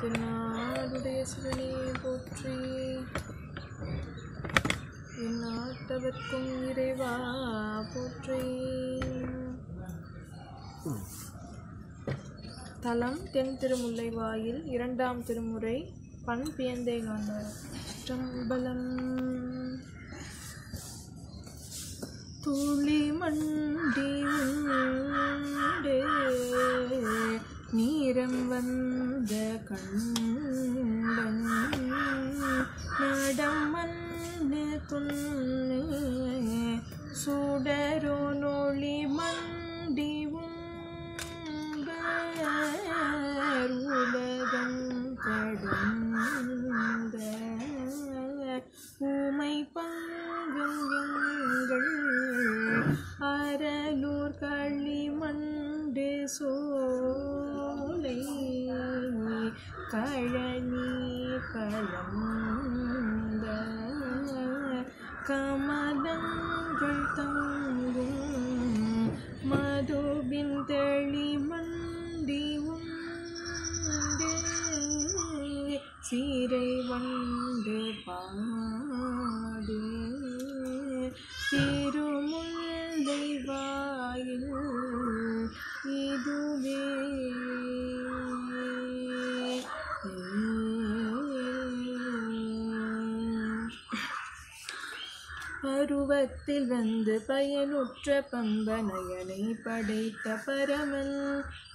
தென்னாடுடைய சிவனே போற்றி? எந்நாட்டவர்க்கும் இறைவா போற்றி? தலம் தென் திருமுல்லை வாயில் இரண்டாம் திருமுறை பண் பியந்தே காண்பார் சம்பலம் துளி மண்டி உண்டே. நீரம் வந்த கண்டன் நடம் மண்ணு துண்ணு சுடரோ நொழி மண்டி உலகம் கடந்த ஊமை பங்கும் எங்கள் அரலூர் களி மண்டு சோ கலந்த கமலங்கள் தங்கும் மதுவின் தெளி மண்டி உண்டு சீரை வண்டு பாடு திருமுல்லை பருவத்தில் வந்து பயனுற்ற பம்பனையனை படைத்த பரமன்.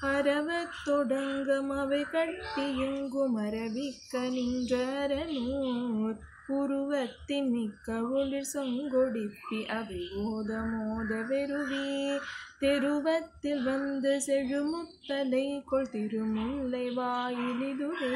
அறவத் தொடங்கம் அவை கட்டியுங்கும் அரவிக்க நின்ற உருவத்தின் மிக்க ஒளிர் சொங்கொடிப்பி அவை ஓத மோத வெறுவி. தெருவத்தில் வந்து செழுமுத்தலை கொள் திருமுல்லை வாயிலிதுவே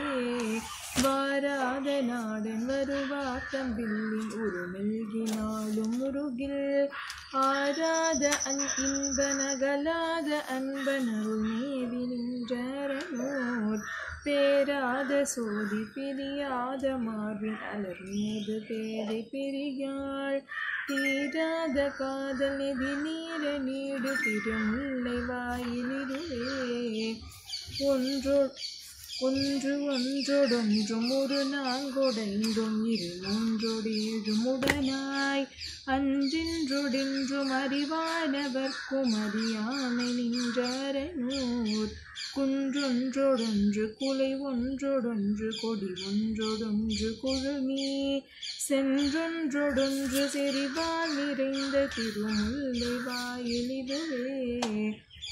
வாராத நாடன் வருவாக்கம் வில்லின் உருமெல்கினாலும் முருகில். ஆராத அன் இன்ப நகலாத அன்பனருள் மேவி நின்றனோர் பேராத சோதி பிரியாத மார்பின் அலர் மீது பேதை பிரியாள். தீராத காதல் நிதி நீர நீடு திருமுல்லை வாயிலிருவே ஒன்றோ ஒன்று ஒன்றொடொன்றும் ஒரு நான்கொடைந்தும் இரு மூன்றொடேழும் உடனாய் அன்றின்றொடென்றும் அறிவானவர்க்கும் அறியாமை நின்றாரனூர். குன்றொன்றொடொன்று குலை ஒன்றொடொன்று கொடி ஒன்றொடொன்று குழுமி சென்றொன்றொடொன்று செறிவால் நிறைந்த திருமுல்லை வாயிலிதுவே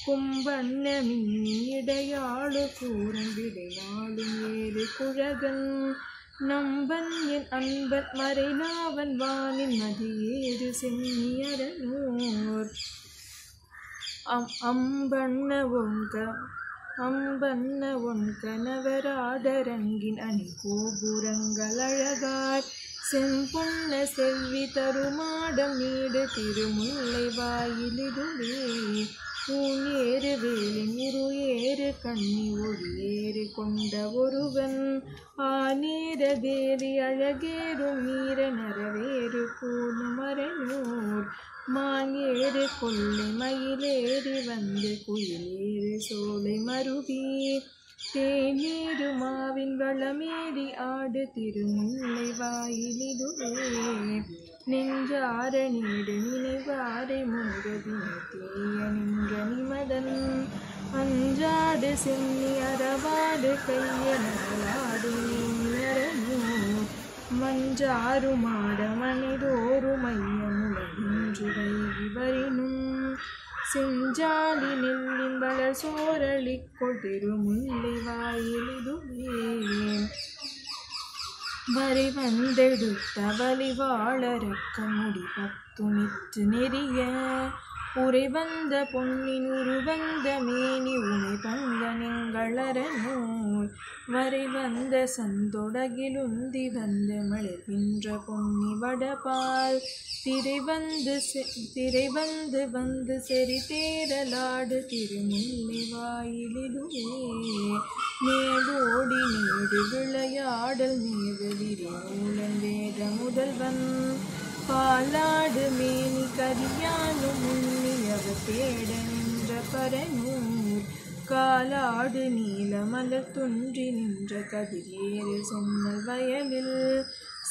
கும்பண்ண மின்னி இடையாளு கூறன் விடையாளும் ஏறு குழகன். நம்பன் என் அன்பன் மறைநாவன் வானின் மதியேறு செம்மியரனூர். அம் அம்பண்ண ஒங்க அம்பண்ண ஒன் கணவராடரங்கின் அணி கோபுரங்கள் அழகார் செம்பொன்ன செவ்வி தருமாடம் நீடு திருமுல்லை வாயிலிடுவே ஊனேறு வேலின் உரு ஏறு கண்ணி ஒளி ஏறு கொண்ட ஒருவன் ஆனேர தேவி அழகேறும் நீர நரவேறு கூணும் மரனூர் மாங்கேறு கொள்ளை மயிலேறி வந்து குயிலேறு சோலை மருவி தேனேறு மாவின் வளமேறி ஆடு திருமுல்லை வாயிலிதுவே நெஞ்சார நீடு நினைவாரை முருகதின தேய நின்ற நிமதன். அஞ்சாடு சென்னி அறவாடு கைய நகலாடு நீரனூர் மஞ்சாறு மாட மணிதோறு மையமுலகின்று வைகி செஞ்சாலி நெல்லின் வளர் கொட்டிரு முல்லை வாயிலிதுவே வரை வந்தெடுத்த வலிவாளரக்க முடி பத்துமித்து நெறிய. உரை வந்த பொன்னின் உருவந்த மேனி உனை பங்க நெங்களரனூர் வரை வந்த சந்தொடகிலுந்தி வந்த மலர்கின்ற பொன்னி வடபால். திரை வந்து திரை வந்து வந்து செறி தேரலாடு திருமுல்லை வாயிலிடுவே மேலோடி நேடு விளையாடல் மேவு விரிமூலன் வேத முதல்வன் பாலாடு மேனி கரியானும் உண்ணியவ தேட நின்ற பரநூர். காலாடு நீலமல துன்றி நின்ற கதிரேறு சென்னல் வயலில்.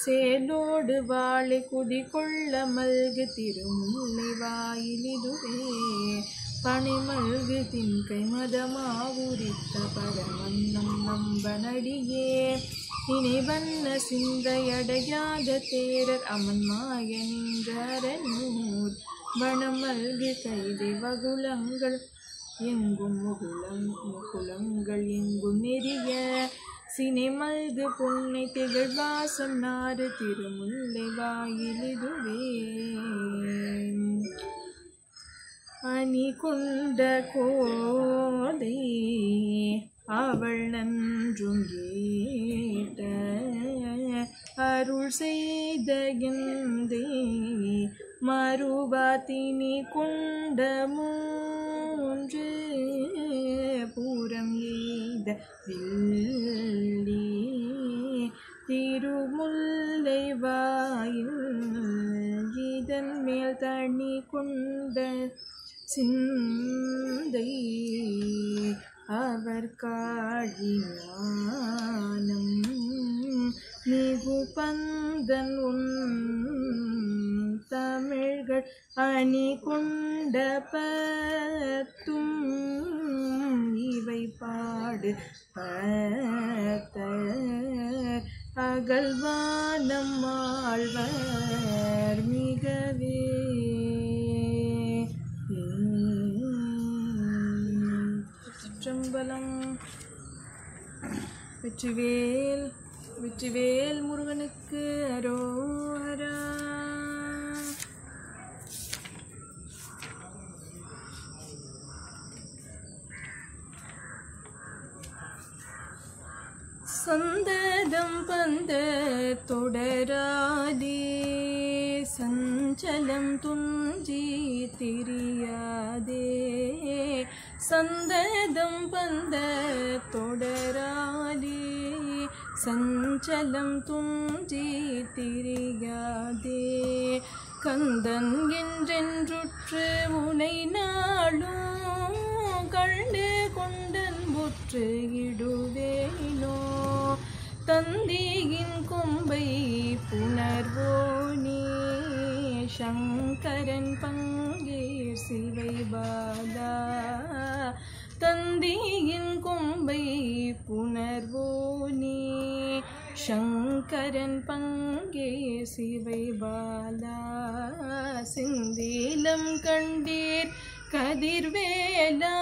சேலோடு வாழை குடி கொள்ள மல்கு திருமுல்லை வாயிலிதுவே. பனிமல்கு தின்கை மதமாவுரித்த பரமன்னம் நம்பனடியே. இணைவண்ண சிந்தையடையாத தேரர் அமன் மாய நின்றரனூர் வனமல்கு கைதி வகுலங்கள் எங்கும் முகுலம் முகுலங்கள் எங்கும் நெறிய. சினைமல்கு புன்னை திகழ்வாசம் நாறு திருமுல்லை வாயிலிதுவே அணி கொண்ட கோதை அவள் நன்றும் கேட்ட அருள் செய்த எந்தே மறுபாத்தினி கொண்ட மூன்று பூரம் எய்த வில்லி. திருமுல்லை வாயில் இதன் மேல் தண்ணி கொண்ட சிந்தை. அவர் காழிஞானம் மிகு பந்தன் உன் தமிழ்கள் அணி கொண்ட பத்தும் இவை பாடு பத்த அகல்வானம் ஆழ்வர் மிகவே. சிற்றம்பலம் வெற்றிவேல் வெற்றிவேல் முருகனுக்கு அரோஹரா. சந்ததம் பந்த தொடராதே சஞ்சலம் துஞ்சி தெரியாதே. சந்ததம் பந்த தொடராதே சஞ்சலம் துஞ்சி தெரியாதே. கந்தன் என்றென்றுற்று உனை நாளும் கண்டு கொண்டன் புற்று இடுவேனோ. தந்தியின் கொம்பை புணர்வோனே சங்கரன் பங்கீர் சிவை பாலா. தந்தியின் கொம்பை புணர்வோனே. சங்கரன் பங்கே சிவை பாலா. சிந்தீலம் கண்டீர் கதிர்வேலா.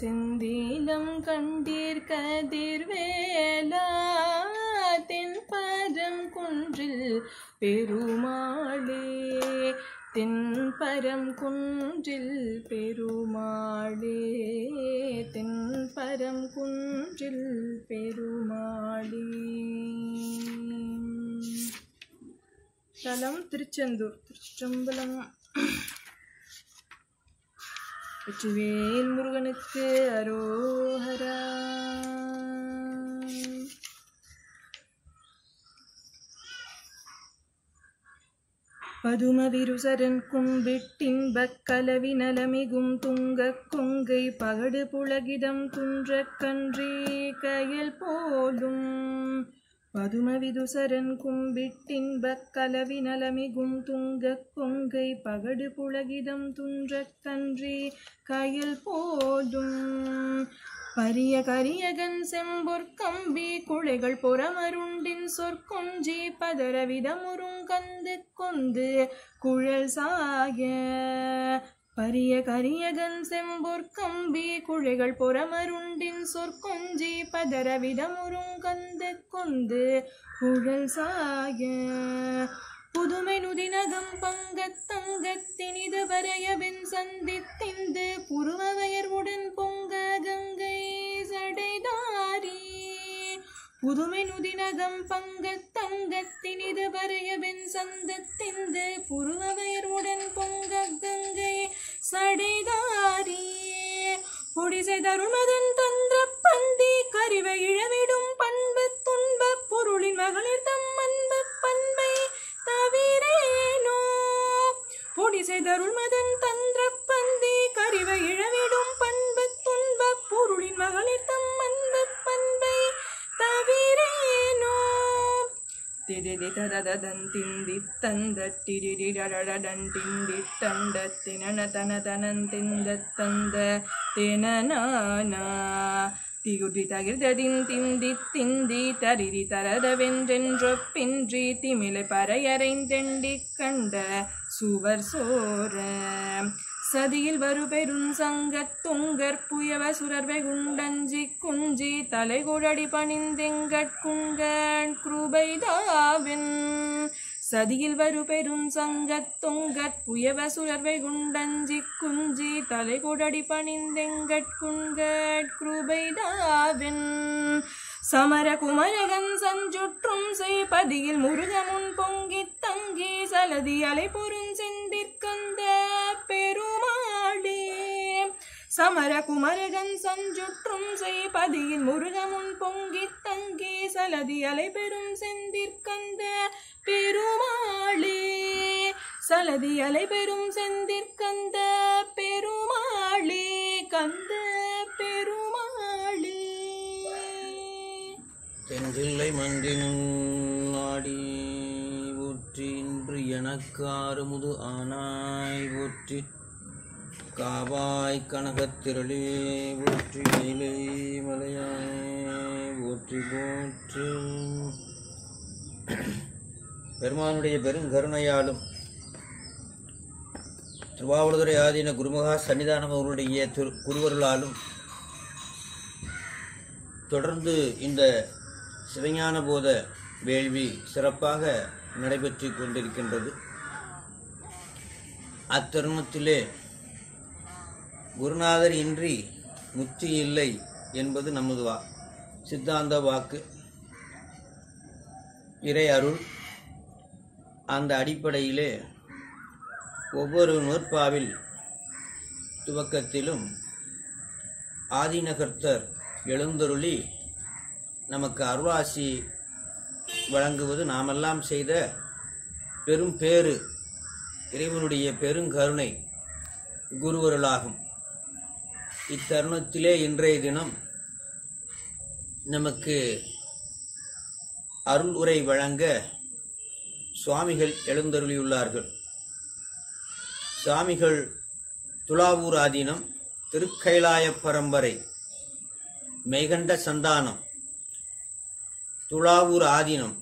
செந்தீலம் கண்டீர் கதிர்வேலா. தென்பரம் குன்றில் பெருமாளே தென்பரம் குன்றில் பெருமாளே தென்பரம் குன்றில் பெருமாளே தலம் திருச்செந்தூர் திருச்சம்பலம் வெற்றிவேல் முருகனுக்கு பதுமவிருசரன் கும்பிட்டின்பக் கலவி நலமிகும் துங்கக் கொங்கை பகடு புலகிடம் துன்றக் கன்றே கயல் போலும். பதுமவிதுசரன் கும்பிட்டின்பக் கலவி நலமிகும் துங்கக் கொங்கை பகடு புலகிடம் துன்றக் கன்றே கயல் போலும். பரிய கரியகன் செம்பொற்கம்பி குழைகள் புறமருண்டின் சொற்கொஞ்சி பதரவிதமுருங்கந்து கொந்து குழல் சாய. பரிய கரியகன் செம்பொற்கம்பி குழைகள் புறமருண்டின் சொற்கொஞ்சி பதரவிதமுருங்கந்து கொந்து குழல் சாய. புதுமை நுதினகம் பங்கத் தங்கத்தினிது வரையபின் சந்தித்திந்து புருவவயர்வுடன் பொங்க கங்கை சடைதாரி. புதுமை நுதினகம் பங்கத் தங்கத்தினிது வரையபின் சந்தத்திந்து புருவவயர்வுடன் பொங்க கங்கை சடைதாரி. பொடிசை தருமதன் தந்திர பந்தி கரிவை இழவிடும் பண்பு துன்ப பொருளின் மகளிர் தம் கொடி செய்தருள் மதன் தந்திர பந்தி கரிவ இழவிடும் பண்பு துன்ப பொருளின் மகளிர் தம் அன்பு பண்பை தவிரேனோ திரிதி தரதன் திந்தி தந்த திரிடி ரடடன் திந்தி தந்த தினன தன தனன் திந்த தந்த தினநானா திகுதி தகிர்ததின் திந்தி திந்தி தரிதி தரதவென்றென்ற பின்றி திமிழை பறையறைந்தெண்டி கண்ட சுவர் சோர. சதியில் வரு பெரும் சங்கத் துங்கற் புயவ சுரர்வை குண்டஞ்சி குஞ்சி தலைகுழடி பணிந்தெங்கட்குங்கண் கிருபைதாவின் சதியில் வருபெரும் சங்கத் தொங்கற் புயவ சுரர்வை குண்டஞ்சி குஞ்சி தலைகுடடி பணிந்தெங்கட்குங்கட் கிருபைதாவின் சமர குமரகன் சஞ்சுற்றும் செய்பதியில் முருகமுன் பொங்கி தங்கி சலதி அலை பொருந்திற்கந்த பெருமாளே. சமர குமரகன் சஞ்சுற்றும் செய்பதியில் முருகமுன் பொங்கி தங்கி சலதி அலை பெரும் செந்திற்கந்த பெருமாளே. சலதி அலை பெரும் செந்திற்கந்த பெருமாளே கந்த பெருமாளே. தென்றில்லை மன்றினும் நாடி ஊற்றி இன்று எனக்காறுமுது ஆனாய் ஊற்றி காவாய் கனகத்திரளே ஊற்றி மயிலை மலையாய் ஊற்றி போற்றி. பெருமானுடைய பெருங்கருணையாலும் திருவாவூர்துறை ஆதீன குருமகா சன்னிதானம் அவர்களுடைய திரு குருவருளாலும் தொடர்ந்து இந்த சிவஞான போத வேள்வி சிறப்பாக நடைபெற்று கொண்டிருக்கின்றது. அத்தருணத்திலே குருநாதர் இன்றி முத்தி இல்லை என்பது நமது வா சித்தாந்த வாக்கு. இறை அருள் அந்த அடிப்படையிலே ஒவ்வொரு நூற்பாவில் துவக்கத்திலும் ஆதிநகர்த்தர் எழுந்தருளி நமக்கு அருளாசி வழங்குவது நாமெல்லாம் செய்த பெரும் பேறு இறைவனுடைய பெருங்கருணை குருவருளாகும். இத்தருணத்திலே இன்றைய தினம் நமக்கு அருள் உரை வழங்க சுவாமிகள் எழுந்தருளியுள்ளார்கள். சுவாமிகள் துலாவூர் ஆதீனம் திருக்கைலாய பரம்பரை மெய்கண்ட சந்தானம் துளாவூர் ஆதீனம்.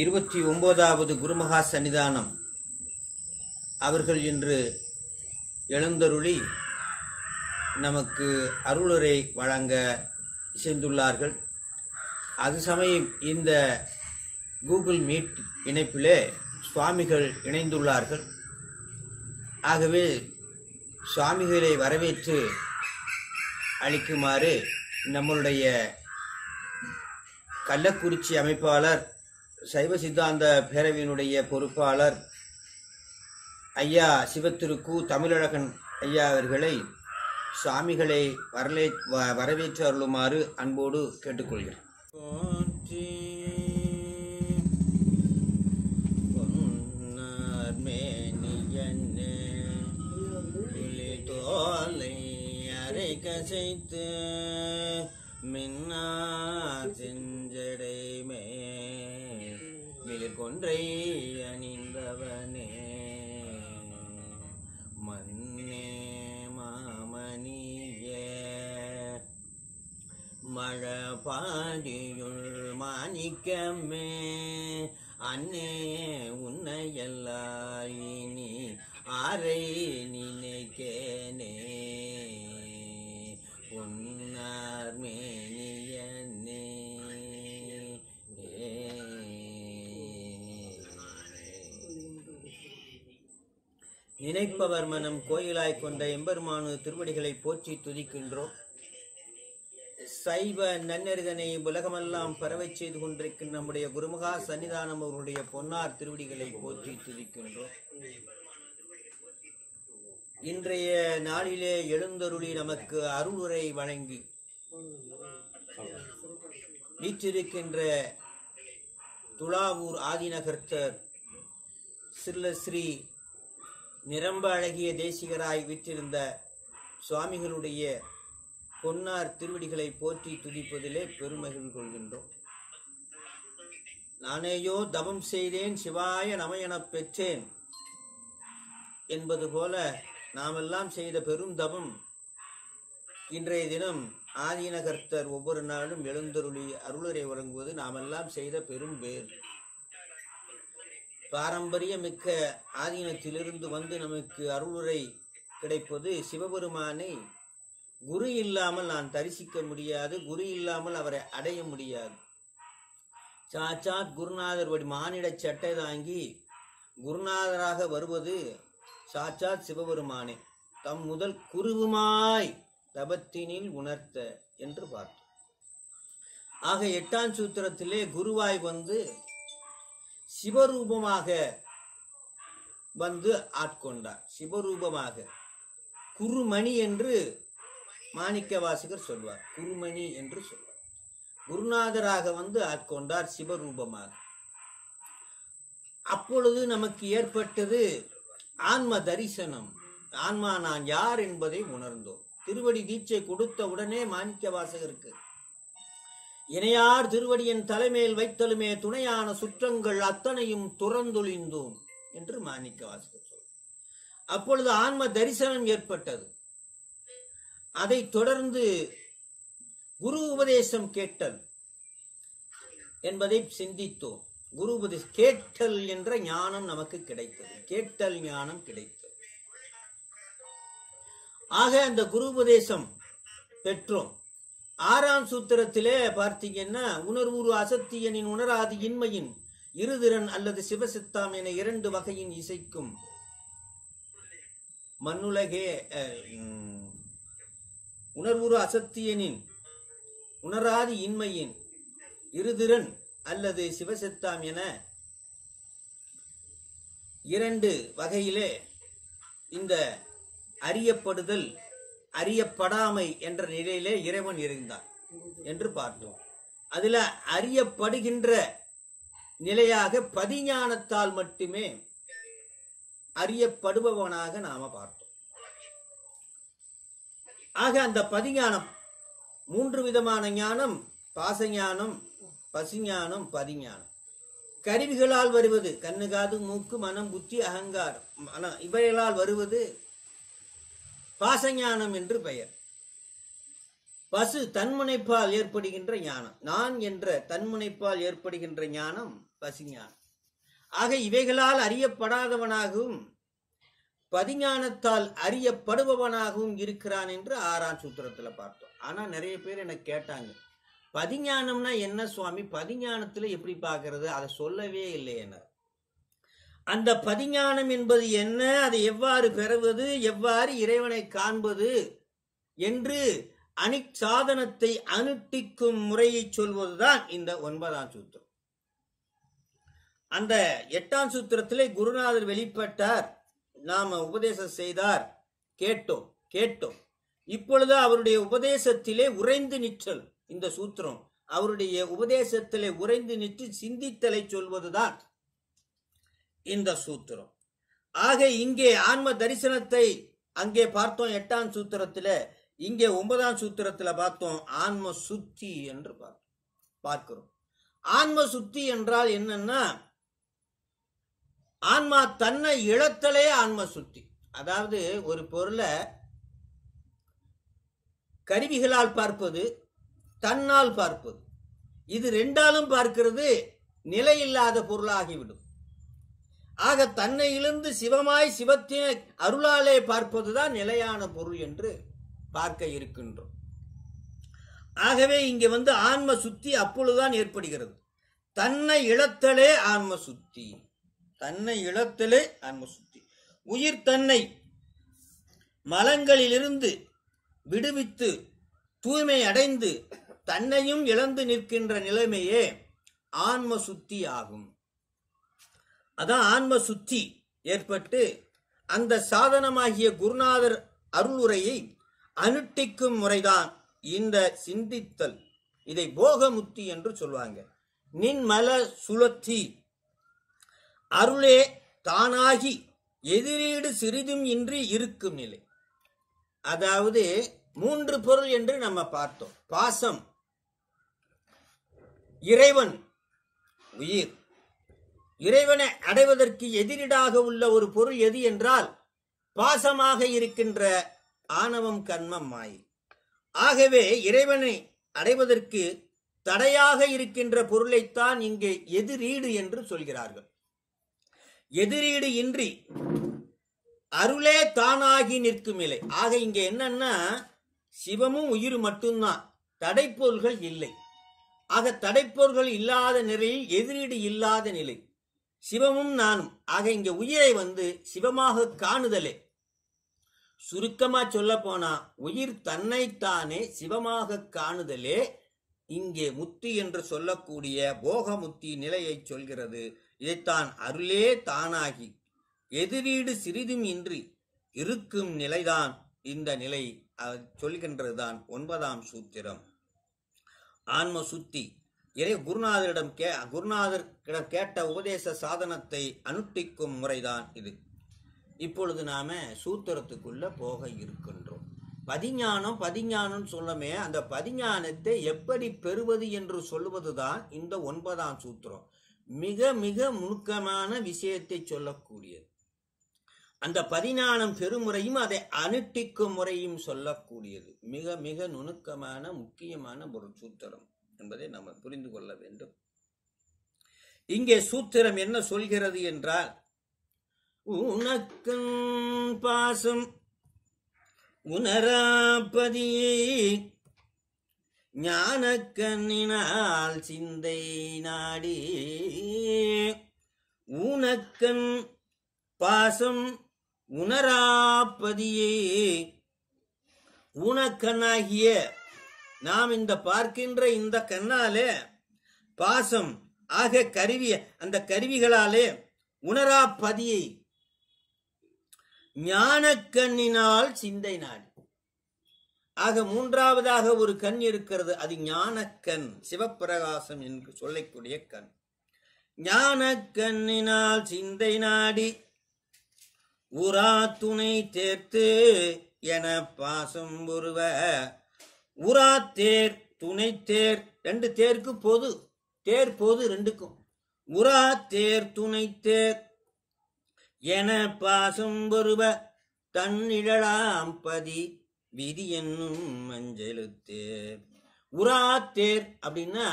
இருபத்தி ஒன்பதாவது குருமகா சன்னிதானம். அவர்கள் இன்று எழுந்தருளி நமக்கு அருளரை வழங்க சென்றுள்ளார்கள் அது சமயம் இந்த கூகுள் மீட் இணைப்பிலே சுவாமிகள் இணைந்துள்ளார்கள். ஆகவே சுவாமிகளை வரவேற்று அளிக்குமாறு நம்மளுடைய கள்ளக்குறிச்சி அமைப்பாளர் சைவ சித்தாந்த பேரவையினுடைய பொறுப்பாளர் ஐயா சிவத்திருக்கு தமிழழகன் ஐயா அவர்களை சுவாமிகளை வரலே வ- வரவேற்று அருளுமாறு அன்போடு கேட்டுக்கொள்கிறேன். தோலை அரை கசைத்து மின்னா மாலை அணிந்தவனே. மன்னே மாமணியே. மழபாடியுள் மாணிக்கமே. அன்னே உன்னையல்லாயினி அறை நீ நினைப்பவர் மனம் கோயிலாய் கொண்ட எம்பெருமானு திருவடிகளை போற்றி துதிக்கின்றோம். சைவ நன்னறிதனை உலகமெல்லாம் பரவச் செய்து கொண்டிருக்கின்ற நம்முடைய குருமுகா சன்னிதானம் அவருடைய பொன்னார் திருவடிகளை போற்றி துதிக்கின்றோம். இன்றைய நாளிலே எழுந்தருளி நமக்கு அருளுரை வழங்கி வீற்றிருக்கின்ற துளாவூர் ஆதிநகர்த்தர் சில்ல ஸ்ரீ நிரம்ப அழகிய தேசிகராய் விற்றிருந்த சுவாமிகளுடைய பொன்னார் திருவடிகளை போற்றி துதிப்பதிலே பெருமகிழ் கொள்கின்றோம். நானேயோ தவம் செய்தேன் சிவாய நம எனப் பெற்றேன் என்பது போல நாமெல்லாம் செய்த பெரும் தவம் இன்றைய தினம் ஆதீனகர்த்தர் ஒவ்வொரு நாளும் எழுந்தருளி அருளரை வழங்குவது நாமெல்லாம் செய்த பெரும் வேறு. பாரம்பரியமிக்க ஆதீனத்திலிருந்து வந்து நமக்கு அருளுரை கிடைப்பது சிவபெருமானை. குரு இல்லாமல் நான் தரிசிக்க முடியாது குரு இல்லாமல் அவரை அடைய முடியாது. சாச்சாத் குருநாதர் வடி மானிட சட்டை தாங்கி குருநாதராக வருவது சாச்சாத் சிவபெருமானே. தம் முதல் குருவுமாய் தபத்தினில் உணர்த்த என்று பார்த்தோம். ஆக எட்டாம் சூத்திரத்திலே குருவாய் வந்து சிவரூபமாக வந்து ஆட்கொண்டார். சிவரூபமாக. குருமணி என்று மாணிக்க வாசகர் சொல்வார். குருமணி என்று சொல்வார். குருநாதராக வந்து ஆட்கொண்டார் சிவரூபமாக. அப்பொழுது நமக்கு ஏற்பட்டது ஆன்ம தரிசனம். ஆன்மா நான் யார் என்பதை உணர்ந்தோம். திருவடி தீட்சை கொடுத்த உடனே மாணிக்க வாசகருக்கு இணையார் திருவடியின் தலைமையில் வைத்தலுமே துணையான சுற்றங்கள் அத்தனையும் துறந்தொழிந்தோம் என்று மாணிக்க வாசகர் சொல்றார். அப்பொழுது ஆன்ம தரிசனம் ஏற்பட்டது. அதைத் தொடர்ந்து குரு உபதேசம் கேட்டல் என்பதை சிந்தித்தோம். குரு உபதேசம் கேட்டல் என்ற ஞானம் நமக்கு கிடைத்தது. கேட்டல் ஞானம் கிடைத்தது. ஆக அந்த குரு உபதேசம் பெற்றோம். ஆறாம் சூத்திரத்திலே பார்த்தீங்கன்னா உணர்வுரு அசத்தியனின் உணராது இன்மையின் இருதிறன் அல்லது சிவசித்தாம் என இரண்டு வகையின் இசைக்கும். மண்ணுலகே உணர்வுரு அசத்தியனின் உணராது இன்மையின் இருதிறன் அல்லது சிவசித்தாம் என இரண்டு வகையிலே இந்த அறியப்படுதல் அறியப்படாமை என்ற நிலையிலே இறைவன் இருந்தான் என்று பார்த்தோம். அதுல அறியப்படுகின்ற நிலையாக பதிஞானத்தால் மட்டுமே அறியப்படுபவனாக நாம பார்த்தோம். ஆக அந்த பதிஞானம் மூன்று விதமான ஞானம் பாசஞானம் பசிஞானம் பதிஞானம் கருவிகளால் வருவது கண்ணு காது மூக்கு மனம் புத்தி அகங்காரம் மனம் இவைகளால் வருவது பாசஞானம் என்று பெயர். பசு தன்முனைப்பால் ஏற்படுகின்ற ஞானம். நான் என்ற தன்முனைப்பால் ஏற்படுகின்ற ஞானம் பசிஞானம். ஆக இவைகளால் அறியப்படாதவனாகவும் பதிஞானத்தால் அறியப்படுபவனாகவும் இருக்கிறான் என்று ஆறாம் சூத்திரத்துல பார்த்தோம். ஆனா நிறைய பேர் எனக்கு கேட்டாங்க பதிஞானம்னா என்ன சுவாமி? பதிஞானத்துல எப்படி பார்க்கிறது? அதை சொல்லவே இல்லை என்ன அந்த பதிஞானம் என்பது என்ன? அதை எவ்வாறு பெறுவது? எவ்வாறு இறைவனை காண்பது? என்று அணி சாதனத்தை அனுட்டிக்கும் முறையை சொல்வதுதான் இந்த ஒன்பதாம் சூத்திரம். அந்த எட்டாம் சூத்திரத்திலே குருநாதர் வெளிப்பட்டார். நாம உபதேசம் செய்தார். கேட்டோம் கேட்டோம். இப்பொழுது அவருடைய உபதேசத்திலே உறைந்து நிற்றல். இந்த சூத்திரம் அவருடைய உபதேசத்திலே உறைந்து நிற்று சிந்தித்தலை சொல்வதுதான். இந்த சூத்திரம். ஆக இங்கே ஆன்ம தரிசனத்தை அங்கே பார்த்தோம் எட்டாம் சூத்திரத்துல இங்கே ஒன்பதாம் சூத்திரத்துல பார்த்தோம் ஆன்ம சுத்தி என்று பார்த்தோம். பார்க்கிறோம். ஆன்ம சுத்தி என்றால் என்னன்னா ஆன்மா தன்னை இழத்தலே ஆன்ம சுத்தி. அதாவது ஒரு பொருளை கருவிகளால் பார்ப்பது தன்னால் பார்ப்பது. இது ரெண்டாலும் பார்க்கிறது நிலையில்லாத பொருளாகிவிடும். ஆக தன்னை இழந்து சிவமாய் சிவத்தினை அருளாலே பார்ப்பதுதான் நிலையான பொருள் என்று பார்க்க இருக்கின்றோம். ஆகவே இங்கே வந்து ஆன்ம சுத்தி அப்பொழுதுதான் ஏற்படுகிறது. தன்னை இழத்தலே ஆன்ம சுத்தி. தன்னை இழத்தலே ஆன்ம சுத்தி. உயிர் தன்னை மலங்களிலிருந்து விடுவித்து தூய்மை அடைந்து தன்னையும் இழந்து நிற்கின்ற நிலைமையே ஆன்ம சுத்தி ஆகும். அதான் ஆன்ம சுத்தி ஏற்பட்டு அந்த சாதனமாகிய குருநாதர் அருளுரையை அனுட்டிக்கும் முறைதான் இந்த சிந்தித்தல். இதை போகமுத்தி என்று சொல்லுவாங்க நின்மல சுழத்தி அருளே தானாகி எதிரீடு சிறிதும் இன்றி இருக்கும் நிலை. அதாவது மூன்று பொருள் என்று நம்ம பார்த்தோம். பாசம் இறைவன் உயிர். இறைவனை அடைவதற்கு எதிரிடாக உள்ள ஒரு பொருள் எது என்றால் பாசமாக இருக்கின்ற ஆணவம் கண்மம் மாயை. ஆகவே இறைவனை அடைவதற்கு தடையாக இருக்கின்ற பொருளைத்தான் இங்கே எதிரீடு என்று சொல்கிறார்கள். எதிரீடு இன்றி அருளே தானாகி நிற்கும் நிலை. ஆக இங்க என்னன்னா சிவமும் உயிர் மட்டும்தான். தடைப்பொருள்கள் இல்லை. ஆக தடைப்பொருள்கள் இல்லாத நிலையில் எதிரீடு இல்லாத நிலை. சிவமும் நானும். ஆக இங்க உயிரை வந்து சிவமாக காணுதலே. சுருக்கமா சொல்ல போனா உயிர் தன்னைத்தானே சிவமாக காணுதலே. இங்கே முத்தி என்று சொல்லக்கூடிய போகமுத்தி நிலையை சொல்கிறது. இதைத்தான் அருளே தானாகி. எதிரீடு சிறிதும் இன்றி இருக்கும் நிலைதான் இந்த நிலை. அது சொல்கின்றதுதான் ஒன்பதாம் சூத்திரம். ஆன்ம சுத்தி இறை குருநாதரிடம் கே குருநாதரிடம் கேட்ட உபதேச சாதனத்தை அனுஷ்டிக்கும் முறைதான் இது. இப்பொழுது நாம சூத்திரத்துக்குள்ள போக இருக்கின்றோம். பதிஞானம் பதிஞானம் சொல்லமே அந்த பதிஞானத்தை எப்படி பெறுவது என்று சொல்லுவதுதான் இந்த ஒன்பதாம் சூத்திரம். மிக மிக நுணுக்கமான விஷயத்தை சொல்லக்கூடியது. அந்த பதிஞானம் பெருமுறையும் அதை அனுட்டிக்கும் முறையும் சொல்லக்கூடியது. மிக மிக நுணுக்கமான முக்கியமான ஒரு சூத்திரம். என்பதை நாம் புரிந்து கொள்ள வேண்டும். இங்கே சூத்திரம் என்ன சொல்கிறது என்றால் உனக்கன் பாசம் உணராப்பதியே ஞானக்கண்ணினால் சிந்தை நாடி ஊனக்கண் பாசம் உணராப்பதியே ஊனக்கண்ணாகிய நாம் இந்த பார்க்கின்ற இந்த கண்ணாலே பாசம் ஆக கருவி அந்த கருவிகளாலே உணரா பதியை. ஞானக்கண்ணினால் சிந்தை நாடி. ஆக மூன்றாவதாக ஒரு கண் இருக்கிறது அது ஞானக்கண் சிவப்பிரகாசம் என்று சொல்லக்கூடிய கண். ஞானக்கண்ணினால் சிந்தை நாடி உரா துணை தேர்த்து என பாசம் ஒருவ உரா தேர் துணை தேர் ரெண்டு தேருக்கு பொது தேர் பொது ரெண்டுக்கும். உரா தேர் துணை தேர் என பாசம் ஒருவ தன்னிழலாம் பதி விதி என்னும் மஞ்சளுத்தேர் உரா தேர் அப்படின்னா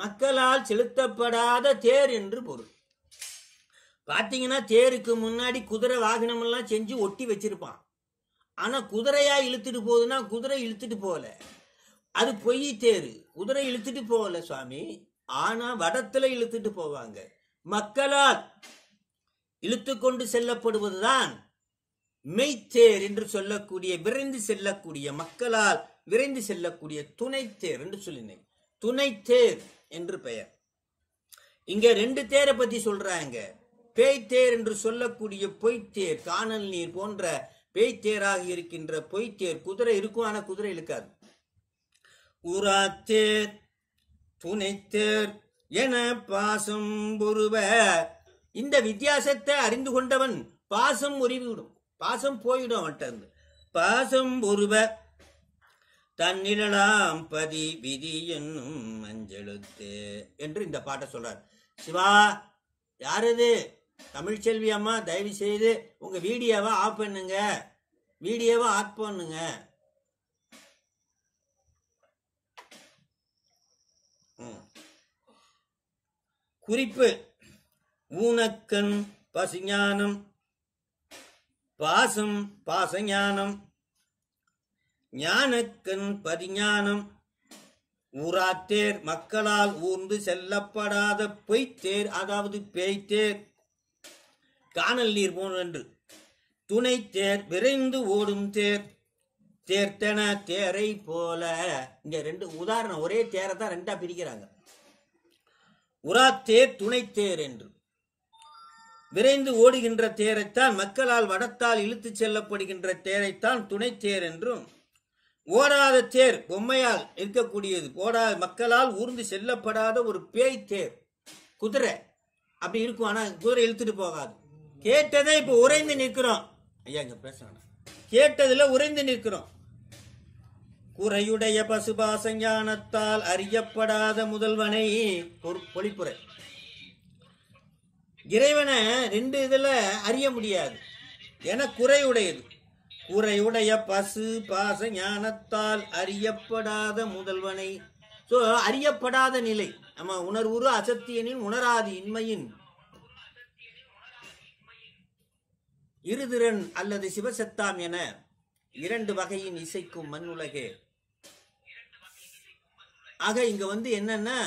மக்களால் செலுத்தப்படாத தேர் என்று பொருள். பார்த்தீங்கன்னா தேருக்கு முன்னாடி குதிரை வாகனம் எல்லாம் செஞ்சு ஒட்டி வச்சிருப்பான். ஆனால் குதிரையா இழுத்துட்டு போகுதுன்னா குதிரை இழுத்துட்டு போகல. அது பொய் தேரு குதிரை இழுத்துட்டு போகல சுவாமி. ஆனா வடத்துல இழுத்துட்டு போவாங்க. மக்களால் இழுத்து கொண்டு செல்லப்படுவதுதான் மெய்த்தேர் என்று சொல்லக்கூடிய விரைந்து செல்லக்கூடிய மக்களால் விரைந்து செல்லக்கூடிய துணைத்தேர் என்று சொல்லினேன். துணைத்தேர் என்று பெயர். இங்க ரெண்டு தேரை பத்தி சொல்றாங்க. பேய்த்தேர் என்று சொல்லக்கூடிய பொய்த்தேர் காணல் நீர் போன்ற பேய்த்தேராக இருக்கின்ற பொய்த்தேர் குதிரை இருக்கும் ஆனா குதிரை இழுக்காது. உராத்தேர் துணைத்தேர் என பாசம் ஒருவ இந்த வித்தியாசத்தை அறிந்து கொண்டவன் பாசம் உருவிவிடும் பாசம் போயிடும் அவன்கிட்ட இருந்து பாசம் ஒருவ தன்னிழலாம் பதி விதி என்னும் மஞ்செழுத்து என்று இந்த பாட்டை சொல்றார். சிவா யார் இது தமிழ்ச்செல்வி அம்மா தயவு செய்து உங்க வீடியோவை ஆஃப் பண்ணுங்க. வீடியோவை ஆஃப் பண்ணுங்க. குறிப்பு. ஊனக்கண் பசுஞானம் பாசம் பாசஞானம் ஞானக்கண் பதிஞானம் ஊராத்தேர் மக்களால் ஊர்ந்து செல்லப்படாத பொய்த்தேர் அதாவது பேய்த்தேர் காணல் நீர் போன்று துணை தேர் விரைந்து ஓடும் தேர் தேர்த்தன தேரை போல. இங்க ரெண்டு உதாரணம் ஒரே தேரை தான் ரெண்டா பிரிக்கிறாங்க. உராத்தேர் துணைத்தேர் என்று. விரைந்து ஓடுகின்ற தேரைத்தான் மக்களால் வடத்தால் இழுத்துச் செல்லப்படுகின்ற தேரைத்தான் துணைத்தேர் என்றும் ஓடாத தேர் பொம்மையால் இருக்கக்கூடியது ஓடாத மக்களால் ஊர்ந்து செல்லப்படாத ஒரு பேய் தேர் குதிரை. அப்படி இருக்கும் ஆனால் குதிரை இழுத்துட்டு போகாது. கேட்டதை இப்போ உறைந்து நிற்கிறோம். ஐயா இங்கே பேசுகிறேன் கேட்டதில் உறைந்து நிற்கிறோம். குறையுடைய பசுபாசஞானத்தால் அறியப்படாத முதல்வனை பொறு- பொழிப்புரை. இறைவனை ரெண்டு இதில் அறிய முடியாது. என குறையுடையது. குறையுடைய பசு பாச ஞானத்தால் அறியப்படாத முதல்வனை ஸோ அறியப்படாத நிலை. நம்ம உணர்வுறு அசத்தியனின் உணராதி இன்மையின். இருதிறன் அல்லது சிவசத்தாம் என இரண்டு வகையின் இசைக்கும் மண்ணுலகே ஆக இங்க வந்து என்னன்னா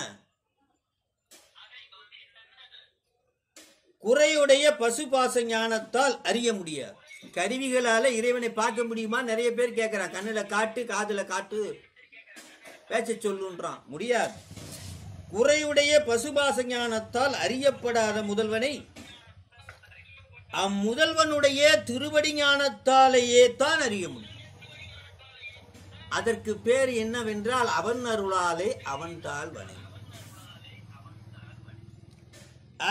குறையுடைய பசுபாச ஞானத்தால் அறிய முடியாது. கருவிகளால இறைவனை பார்க்க முடியுமா? நிறைய பேர் கேட்கிறான் கண்ணுல காட்டு காதுல காட்டு. பேச்ச சொல்லுன்றான். முடியாது. குறையுடைய பசுபாச ஞானத்தால் அறியப்படாத முதல்வனை அம்முதல்வனுடைய திருவடி ஞானத்தாலேயே தான் அறிய முடியும். அதற்கு பேர் என்னவென்றால் அவன் அருளாலே அவன் தாள் வணை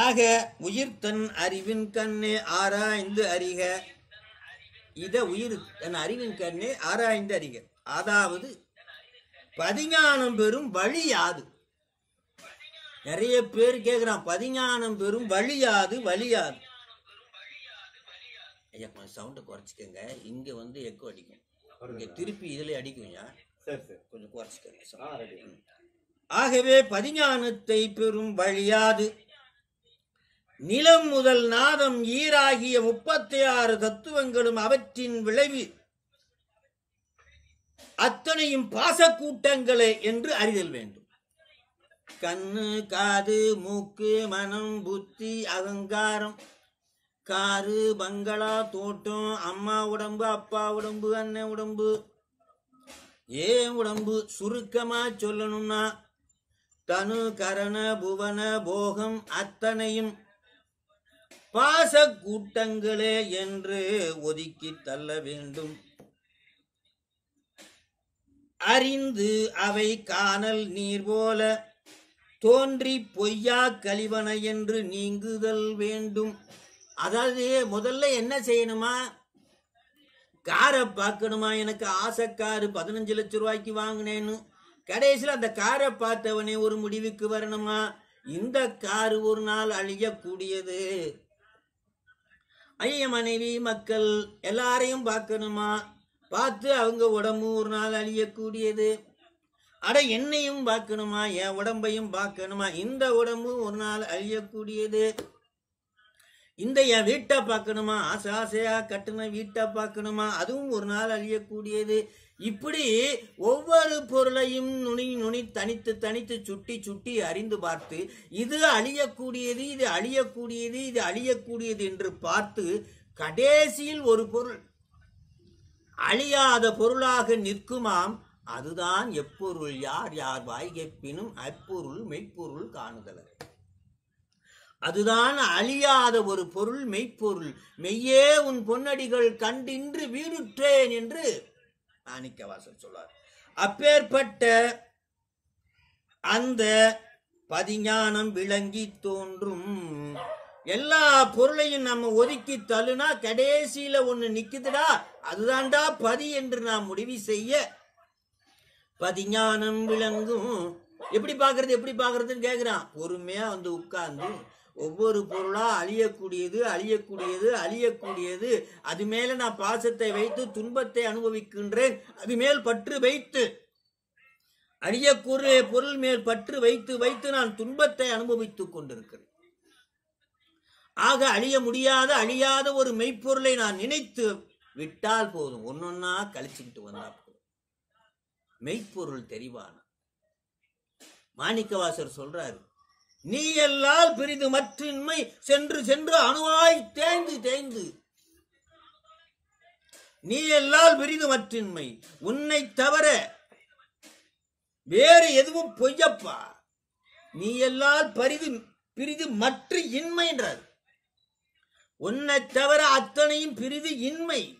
ஆக உயிர் தன் அறிவின் கண்ணே ஆராய்ந்து அறிக. இத உயிர் தன் அறிவின் கண்ணே ஆராய்ந்து அறிக. அதாவது பதிஞானம் பெறும் வழி யாது? நிறைய பேர் கேக்குறான் பதிஞானம் பெறும் வழி யாது ஐயா கொஞ்சம் சவுண்டை குறைச்சிக்கங்க. இங்க வந்து எக்கோ அடிக்கும். இங்க திருப்பி இதுல அடிக்கும்யா சரி சரி. கொஞ்சம். ரெடி. ஆகவே பதிஞானத்தை பெறும் வழியாது. நிலம் முதல் நாதம் ஈராகிய முப்பத்தி ஆறு தத்துவங்களும் அவற்றின் விளைவு அத்தனையும் பாசக்கூட்டங்களே என்று அறிதல் வேண்டும். கண்ணு காது மூக்கு மனம் புத்தி அகங்காரம். காரு பங்களா தோட்டம் அம்மா உடம்பு அப்பா உடம்பு அண்ணன் உடம்பு. ஏன் உடம்பு? சுருக்கமா சொல்லணும்னா தனு கரண புவன போகம் அத்தனையும் பாச கூட்டங்களே என்று ஒதுக்கி தள்ள வேண்டும். அறிந்து அவை காணல் நீர் போல தோன்றி பொய்யா கழிவன என்று நீங்குதல் வேண்டும். அதாவது முதல்ல என்ன செய்யணுமா? காரை பார்க்கணுமா? எனக்கு ஆசை காரு பதினஞ்சு லட்சம் ரூபாய்க்கு வாங்கினேன்னு. கடைசியில் அந்த காரை பார்த்தவனே ஒரு முடிவுக்கு வரணுமா? இந்த காரு ஒரு நாள் அழியக்கூடியது. ஐய மனைவி மக்கள் எல்லாரையும் பார்க்கணுமா? பார்த்து அவங்க உடம்பு ஒரு நாள் அழியக்கூடியது. அட என்னையும் பார்க்கணுமா? என் உடம்பையும் பார்க்கணுமா? இந்த உடம்பு ஒரு நாள் அழியக்கூடியது. இந்த என் வீட்டை பார்க்கணுமா? ஆசை ஆசையா கட்டின வீட்டை பார்க்கணுமா? அதுவும் ஒரு நாள் அழியக்கூடியது. இப்படி ஒவ்வொரு பொருளையும் நுனி நுனி தனித்து தனித்து சுட்டி சுட்டி அறிந்து பார்த்து இது அழியக்கூடியது இது அழியக்கூடியது இது அழியக்கூடியது என்று பார்த்து கடைசியில் ஒரு பொருள் அழியாத பொருளாக நிற்குமாம். அதுதான் எப்பொருள் யார் யார் வாய்கப்பினும் அப்பொருள் மெய்ப்பொருள் காணுதலர். அதுதான் அழியாத ஒரு பொருள் மெய்ப்பொருள். மெய்யே உன் பொன்னடிகள் கண்டின்று வீடுற்றேன் என்று மாணிக்கவாசர் சொல்லார் அப்பேற்பட்ட அந்த பதிஞானம் விளங்கி தோன்றும். எல்லா பொருளையும் நம்ம ஒதுக்கி தள்ளுனா கடைசியில ஒண்ணு நிக்குதுடா அதுதான்டா பதி என்று நாம் முடிவு செய்ய பதிஞானம் விளங்கும். எப்படி பாக்குறது எப்படி பாக்குறதுன்னு கேக்குறான். பொறுமையா வந்து உட்கார்ந்து ஒவ்வொரு பொருளா அழியக்கூடியது அழியக்கூடியது அழியக்கூடியது. அது மேல நான் பாசத்தை வைத்து துன்பத்தை அனுபவிக்கின்றேன். அது மேல் பற்று வைத்து. அழியக்கூடிய பொருள் மேல் பற்று வைத்து வைத்து நான் துன்பத்தை அனுபவித்துக் கொண்டிருக்கிறேன். ஆக அழிய முடியாத அழியாத ஒரு மெய்ப்பொருளை நான் நினைத்து விட்டால் போதும். ஒன்னொன்னா கழிச்சுக்கிட்டு வந்தா போதும். மெய்ப்பொருள் தெரிவான? மாணிக்கவாசர் சொல்றாரு நீ எல்லால் பிரிது மற்றின்மை சென்று சென்று அணுவாய் தேய்ந்து தேய்ந்து. நீ எல்லால் பிரிது மற்றின்மை உன்னை தவிர வேறு எதுவும் பொய்யப்பா. நீ எல்லால் பரிது பிரிது மற்ற இன்மைன்றார் உன்னை தவிர அத்தனையும் பிரிது இன்மை.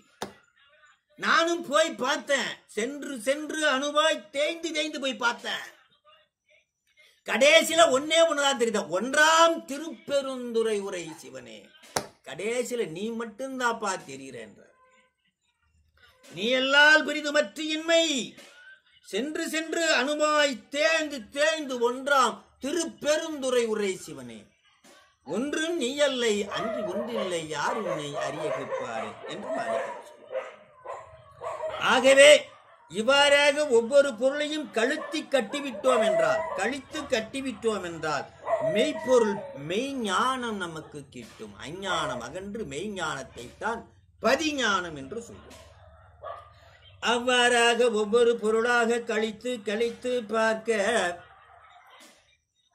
நானும் போய் பார்த்தேன். சென்று சென்று அணுவாய் தேய்ந்து தேய்ந்து போய் பார்த்தேன். கடைசியில ஒன்னே ஒண்ணுதான் தெரியுது. ஒன்றாம் திருப்பெருந்துறை உரை சிவனே. கடைசியில நீ மட்டும்தாப்பா தெரிகிறன்ற நீ எல்லால் பிரிது மற்ற இன்மை. சென்று சென்று அனுமாய் தேய்ந்து தேய்ந்து ஒன்றாம் திருப்பெருந்துறை உரை சிவனே. ஒன்றும் நீயல்லை அன்று ஒன்றில்லை யார் உன்னை அறிய கேட்பாரு என்று ஆகவே இவ்வாறாக ஒவ்வொரு பொருளையும் கழுத்தி கட்டிவிட்டோம் என்றால் கழித்து கட்டிவிட்டோம் என்றால் மெய்ப்பொருள் மெய்ஞானம் நமக்கு கிட்டும். அஞ்ஞானம் அகன்று மெய்ஞானத்தை தான் பதிஞானம் என்று சொல்லும் அவ்வாறாக ஒவ்வொரு பொருளாக கழித்து கழித்து பார்க்க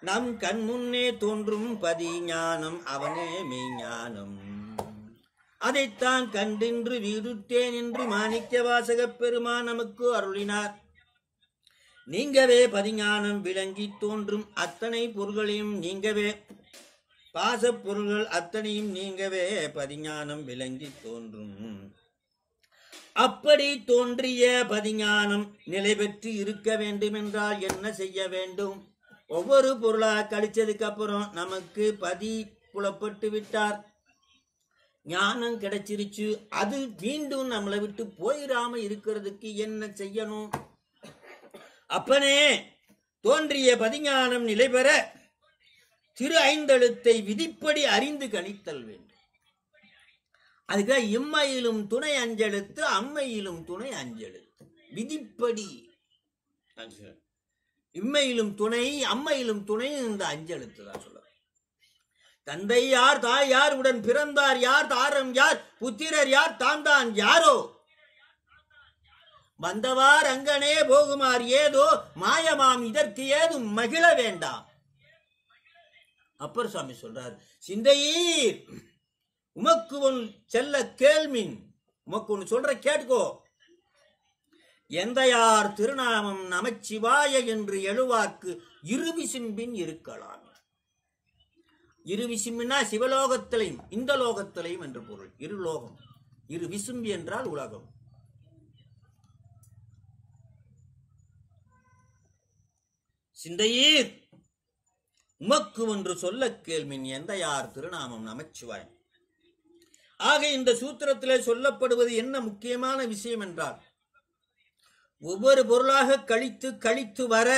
நம் கண் முன்னே தோன்றும் பதிஞானம் அவனே மெய்ஞானம். அதைத்தான் கண்டின்று வீடுற்றேன் என்று மாணிக்க வாசகப் பெருமான் நமக்கு அருளினார். நீங்கவே பதிஞானம் விளங்கி தோன்றும் அத்தனை பொருள்களையும் நீங்கவே பாசப் பொருள்கள் அத்தனையும் நீங்கவே பதிஞானம் விளங்கி தோன்றும். அப்படி தோன்றிய பதிஞானம் நிலை பெற்று இருக்க வேண்டும் என்றால் என்ன செய்ய வேண்டும்? ஒவ்வொரு பொருளாக கழிச்சதுக்கு அப்புறம் நமக்கு பதி புலப்பட்டு விட்டார். ஞானம் கிடைச்சிருச்சு. அது மீண்டும் நம்மளை விட்டு போயிடாம இருக்கிறதுக்கு என்ன செய்யணும்? அப்பனே தோன்றிய பதிஞானம் நிலை பெற திரு ஐந்தெழுத்தை விதிப்படி அறிந்து கணித்தல் வேண்டும். அதுக்கு இம்மையிலும் துணை அஞ்செழுத்து அம்மையிலும் துணை அஞ்செழுத்து. விதிப்படி. இம்மையிலும் துணை அம்மையிலும் துணை இந்த அஞ்செழுத்து தான் தந்தை யார் தாய் யார் உடன் பிறந்தார் யார் தாரம் யார் புத்திரர் யார் தாந்தான் தான் யாரோ? வந்தவார் அங்கனே போகுமார் ஏதோ மாயமாம் இதற்கு ஏதும் மகிழ வேண்டாம். அப்பர் சுவாமி சொல்றார் சிந்தையீர் உமக்கு ஒன் செல்ல கேள்மின் உமக்கு ஒன்று சொல்ற கேட்கோ எந்தையார் திருநாமம் நமச்சிவாய என்று எழுவார்க்கு இருவிசின்பின் இருக்கலாம். இரு விசும்பினா சிவலோகத்திலையும் இந்த லோகத்திலையும் என்று பொருள். இரு லோகம். இரு விசும்பி என்றால் உலகம். சிந்தையீர் உமக்கு ஒன்று சொல்ல கேள்மின் எந்த யார் திருநாமம் நமச்சிவாய் ஆக இந்த சூத்திரத்திலே சொல்லப்படுவது என்ன முக்கியமான விஷயம் என்றால் ஒவ்வொரு பொருளாக கழித்து கழித்து வர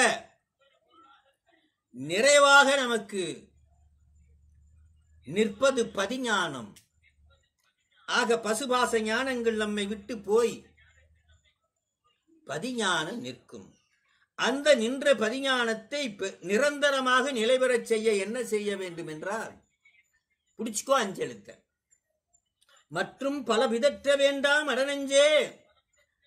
நிறைவாக நமக்கு நிற்பது பதிஞானம் ஆக பசுபாச ஞானங்கள் நம்மை விட்டு போய் பதிஞானம் நிற்கும். அந்த நின்ற பதிஞானத்தை பெ- நிரந்தரமாக நிலைபெறச் செய்ய என்ன செய்ய வேண்டும் என்றால் பிடிச்சுக்கோ அஞ்செழுத்த. மற்றும் பல விதற்ற வேண்டாம் அடனஞ்சே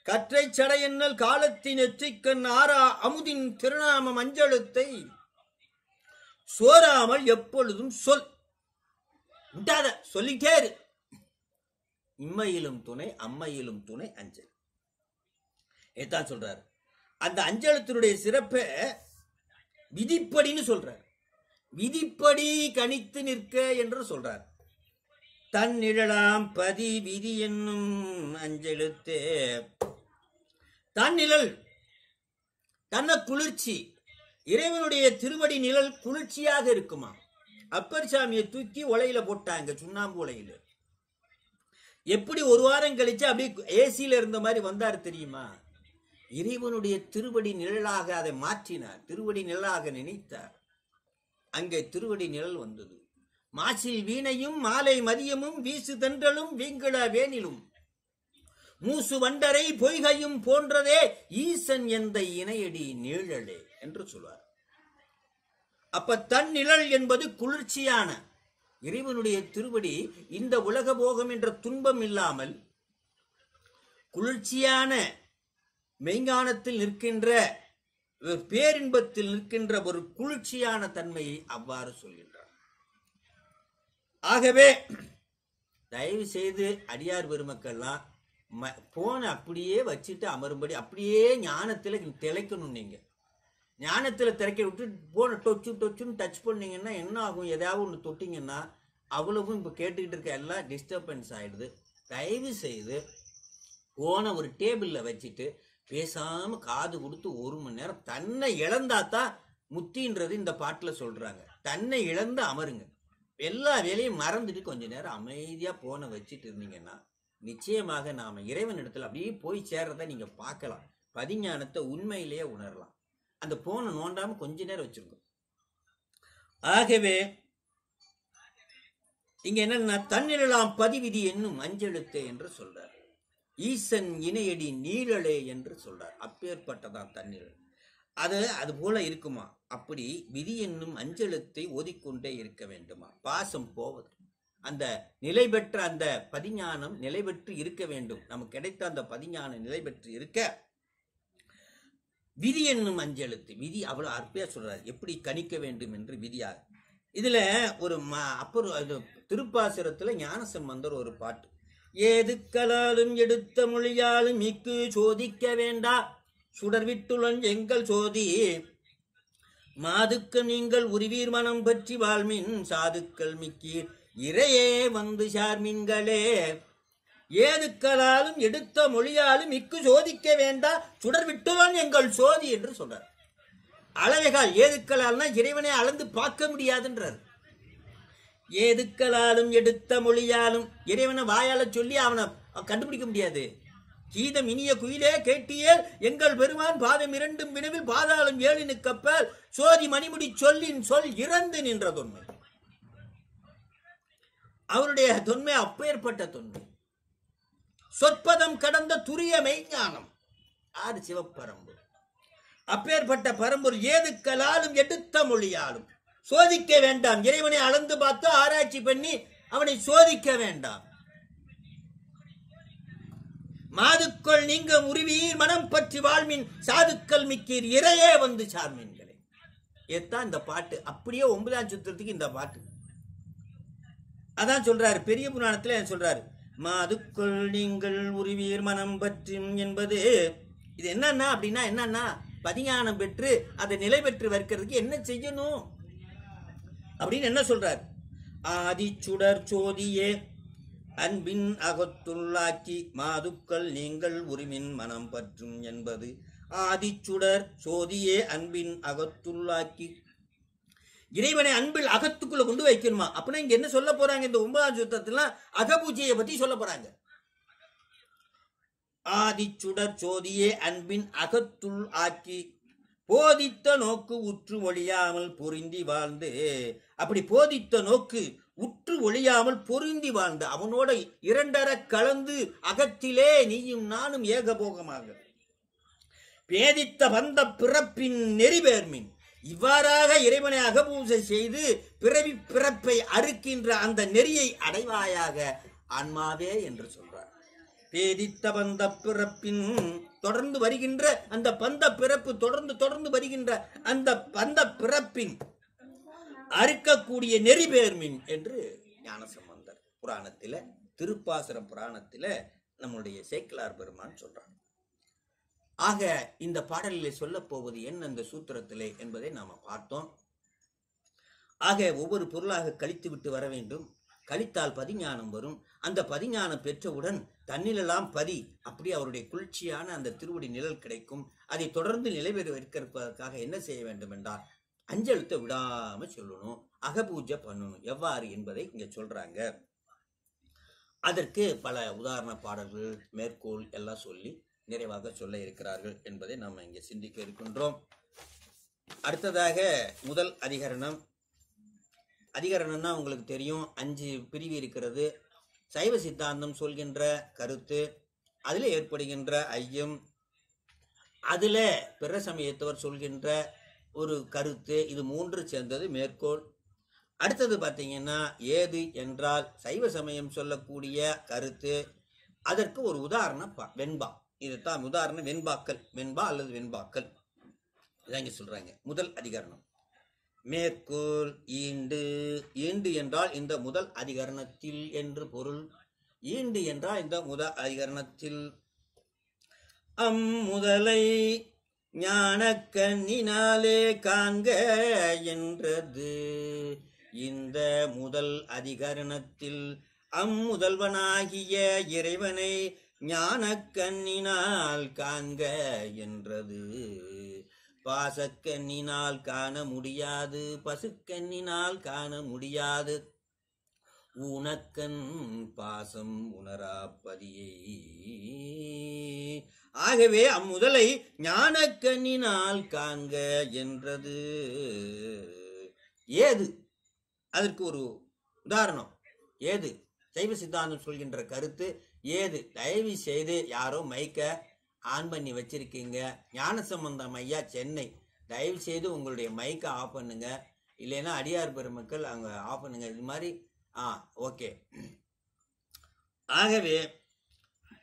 கற்றை சடையன்னல் காலத்தின் எற்றிக்கண் ஆறா அமுதின் திருநாமம் அஞ்செழுத்தை சோராமல் எப்பொழுதும் சொல். விட்டாத சொல்லிட்டே இரு. இம்மையிலும் துணை அம்மையிலும் துணை அஞ்சல். இதான் சொல்றாரு. அந்த அஞ்சலத்தினுடைய சிறப்பை விதிப்படின்னு சொல்றார். விதிப்படி கணித்து நிற்க என்று சொல்றார். தன் நிழலாம் பதி விதி என்னும் அஞ்செழுத்து தன் நிழல் தன்ன குளிர்ச்சி. இறைவனுடைய திருவடி நிழல் குளிர்ச்சியாக இருக்குமா? அப்பர் சாமியை தூக்கி உலையில போட்டாங்க சுண்ணாம்பு உலையில எப்படி ஒரு வாரம் கழிச்சு அப்படியே ஏசியில இருந்த மாதிரி வந்தார் தெரியுமா? இறைவனுடைய திருவடி நிழலாக அதை மாற்றினார். திருவடி நிழலாக நினைத்தார். அங்கே திருவடி நிழல் வந்தது. மாசில் வீணையும் மாலை மதியமும் வீசு தென்றலும் வீங்கிழ வேணிலும் மூசு வண்டரை பொய்கையும் போன்றதே ஈசன் எந்த இணையடி நீழலே என்று சொல்வார். அப்ப தன் நிழல் என்பது குளிர்ச்சியான. இறைவனுடைய திருவடி இந்த உலக போகம் என்ற துன்பம் இல்லாமல் குளிர்ச்சியான மெய்ஞானத்தில் நிற்கின்ற பேரின்பத்தில் நிற்கின்ற ஒரு குளிர்ச்சியான தன்மையை அவ்வாறு சொல்கின்றார். ஆகவே தயவு செய்து அடியார் பெருமக்கள்லாம் ம- போனை அப்படியே வச்சுட்டு அமரும்படி அப்படியே ஞானத்தில் திளைக்கணும் நீங்கள் ஞானத்தில் திறக்க விட்டு போன டொச்சு டொச்சுன்னு டச் பண்ணிங்கன்னா என்ன ஆகும்? எதாவது ஒன்று தொட்டிங்கன்னா அவ்வளவும் இப்போ கேட்டுக்கிட்டு இருக்க எல்லாம் டிஸ்டர்பன்ஸ் ஆகிடுது தயவு செய்து போன ஒரு டேபிளில் வச்சுட்டு பேசாமல் காது கொடுத்து ஒரு மணி நேரம் தன்னை இழந்தாதான் முத்தின்றது இந்த பாட்டில் சொல்கிறாங்க தன்னை இழந்து அமருங்க. எல்லா வேலையும் மறந்துட்டு கொஞ்ச நேரம் அமைதியாக போனை வச்சுட்டு இருந்தீங்கன்னா நிச்சயமாக நாம் இறைவன் இடத்துல அப்படியே போய் சேர்றதை நீங்கள் பார்க்கலாம். பதிஞானத்தை உண்மையிலேயே உணரலாம். அந்த போனை நோண்டாம கொஞ்ச நேரம் வச்சிருக்கோம் ஆகவே இங்க என்னன்னா தன்னிலாம் பதிவிதி என்னும் அஞ்செழுத்தே என்று சொல்றார். ஈசன் இணையடி நீழலே என்று சொல்றார். அப்பேற்பட்டதான் தன்னிழல் அது அது போல இருக்குமா? அப்படி விதி என்னும் அஞ்செழுத்தை ஓதிக்கொண்டே இருக்க வேண்டுமா? பாசம் போவது. அந்த நிலை பெற்ற அந்த பதிஞானம் நிலை பெற்று இருக்க வேண்டும். நமக்கு கிடைத்த அந்த பதிஞானம் நிலை பெற்று இருக்க விதி என்னும் அஞ்செழுத்து விதி அவ்வளோ அற்பையா சொல்றாரு. எப்படி கணிக்க வேண்டும் என்று விதியாக இதுல ஒரு ம- அப்புறம் அது திருப்பாசுரத்துல ஞானசம்பந்தர் ஒரு பாட்டு. ஏதுக்களாலும் எடுத்த மொழியாலும் மிக்கு சோதிக்க வேண்டா. சுடர்விட்டுள்ள எங்கள் சோதி. மாதுக்கு நீங்கள் உருவீர் மனம் பற்றி வாழ்மின் சாதுக்கள் மிக்கீர். இறையே வந்து சார்மீன்களே. ஏதுக்களாலும் எடுத்த மொழியாலும் மிக்கு சோதிக்க வேண்டா சுடர் விட்டுவான் எங்கள் சோதி என்று சொல்றார். அளவைகால் ஏதுக்களால்னா இறைவனை அளந்து பார்க்க முடியாதுன்றார். ஏதுக்களாலும் எடுத்த மொழியாலும் இறைவனை வாயால சொல்லி அவனை கண்டுபிடிக்க முடியாது. கீதம் இனிய குயிலே கேட்டியே எங்கள் பெருமான் பாதம் இரண்டும் வினவில் பாதாளம் ஏழினு கப்பல் சோதி மணிமுடி சொல்லின் சொல் இறந்து நின்ற தொன்மை. அவருடைய தொன்மை அப்பேற்பட்ட தொன்மை. சொற்பதம் கடந்த துரிய மெய்ஞானம். ஆறு சிவப்பரம்பு. அப்பேற்பட்ட பரம்பூர் ஏதுக்களாலும் எடுத்த மொழியாலும். சோதிக்க வேண்டாம். இறைவனை அளந்து பார்த்து ஆராய்ச்சி பண்ணி அவனை சோதிக்க வேண்டாம். மாதுக்கள் நீங்க உருவீர் மனம் பற்றி வாழ்மின் சாதுக்கள் மிக்கீர் இறையே வந்து சார்மீன்களே. இதுதான் இந்த பாட்டு. அப்படியே ஒன்பதாம் சுத்திரத்துக்கு இந்த பாட்டு. அதான் சொல்றாரு. பெரிய புராணத்துல சொல்றாரு. மாதுக்குள் நீங்கள் உருவீர் மனம் பற்றும் என்பது. இது என்னன்னா அப்படின்னா என்னன்னா பதிஞானம் பெற்று அதை நிலை பெற்று வைக்கிறதுக்கு என்ன செய்யணும்? அப்படின்னு என்ன சொல்றார்? ஆதி சுடர் சோதியே அன்பின் அகத்துள்ளாக்கி மாதுக்கள் நீங்கள் உரிமின் மனம் பற்றும் என்பது. ஆதிச்சுடர் சோதியே அன்பின் அகத்துள்ளாக்கி இறைவனை அன்பில் அகத்துக்குள்ள கொண்டு வைக்கணுமா? அப்படின்னா இங்க என்ன சொல்ல போறாங்க? இந்த ஒன்பதாம் சுத்தத்துல அகபூஜையை பத்தி சொல்ல போறாங்க. ஆதிச்சுடர் சோதியே அன்பின் அகத்துள் ஆக்கி போதித்த நோக்கு உற்று ஒழியாமல் பொருந்தி வாழ்ந்து. அப்படி போதித்த நோக்கு உற்று ஒழியாமல் பொருந்தி வாழ்ந்து. அவனோட இரண்டர கலந்து அகத்திலே நீயும் நானும் ஏகபோகமாக பேதித்த வந்த பிறப்பின் நெறிவேர்மின். இவ்வாறாக இறைவனை பூஜை செய்து பிறவி பிறப்பை அறுக்கின்ற அந்த நெறியை அடைவாயாக ஆன்மாவே என்று சொல்றார். பேதித்த பந்த பிறப்பின் தொடர்ந்து வருகின்ற அந்த பந்த பிறப்பு தொடர்ந்து தொடர்ந்து வருகின்ற அந்த பந்த பிறப்பின் அறுக்கக்கூடிய நெறிபேர்மின் என்று ஞானசம்பந்தர் புராணத்தில திருப்பாசுர புராணத்தில நம்முடைய சேக்கிலார் பெருமான் சொல்றாங்க ஆக இந்த பாடலிலே சொல்லப் போவது என்ன அந்த சூத்திரத்திலே என்பதை நாம் பார்த்தோம். ஆக ஒவ்வொரு பொருளாக கழித்து விட்டு வர வேண்டும். கழித்தால் பதிஞானம் வரும். அந்த பதிஞானம் பெற்றவுடன் தன்னிலெல்லாம் பதி அப்படி அவருடைய குளிர்ச்சியான அந்த திருவடி நிழல் கிடைக்கும். அதை தொடர்ந்து நிலைபெற வைக்கிறதுக்காக என்ன செய்ய வேண்டும் என்றால் அஞ்செழுத்தை விடாம சொல்லணும். அகபூஜை பண்ணணும். எவ்வாறு என்பதை இங்க சொல்றாங்க. அதற்கு பல உதாரண பாடல்கள் மேற்கோள் எல்லாம் சொல்லி நிறைவாக சொல்ல இருக்கிறார்கள் என்பதை நாம் இங்கே சிந்திக்க இருக்கின்றோம். அடுத்ததாக முதல் அதிகரணம். அதிகரணம்னா உங்களுக்கு தெரியும் அஞ்சு பிரிவு இருக்கிறது. சைவ சித்தாந்தம் சொல்கின்ற கருத்து அதில் ஏற்படுகின்ற ஐயம் அதில் பிற சமயத்தவர் சொல்கின்ற ஒரு கருத்து இது மூன்று சேர்ந்தது மேற்கோள். அடுத்தது பார்த்தீங்கன்னா ஏது என்றால் சைவ சமயம் சொல்லக்கூடிய கருத்து. அதற்கு ஒரு உதாரணம் வெண்பா. இதுதான் உதாரணம் வெண்பாக்கள். வெண்பா அல்லது வெண்பாக்கள். இதான் இங்க சொல்றாங்க. முதல் அதிகரணம். மேற்கோள் ஈண்டு. ஈண்டு என்றால் இந்த முதல் அதிகரணத்தில் என்று பொருள். ஈண்டு என்றால் இந்த முதல் அதிகரணத்தில். அம் முதலை ஞானக்கண்ணினாலே காண்க என்றது. இந்த முதல் அதிகரணத்தில் அம்முதல்வனாகிய இறைவனை ஞானக்கண்ணினால் காண்க என்றது. பாசக்கண்ணினால் காண முடியாது பசுக்கண்ணினால் காண முடியாது. உனக்கண் பாசம் உணராப்பதியை ஆகவே அம்முதலை ஞானக்கண்ணினால் காண்க என்றது. ஏது? அதற்கு ஒரு உதாரணம். ஏது? சைவ சித்தாந்தம் சொல்கின்ற கருத்து ஏது? தயவு செய்து யாரோ மைக்க ஆன் பண்ணி வச்சிருக்கீங்க. ஞானசம்பந்தம் ஐயா சென்னை. தயவு செய்து உங்களுடைய மைக்கை ஆஃப் பண்ணுங்க. இல்லைன்னா அடியார் பெருமக்கள் அவங்க ஆஃப் பண்ணுங்க. இது மாதிரி ஆ ஓகே. ஆகவே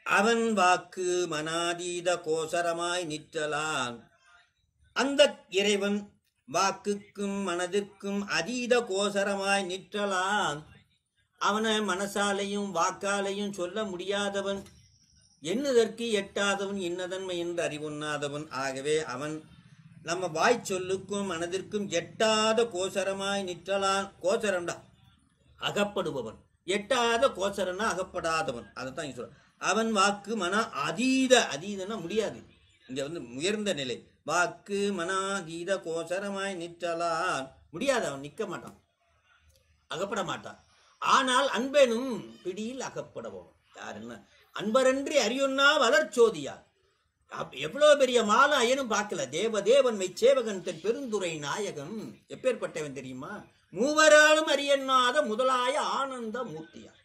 அவன் வாக்கு மனாதீத கோசரமாய் நிற்றலான். அந்த இறைவன் வாக்குக்கும் மனதிற்கும் அதீத கோசரமாய் நிற்றலான். அவனை மனசாலையும் வாக்காலையும் சொல்ல முடியாதவன். எண்ணுதற்கு எட்டாதவன் இன்னதன்மை என்று அறிவுண்ணாதவன். ஆகவே அவன் நம்ம வாய் சொல்லுக்கும் மனதிற்கும் எட்டாத கோசரமாய் நிற்றலான் கோசரம்டா அகப்படுபவன். எட்டாத கோசரனா அகப்படாதவன். அதைத்தான் தான் சொல்ற. அவன் வாக்கு மன அதீத அதீதனா முடியாது. இங்க வந்து உயர்ந்த நிலை. வாக்கு மனாதீத கோசரமாய் நிற்றலான் முடியாது அவன் நிற்க மாட்டான். அகப்பட மாட்டான். ஆனால் அன்பெனும் பிடியில் அகப்படவும். யார் என்ன? அன்பரன்றி அறியுன்னா வளர்ச்சோதியார் எவ்வளவு பெரிய மாலை ஏனும் பார்க்கல. தேவதேவன் மை மெய்ச்சேவகன் தன் பெருந்துரை நாயகன் எப்பேற்பட்டவன் தெரியுமா? மூவராலும் அறியண்ணாத முதலாய ஆனந்த மூர்த்தியார்.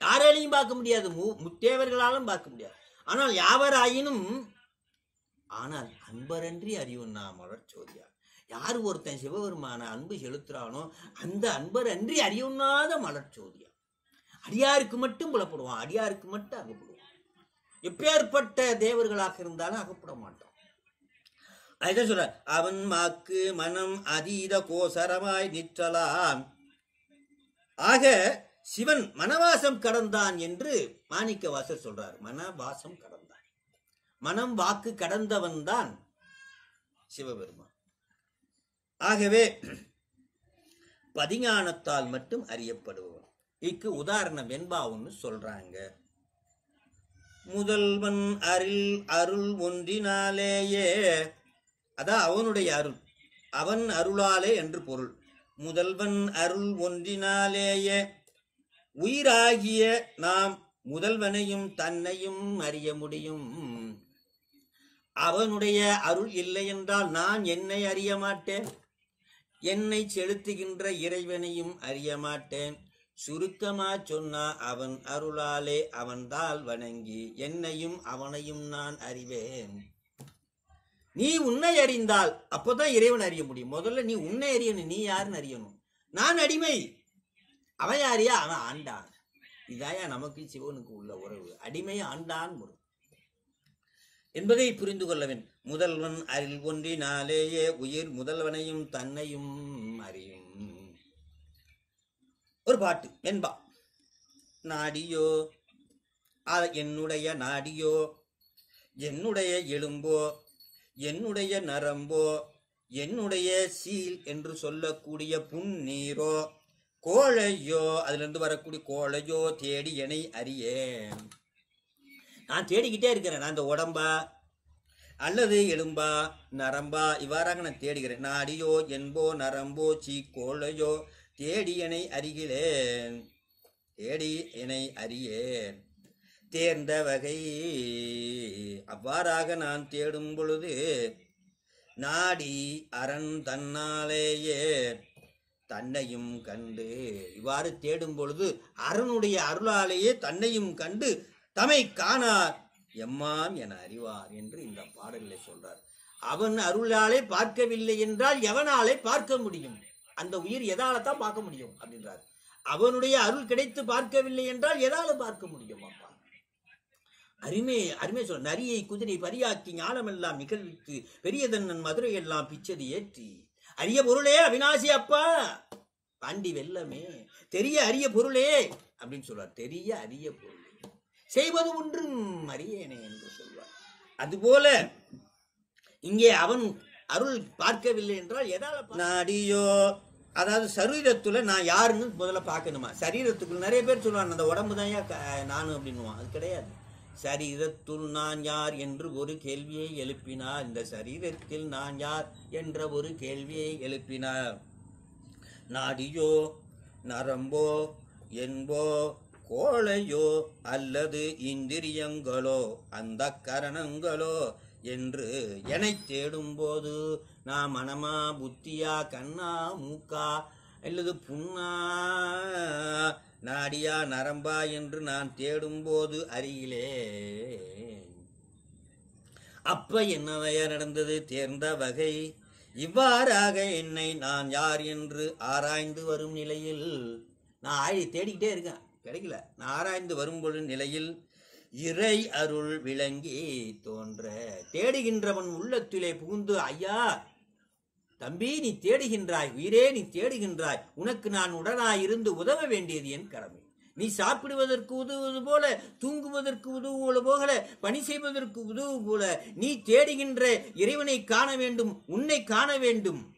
யாராலையும் பார்க்க முடியாது. முத்தேவர்களாலும் பார்க்க முடியாது. ஆனால் யாவராயினும் ஆனால் அன்பரன்றி அறிவுன்னா மலர்ச்சோதியார் யார் ஒருத்தன் சிவபெருமான அன்பு செலுத்துறானோ அந்த அன்பர் அன்றி அறியுண்ணாத மலர்ச்சோதியார் அடியாருக்கு மட்டும் புலப்படுவான் அடியாருக்கு மட்டும் அகப்படுவான். எப்பேற்பட்ட தேவர்களாக இருந்தாலும் அகப்பட மாட்டான். அதுதான் சொல்ற அவன் மாக்கு மனம் அதீத கோசரமாய் நிற்றலாம். ஆக சிவன் மனவாசம் கடந்தான் என்று மாணிக்க வாசர் சொல்றார். மனவாசம் கடந்தான். மனம் வாக்கு கடந்தவன் தான் சிவபெருமான். ஆகவே பதிஞானத்தால் மட்டும் அறியப்படுவோம் இக்கு உதாரணம் வெண்பா சொல்றாங்க. முதல்வன் அருள் அருள் ஒன்றினாலேயே அதான் அவனுடைய அருள். அவன் அருளாலே என்று பொருள். முதல்வன் அருள் ஒன்றினாலேயே உயிராகிய நாம் முதல்வனையும் தன்னையும் அறிய முடியும். அவனுடைய அருள் இல்லை என்றால் நான் என்னை அறிய மாட்டேன்? என்னை செலுத்துகின்ற இறைவனையும் அறிய மாட்டேன் சுருக்கமா சொன்னா அவன் அருளாலே அவன்தால் வணங்கி என்னையும் அவனையும் நான் அறிவேன். நீ உன்னை அறிந்தால் அப்போதான் இறைவன் அறிய முடியும். முதல்ல நீ உன்னை அறியணும் நீ யாருன்னு அறியணும். நான் அடிமை. அவன் யாரியா அவன் ஆண்டான். இதாயா நமக்கு சிவனுக்கு உள்ள உறவு. அடிமை ஆண்டான் முறை என்பதை புரிந்து கொள்ளவேன் முதல்வன் அருள் ஒன்றினாலேயே உயிர் முதல்வனையும் தன்னையும் அறியும். ஒரு பாட்டு என்பா. நாடியோ என்னுடைய நாடியோ என்னுடைய எலும்போ என்னுடைய நரம்போ என்னுடைய சீல் என்று சொல்லக்கூடிய புன்னீரோ கோழையோ அதிலிருந்து வரக்கூடிய கோழையோ தேடி என்னை அறியேன். நான் தேடிக்கிட்டே இருக்கிறேன். நான் இந்த உடம்பா அல்லது எலும்பா நரம்பா இவ்வாறாக நான் தேடுகிறேன். நாடியோ என்போ நரம்போ சீக்கோளையோ தேடி எனை அறிகிறேன். தேடி எனை அறியேன். தேர்ந்த வகை. அவ்வாறாக நான் தேடும் பொழுது நாடி அரண் தன்னாலேயே தன்னையும் கண்டு இவ்வாறு தேடும் பொழுது அரணுடைய அருளாலேயே தன்னையும் கண்டு தமை காணார். எம்மான் என அறிவார் என்று இந்த பாடல்களை சொல்றார். அவன் அருளாலே பார்க்கவில்லை என்றால் எவனாலே பார்க்க முடியும்? அந்த உயிர் எதால தான் பார்க்க முடியும் அப்படின்றார். அவனுடைய அருள் கிடைத்து பார்க்கவில்லை என்றால் எதால பார்க்க முடியும் அப்பா? அருமை அருமை சொல் நரியை குதிரை பரியாக்கி ஞானமெல்லாம் நிகழ்வித்து பெரியதன்னன் மதுரை எல்லாம் பிச்சது ஏற்றி. அரிய பொருளே அவினாசி அப்பா. பாண்டி வெல்லமே. தெரிய அரிய பொருளே அப்படின்னு சொல்றார். தெரிய அரிய பொருள். செய்வது ஒன்றும் அறியேனே என்று சொல்வார். அதுபோல இங்கே அவன் அருள் பார்க்கவில்லை என்றால் எதால நாடியோ அதாவது சரீரத்துல நான் யாருன்னு முதல்ல பார்க்கணுமா? சரீரத்துக்குள் நிறைய பேர் சொல்லுவாங்க அந்த உடம்பு தான் நானும் அப்படின்னுவான். அது கிடையாது. சரீரத்துள் நான் யார் என்று ஒரு கேள்வியை எழுப்பினார். இந்த சரீரத்தில் நான் யார் என்ற ஒரு கேள்வியை எழுப்பினார். நாடியோ நரம்போ என்போ கோளையோ அல்லது இந்திரியங்களோ அந்த கரணங்களோ என்று என்னை தேடும்போது நான் மனமா புத்தியா கண்ணா மூக்கா அல்லது புண்ணா நாடியா நரம்பா என்று நான் தேடும்போது அருகிலே அப்ப என்னவையா நடந்தது? தேர்ந்த வகை. இவ்வாறாக என்னை நான் யார் என்று ஆராய்ந்து வரும் நிலையில் நான் ஆழி தேடிக்கிட்டே இருக்கேன். கிடைக்கல. ஆராய்ந்து வரும்பொழுது நிலையில் இறை அருள் விளங்கி தோன்ற. தேடுகின்றவன் உள்ளத்திலே புகுந்து ஐயா தம்பி நீ தேடுகின்றாய் உயிரே நீ தேடுகின்றாய். உனக்கு நான் உடனாயிருந்து உதவ வேண்டியது என் கடமை. நீ சாப்பிடுவதற்கு உதவுவது போல தூங்குவதற்கு உதவுவது போல பணி செய்வதற்கு உதவு போல நீ தேடுகின்ற இறைவனை காண வேண்டும் உன்னை காண வேண்டும்.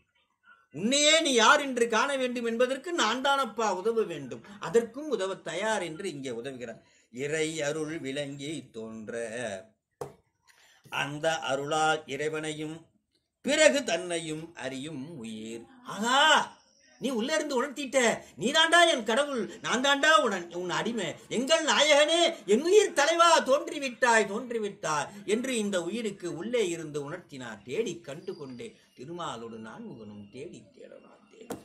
உன்னையே நீ யார் என்று காண வேண்டும் என்பதற்கு நான் தானப்பா உதவ வேண்டும். அதற்கும் உதவ தயார் என்று இங்கே உதவுகிறார். இறை அருள் விளங்கி தோன்ற. அந்த அருளால் இறைவனையும் பிறகு தன்னையும் அறியும் உயிர். ஆகா நீ உள்ள இருந்து உணர்த்திட்ட. நீ தாண்டா என் கடவுள் நான் தாண்டா உன் உன் அடிமை. எங்கள் நாயகனே என் உயிர் தலைவா தோன்றிவிட்டாய் தோன்றிவிட்டாய் என்று இந்த உயிருக்கு உள்ளே இருந்து உணர்த்தினார். தேடி கண்டு கொண்டே திருமாலோடு நான்முகனும் தேடி தேடலாம் தேடி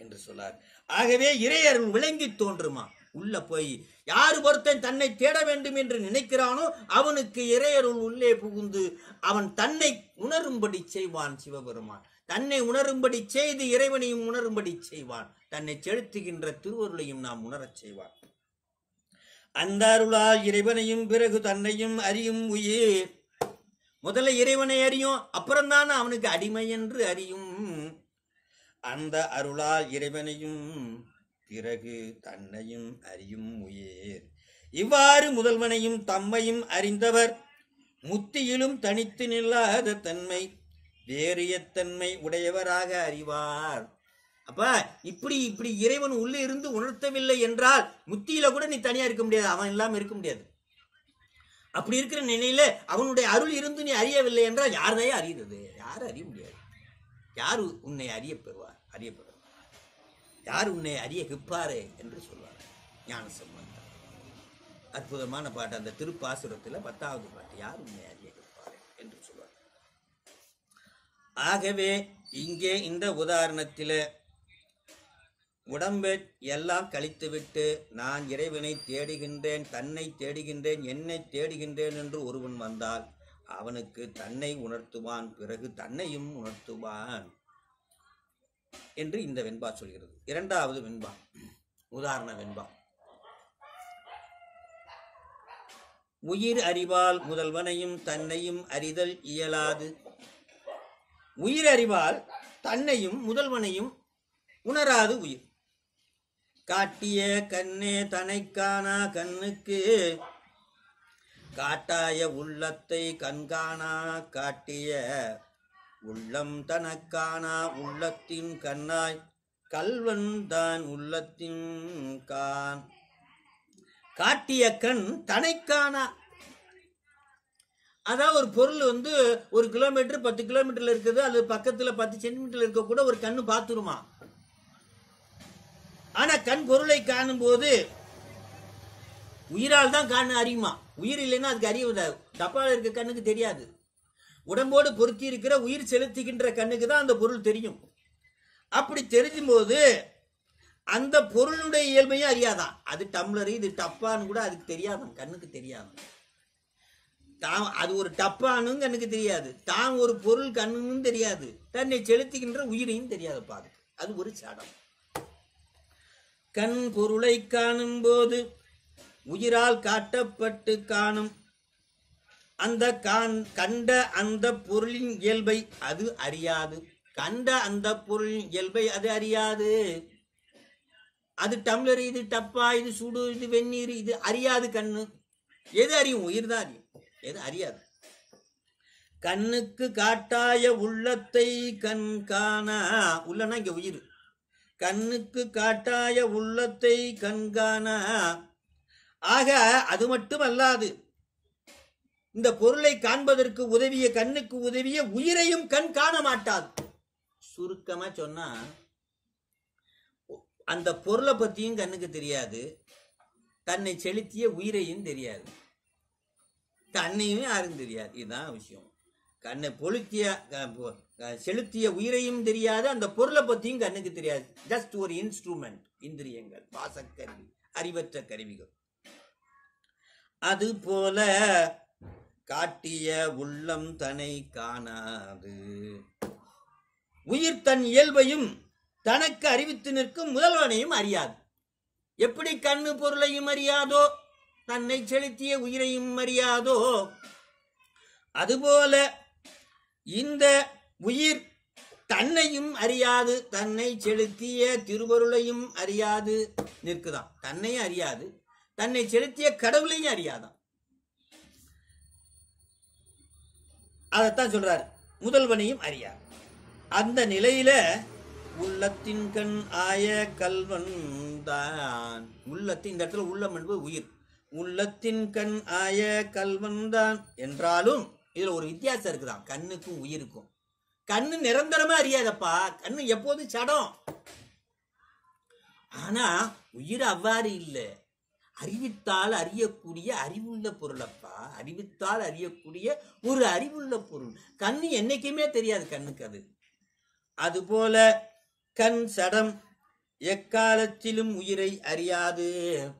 என்று சொல்லார். ஆகவே இறையருள் விளங்கி தோன்றுமா? உள்ள போய் யார் ஒருத்தன் தன்னை தேட வேண்டும் என்று நினைக்கிறானோ அவனுக்கு இறையருள் உள்ளே புகுந்து அவன் தன்னை உணரும்படி செய்வான் சிவபெருமான். தன்னை உணரும்படி செய்து இறைவனையும் உணரும்படி செய்வான். தன்னை செலுத்துகின்ற திருவருளையும் நாம் உணரச் செய்வான். அந்த அருளால் இறைவனையும் பிறகு தன்னையும் அறியும் உயிர். முதல்ல இறைவனை அறியும் அப்புறம்தான் அவனுக்கு அடிமை என்று அறியும். அந்த அருளால் இறைவனையும் பிறகு தன்னையும் அறியும் உயிர். இவ்வாறு முதல்வனையும் தம்மையும் அறிந்தவர் முத்தியிலும் தனித்து நில்லாத தன்மை வேறு உடையவராக அறிவார். அப்ப இப்படி இப்படி இறைவன் உள்ளே இருந்து உணர்த்தவில்லை என்றால் முத்தியில கூட நீ தனியா இருக்க முடியாது அவன் இல்லாம இருக்க முடியாது. அப்படி இருக்கிற நிலையில அவனுடைய அருள் இருந்து நீ அறியவில்லை என்றால் யாரையே அறியுறது? யாரும் அறிய முடியாது. யார் உன்னை அறிய பெறுவார்? அறிய பெறுவார். யார் உன்னை அறிய கிப்பாரே என்று சொல்வார் ஞான சம்பந்தம் அற்புதமான பாட்டு அந்த திருப்பாசுரத்தில் பத்தாவது பாட்டு. யார் உன்னை அறிய கிப்பாரே என்று சொல்வார் ஆகவே இங்கே இந்த உதாரணத்தில் உடம்பை எல்லாம் கழித்துவிட்டு நான் இறைவனை தேடுகின்றேன் தன்னை தேடுகின்றேன் என்னை தேடுகின்றேன் என்று ஒருவன் வந்தால் அவனுக்கு தன்னை உணர்த்துவான் பிறகு தன்னையும் உணர்த்துவான் என்று இந்த வெண்பா சொல்கிறது. இரண்டாவது வெண்பா உதாரண வெண்பா. உயிர் அறிவால் முதல்வனையும் தன்னையும் அறிதல் இயலாது. உயிர் அறிவால் தன்னையும் முதல்வனையும் உணராது உயிர். காட்டிய கண்ணே தனை காணா கண்ணுக்கு? காட்டாய உள்ளத்தை கண்காணா? காட்டிய உள்ளம் தனக்கானா? உள்ளத்தின் கண்ணாய் கல்வன் தான் உள்ளத்தின் கான். காட்டிய கண் தனைக்கானா? அதாவது ஒரு பொருள் வந்து ஒரு கிலோமீட்டர் பத்து கிலோமீட்டர்ல இருக்குது. அது பக்கத்துல பத்து சென்டிமீட்டர்ல இருக்க கூட ஒரு கண்ணு பார்த்துருமா ஆனா கண் பொருளை காணும் போது உயிரால் தான் கண்ணு அறியுமா? உயிர் இல்லைன்னா அதுக்கு அறியுதா டப்பாவில் இருக்க கண்ணுக்கு தெரியாது. உடம்போடு பொருத்தி இருக்கிற உயிர் செலுத்துகின்ற கண்ணுக்கு தான் அந்த பொருள் தெரியும். அப்படி தெரிஞ்சும் போது அந்த பொருளுடைய இயல்பையும் அறியாதான். அது டம்ளர் இது டப்பான்னு கூட அதுக்கு தெரியாதான். கண்ணுக்கு தெரியாதான். தான் அது ஒரு டப்பானுங்க கண்ணுக்கு தெரியாது. தான் ஒரு பொருள் கண்ணுன்னு தெரியாது. தன்னை செலுத்துகின்ற உயிரையும் தெரியாது அதுக்கு அது ஒரு சடம். கண் பொருளை காணும் போது உயிரால் காட்டப்பட்டு காணும். அந்த கான் கண்ட அந்த பொருளின் இயல்பை அது அறியாது. கண்ட அந்த பொருளின் இயல்பை அது அறியாது. அது டம்ளர் இது டப்பா இது சுடு இது வெந்நீர் இது அறியாது கண்ணு. எது அறியும்? உயிர் தான் அறியும். எது அறியாது. கண்ணுக்கு காட்டாய உள்ளத்தை கண் காணா உள்ளனா இங்க உயிர். கண்ணுக்கு காட்டாய உள்ளத்தை கண்காணா ஆக அது மட்டும் அல்லாது இந்த பொருளை காண்பதற்கு உதவிய கண்ணுக்கு உதவிய உயிரையும் கண் காண மாட்டாது. சுருக்கமா சொன்னா அந்த பொருளை பத்தியும் கண்ணுக்கு தெரியாது தன்னை செலுத்திய உயிரையும் தெரியாது. தன்னையும் யாரும் தெரியாது. இதுதான் விஷயம். கண்ணை பொழுத்திய செலுத்திய உயிரையும் தெரியாது அந்த பொருளை பற்றியும் கண்ணுக்கு தெரியாது. ஜஸ்ட் ஒரு இன்ஸ்ட்ருமெண்ட் இந்திரியங்கள் வாசக்கருவி அறிவற்ற கருவிகள். அது போல காட்டிய உள்ளம் தனை காணாது. உயிர் தன் இயல்பையும் தனக்கு அறிவித்து நிற்கும் முதல்வனையும் அறியாது. எப்படி கண்ணு பொருளையும் அறியாதோ தன்னை செலுத்திய உயிரையும் அறியாதோ? அதுபோல இந்த உயிர் தன்னையும் அறியாது தன்னை செலுத்திய திருவருளையும் அறியாது நிற்குதாம். தன்னையும் அறியாது தன்னை செலுத்திய கடவுளையும் அறியாதான் அதைத்தான் சொல்றாரு. முதல்வனையும் அறியார் அந்த நிலையில உள்ளத்தின் கண் ஆய கல்வன் தான். உள்ளத்தின் இந்த இடத்துல உள்ளம் என்பது உயிர். உள்ளத்தின் கண் ஆய கல்வந்தான். என்றாலும் இதுல ஒரு வித்தியாசம் இருக்குதான் கண்ணுக்கும் உயிருக்கும். கண்ணு நிரந்தரமா அறியாதப்பா. கண்ணு எப்போதும் சடம்? ஆனா உயிர் அவ்வாறு இல்லை. அறிவித்தால் அறியக்கூடிய அறிவுள்ள பொருளப்பா. அறிவித்தால் அறியக்கூடிய ஒரு அறிவுள்ள பொருள். கண்ணு என்னைக்குமே தெரியாது கண்ணுக்கு அது. அதுபோல கண் சடம் எக்காலத்திலும் உயிரை அறியாது.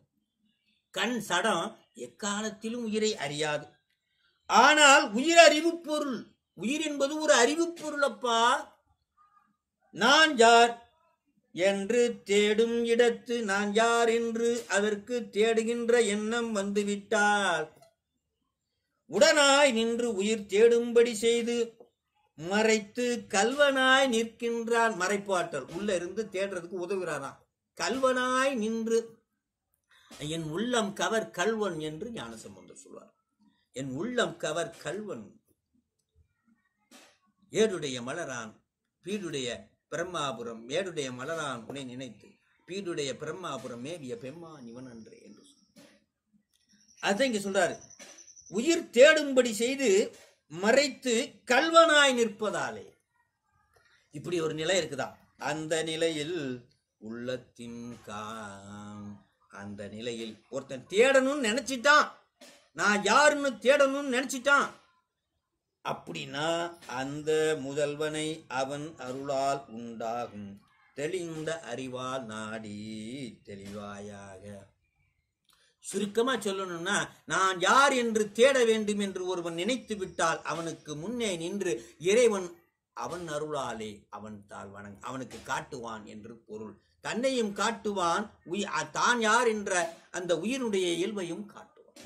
கண் சடம் எக்காலத்திலும் உயிரை அறியாது. ஆனால் உயிர் அறிவு பொருள். உயிர் என்பது ஒரு அறிவு பொருளப்பா நான் யார் என்று தேடும் இடத்து நான் யார் என்று அதற்கு தேடுகின்ற எண்ணம் வந்துவிட்டால் உடனாய் நின்று உயிர் தேடும்படி செய்து மறைத்து கல்வனாய் நிற்கின்றான். மறைப்பாற்றல். உள்ள இருந்து தேடுறதுக்கு உதவுகிறாராம். கல்வனாய் நின்று என் உள்ளம் கவர் கல்வன் என்று ஞானசம்பந்தர் சொல்வார். என் உள்ளம் கவர் கல்வன். ஏடுடைய மலரான் பீடுடைய பிரம்மாபுரம் ஏடுடைய மலரான் உன்னை நினைத்து பீடுடைய பிரம்மாபுரம் மேவிய பெம்மான் இவன் அன்று என்று சொன்னார். அதான் இங்க சொல்றாரு. உயிர் தேடும்படி செய்து மறைத்து கல்வனாய் நிற்பதாலே. இப்படி ஒரு நிலை இருக்குதா? அந்த நிலையில் உள்ளத்தின் காம் அந்த நிலையில் ஒருத்தன் தேடணும்னு நினைச்சிட்டான். நான் யாருன்னு தேடணும்னு நினைச்சிட்டான். அப்படின்னா அந்த முதல்வனை அவன் அருளால் உண்டாகும். தெளிந்த அறிவால் நாடி தெளிவாயாக. சுருக்கமா சொல்லணும்னா நான் யார் என்று தேட வேண்டும் என்று ஒருவன் நினைத்து விட்டால் அவனுக்கு முன்னே நின்று இறைவன் அவன் அருளாலே அவன் தாழ் வணங் அவனுக்கு காட்டுவான் என்று பொருள். தன்னையும் காட்டுவான். தான் யார் என்ற அந்த உயிரினுடைய இயல்பையும் காட்டுவான்.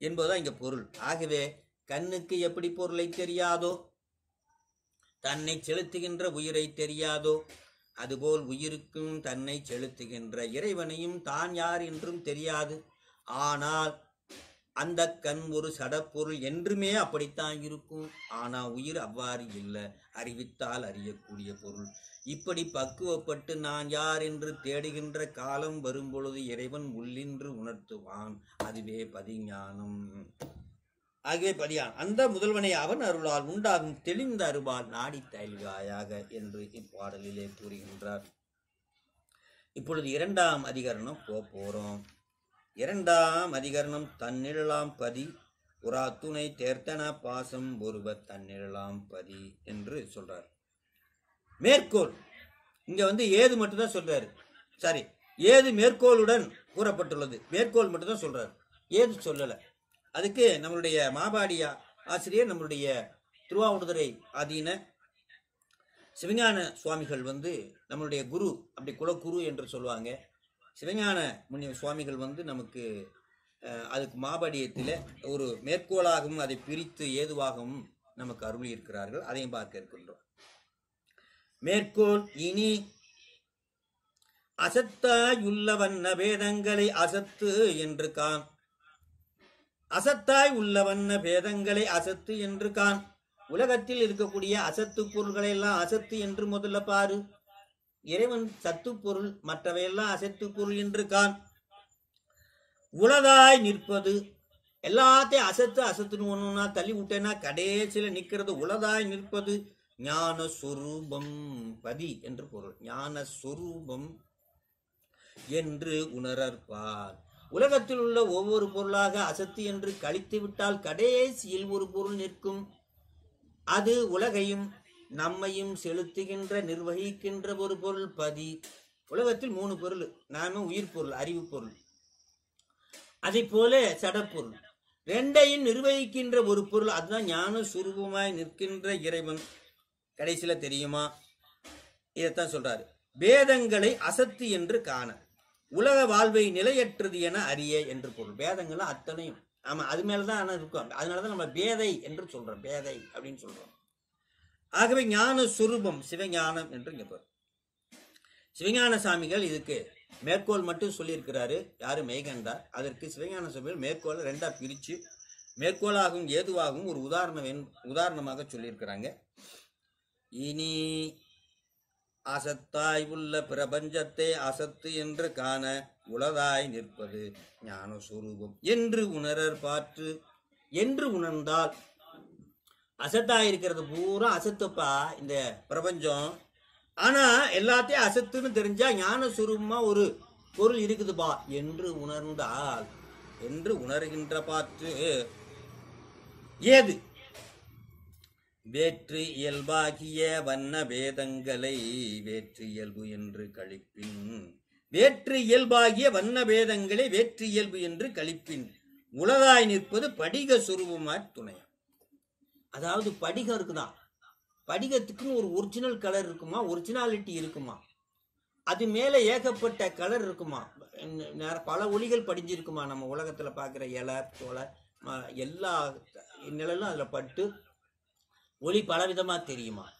என்பதுதான் இங்க பொருள். ஆகவே கண்ணுக்கு எப்படி பொருளை தெரியாதோ தன்னை செலுத்துகின்ற உயிரை தெரியாதோ அதுபோல் உயிருக்கும் தன்னை செலுத்துகின்ற இறைவனையும் தான் யார் என்றும் தெரியாது. ஆனால் அந்த கண் ஒரு சடப்பொருள் என்றுமே அப்படித்தான் இருக்கும். ஆனா உயிர் அவ்வாறு இல்லை. அறிவித்தால் அறியக்கூடிய பொருள். இப்படி பக்குவப்பட்டு நான் யார் என்று தேடுகின்ற காலம் வரும்பொழுது இறைவன் உள்ளின்று உணர்த்துவான். அதுவே பதிஞானம். ஆகவே பதியான் அந்த முதல்வனை அவன் அருளால் உண்டாகும் தெளிந்த அருவால் நாடி தயல்காயாக என்று இப்பாடலிலே கூறுகின்றார். இப்பொழுது இரண்டாம் அதிகரணம் போக போறோம். இரண்டாம் அதிகரணம் தன்னிழலாம் பதி உரா துணை தேர்த்தன பாசம் ஒருவ தன்னிழலாம் பதி என்று சொல்றார். மேற்கோள் இங்க வந்து ஏது மட்டும்தான் சொல்றாரு. சாரி ஏது மேற்கோளுடன் கூறப்பட்டுள்ளது. மேற்கோள் மட்டும்தான் சொல்றாரு. ஏது சொல்லல. அதுக்கு நம்மளுடைய மாபாடியா ஆசிரியர் நம்மளுடைய திருவாவூடுதுறை ஆதீன சிவஞான சுவாமிகள் வந்து நம்மளுடைய குரு அப்படி குலகுரு என்று சொல்லுவாங்க. சிவஞான முனி சுவாமிகள் வந்து நமக்கு அதுக்கு மாபடியத்தில் ஒரு மேற்கோளாகவும் அதை பிரித்து ஏதுவாகவும் நமக்கு அருளியிருக்கிறார்கள். அதையும் பார்க்க இருக்கின்றோம். மேற்கோள் இனி அசத்தாயுள்ள வண்ண பேதங்களை அசத்து என்று கான் அசத்தாய் உள்ள வண்ண பேதங்களை அசத்து என்று கான் உலகத்தில் இருக்கக்கூடிய அசத்து பொருள்களை எல்லாம் அசத்து என்று முதல்ல பாரு. இறைவன் சத்து பொருள் மற்றவையெல்லாம் அசத்து பொருள் என்று கான் உலதாய் நிற்பது எல்லாத்தையும் அசத்து அசத்துன்னு ஒண்ணுன்னா தள்ளி விட்டேன்னா கடைசியில நிற்கிறது உலதாய் நிற்பது ஞான சொரூபம் பதி என்று பொருள். ஞான சொரூபம் என்று உணரற்பார். உலகத்தில் உள்ள ஒவ்வொரு பொருளாக அசத்து என்று கழித்து விட்டால் கடைசியில் ஒரு பொருள் நிற்கும். அது உலகையும் நம்மையும் செலுத்துகின்ற நிர்வகிக்கின்ற ஒரு பொருள் பதி. உலகத்தில் மூணு பொருள். நாம உயிர் பொருள் அறிவு பொருள். அதை போல சடப்பொருள். ரெண்டையும் நிர்வகிக்கின்ற ஒரு பொருள். அதுதான் ஞான சுரூபமாய் நிற்கின்ற இறைவன். கடைசியில தெரியுமா? இதைத்தான் சொல்றாரு. வேதங்களை அசத்து என்று காண. உலக வாழ்வை நிலையற்றது என அறிய என்று பொருள். வேதங்கள்லாம் அத்தனையும். ஆமா அது மேலதான் ஆனா இருக்கும். அதனாலதான் நம்ம பேதை என்று சொல்றோம். பேதை அப்படின்னு சொல்றோம். ஆகவே ஞான சுரூபம் சிவஞானம் என்று இங்க பொருள் சிவஞான சாமிகள் இதுக்கு மேற்கோள் மட்டும் சொல்லியிருக்கிறாரு. யாரு? மேகண்டார் அதற்கு சிவஞான சுவாமிகள் மேற்கோளை ரெண்டா பிரிச்சு மேற்கோளாகவும் ஏதுவாகவும் ஒரு உதாரணம் உதாரணமாக சொல்லியிருக்கிறாங்க. இனி அசத்தாய் உள்ள பிரபஞ்சத்தை அசத்து என்று காண உளதாய் நிற்பது ஞான சுரூபம் என்று உணரர் பாற்று என்று உணர்ந்தால் அசத்தாக இருக்கிறது பூரா அசத்துப்பா இந்த பிரபஞ்சம். ஆனால் எல்லாத்தையும் அசத்துன்னு தெரிஞ்சால் ஞான சுரூபமாக ஒரு பொருள் இருக்குதுப்பா. என்று உணர்ந்தால் என்று உணர்கின்ற பார்த்து ஏது? வேற்று இயல்பாகிய வண்ண வேதங்களை வேற்று இயல்பு என்று கழிப்பின். வேற்று இயல்பாகிய வண்ண வேதங்களை வேற்று இயல்பு என்று கழிப்பின். உலகாய் நிற்பது படிக சுரூபமாய் துணை. அதாவது படிகம் இருக்குதான் படிகத்துக்குன்னு ஒரு ஒரிஜினல் கலர் இருக்குமா? ஒரிஜினாலிட்டி இருக்குமா? அது மேலே ஏகப்பட்ட கலர் இருக்குமா? நேர பல ஒளிகள் படிஞ்சிருக்குமா? நம்ம உலகத்தில் பார்க்குற இலை தோலை ம- எல்லா நிழலும் அதில் பட்டு ஒளி பலவிதமாக தெரியுமா?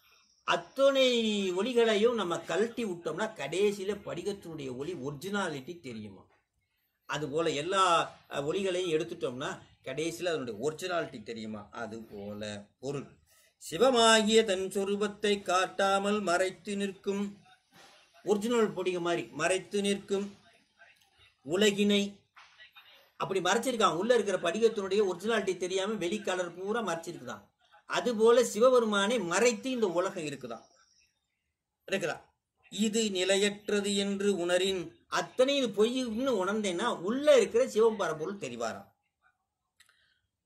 அத்தனை ஒளிகளையும் நம்ம கழட்டி விட்டோம்னா கடைசியில் படிகத்தினுடைய ஒளி ஒரிஜினாலிட்டி தெரியுமா? அதுபோல் எல்லா ஒளிகளையும் எடுத்துட்டோம்னா கடைசியில் அதனுடைய ஒரிஜினாலிட்டி தெரியுமா? அது போல பொருள். சிவமாகிய தன் சொரூபத்தை காட்டாமல் மறைத்து நிற்கும் ஒரிஜினல் பொடிக மாதிரி மறைத்து நிற்கும் உலகினை அப்படி மறைச்சிருக்கான் உள்ள இருக்கிற படிகத்தினுடைய ஒரிஜினாலிட்டி தெரியாம வெளி கலர் பூரா மறைச்சிருக்குதான். அதுபோல சிவபெருமானை மறைத்து இந்த உலகம் இருக்குதான். இருக்குதா? இது நிலையற்றது என்று உணரின் அத்தனை இது பொய்ன்னு உணர்ந்தேன்னா உள்ள இருக்கிற சிவபரப்பொருள் தெரிவாராம்.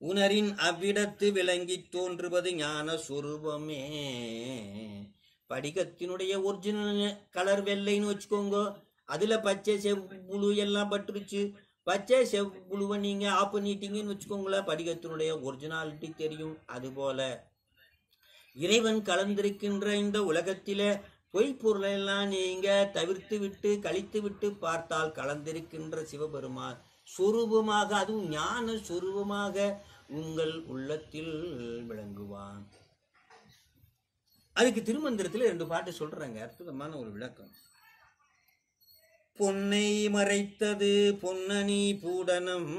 உணரின் அவ்விடத்து விளங்கி தோன்றுவது ஞான சுரூபமே. படிகத்தினுடைய ஒரிஜினல் கலர் வெள்ளைன்னு வச்சுக்கோங்க. அதுல பச்சை செவ்வுழு எல்லாம் பட்டுருச்சு. பச்சை செவ்வுழுவை நீங்க ஆஃப் பண்ணிட்டீங்கன்னு வச்சுக்கோங்களேன் படிகத்தினுடைய ஒரிஜினாலிட்டி தெரியும். அதுபோல இறைவன் கலந்திருக்கின்ற இந்த உலகத்தில தொய்பொருளெல்லாம் நீங்க தவிர்த்து விட்டு கழித்து விட்டு பார்த்தால் கலந்திருக்கின்ற சிவபெருமான். சுரூபமாக அதுவும் ஞான சுரூபமாக உங்கள் உள்ளத்தில் விளங்குவான். அதுக்கு திருமந்திரத்தில் ரெண்டு பாட்டு சொல்றாங்க. அற்புதமான ஒரு விளக்கம். பொன்னை மறைத்தது பொன்னணி பூடனம்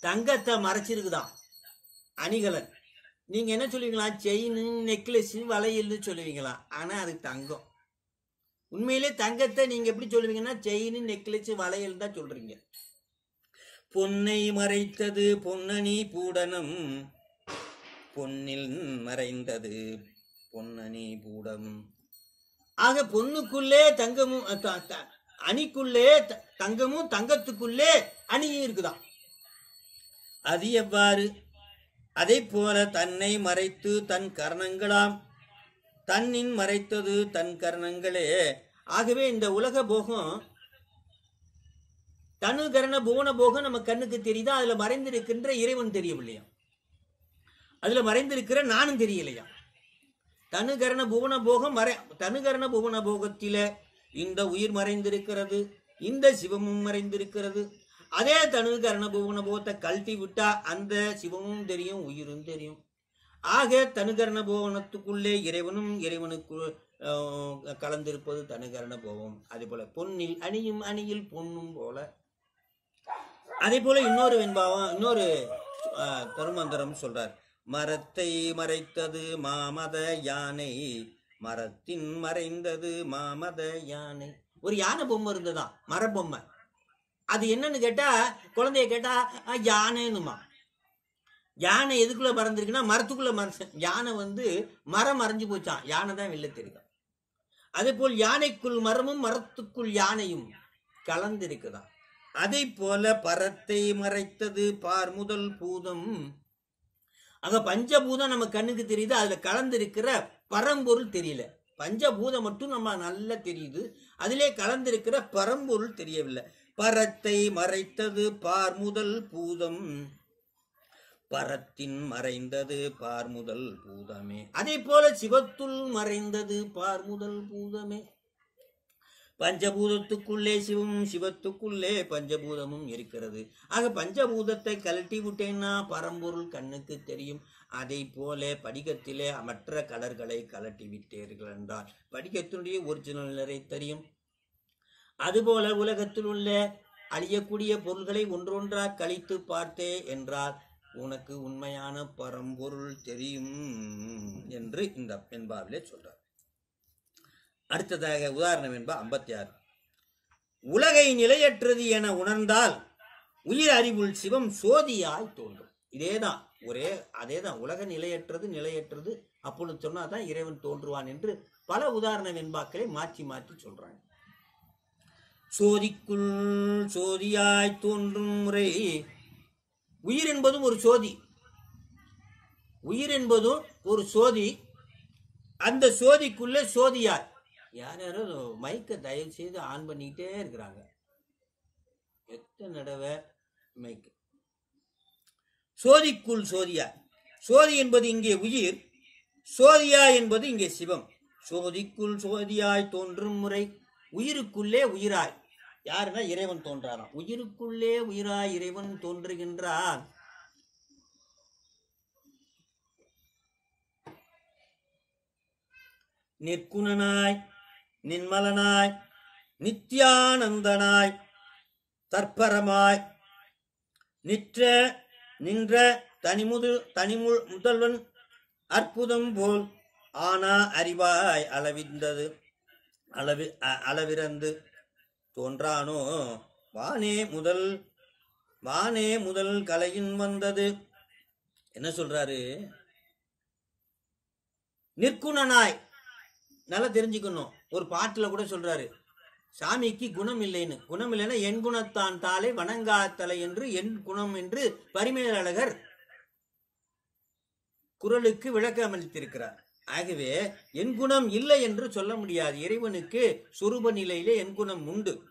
தங்கத்தை மறைச்சிருக்குதான் அணிகலன். நீங்க என்ன சொல்லுவீங்களா? செயின் நெக்லஸ் வளையல்னு சொல்லுவீங்களா? ஆனா அது தங்கம். உண்மையிலே தங்கத்தை நீங்க எப்படி சொல்லுவீங்கன்னா செயின் நெக்லஸ் வளையல் தான் சொல்றீங்க. பொன்னை மறைத்தது பொன்னணி பூடனம் பொன்னில் மறைந்தது பொன்னணி பூடம் ஆக பொண்ணுக்குள்ளே தங்கமும் த- அணிக்குள்ளே த- தங்கமும் தங்கத்துக்குள்ளே அணியும் இருக்குதான் அது எவ்வாறு? அதை போல தன்னை மறைத்து தன் கரணங்களாம் தன்னின் மறைத்தது தன் கரணங்களே. ஆகவே இந்த உலக போகம் தனு கரண புவன போகம் நம்ம கண்ணுக்கு தெரியுதா? அதுல மறைந்திருக்கின்ற இறைவன் தெரியவில்லையா? அதுல மறைந்திருக்கிற நானும் தெரியலையா? தனுகரண புவன போகம் மறை தனுகரண புவன போகத்தில இந்த உயிர் மறைந்திருக்கிறது இந்த சிவமும் மறைந்திருக்கிறது. அதே தனு கர்ணபுவன போகத்தை கழட்டி விட்டா அந்த சிவமும் தெரியும் உயிரும் தெரியும். ஆக தனுகரண போவனத்துக்குள்ளே இறைவனும் இறைவனுக்கு கலந்திருப்பது தனுகரண போவம். அதே போல பொன்னில் அணியும் அணியில் பொன்னும் போல. அதே போல இன்னொரு வெண்பாவம் இன்னொரு தருமந்தரம் தருமந்திரம் சொல்றார். மரத்தை மறைத்தது மாமத யானை மரத்தின் மறைந்தது மாமத யானை. ஒரு யானை பொம்மை இருந்ததா? மரபொம்மை அது என்னன்னு கேட்டால் குழந்தைய கேட்டால் யானைன்னுமா. யானை எதுக்குள்ளே மறந்துருக்குன்னா மரத்துக்குள்ளே மறைச்சேன் யானை வந்து மரம் மறைஞ்சு போச்சான் யானை தான் வெளில தெரியும் அதே போல் யானைக்குள் மரமும் மரத்துக்குள் யானையும் கலந்திருக்குதான் அதை போல பரத்தை மறைத்தது பார் முதல் பூதம். அங்க பஞ்சபூதம் நம்ம கண்ணுக்கு தெரியுது அதுல கலந்திருக்கிற பரம்பொருள் தெரியல. பஞ்சபூதம் மட்டும் நம்ம நல்லா தெரியுது அதிலே கலந்திருக்கிற பரம்பொருள் தெரியவில்லை. பரத்தை மறைத்தது பார் முதல் பூதம். பரத்தின் மறைந்தது பார் முதல் பூதமே. அதே போல சிவத்துள் மறைந்தது பார் முதல் பூதமே. பஞ்சபூதத்துக்குள்ளே சிவம் சிவத்துக்குள்ளே பஞ்சபூதமும் இருக்கிறது. ஆக பஞ்சபூதத்தை கழட்டி விட்டேன்னா பரம்பொருள் கண்ணுக்கு தெரியும். அதை போல படிகத்திலே மற்ற கலர்களை கலட்டி விட்டீர்கள் என்றால் படிகத்தினுடைய ஒரிஜினல் நிறை தெரியும். அதுபோல உலகத்தில் உள்ள அழியக்கூடிய பொருள்களை ஒன்றொன்றாக கழித்து பார்த்தே என்றால் உனக்கு உண்மையான பரம்பொருள் தெரியும் என்று இந்த என்பாவிலே சொல்றார். அடுத்ததாக உதாரணம் என்பா ஐம்பத்தி ஆறு உலகை நிலையற்றது என உணர்ந்தால் உயிர் அறிவுள் சிவம் சோதியாய் தோன்றும். இதேதான் ஒரே அதேதான் உலக நிலையற்றது நிலையற்றது அப்பொழுது சொன்னாதான் இறைவன் தோன்றுவான் என்று பல உதாரண வெண்பாக்களை மாற்றி மாற்றி சொல்றாங்க. சோதிக்குள் சோதியாய் தோன்றும் முறை. உயிர் என்பதும் ஒரு சோதி. உயிர் என்பதும் ஒரு சோதி. அந்த சோதிக்குள்ளே சோதியார் யார் யாரோ மைக்கை தயவு செய்து ஆன் பண்ணிக்கிட்டே இருக்கிறாங்க. எத்தனை தடவை மைக்கு. சோதிக்குள் சோதியார் சோதி என்பது இங்கே உயிர். சோதியா என்பது இங்கே சிவம். சோதிக்குள் சோதியாய் தோன்றும் முறை. உயிருக்குள்ளே உயிராய். யாருன்னா இறைவன் தோன்றாராம். உயிருக்குள்ளே உயிராய் இறைவன் தோன்றுகின்றான் நிற்குணனாய் நின்மலனாய் நித்யானந்தனாய் தற்பரமாய் நிற்ற நின்ற தனிமுது தனிமு முதல்வன் அற்புதம் போல் ஆனா அறிவாய் அளவிந்தது அளவி அ- அளவிறந்து தோன்றானோ? வானே முதல் வானே முதல் கலையின் வந்தது. என்ன சொல்றாரு? நிற்குணனாய். நல்லா தெரிஞ்சுக்கணும். ஒரு பாட்டுல கூட சொல்றாரு. சாமிக்கு குணம் இல்லைன்னு. குணம் இல்லைன்னா என் குணத்தான் தாளை வணங்காத்தலை என்று என் குணம் என்று பரிமேலழகர் குரலுக்கு விளக்கம் அளித்திருக்கிறார் ஆகவே என் குணம் இல்லை என்று சொல்ல முடியாது. இறைவனுக்கு சொரூப நிலையிலே என் குணம் உண்டு.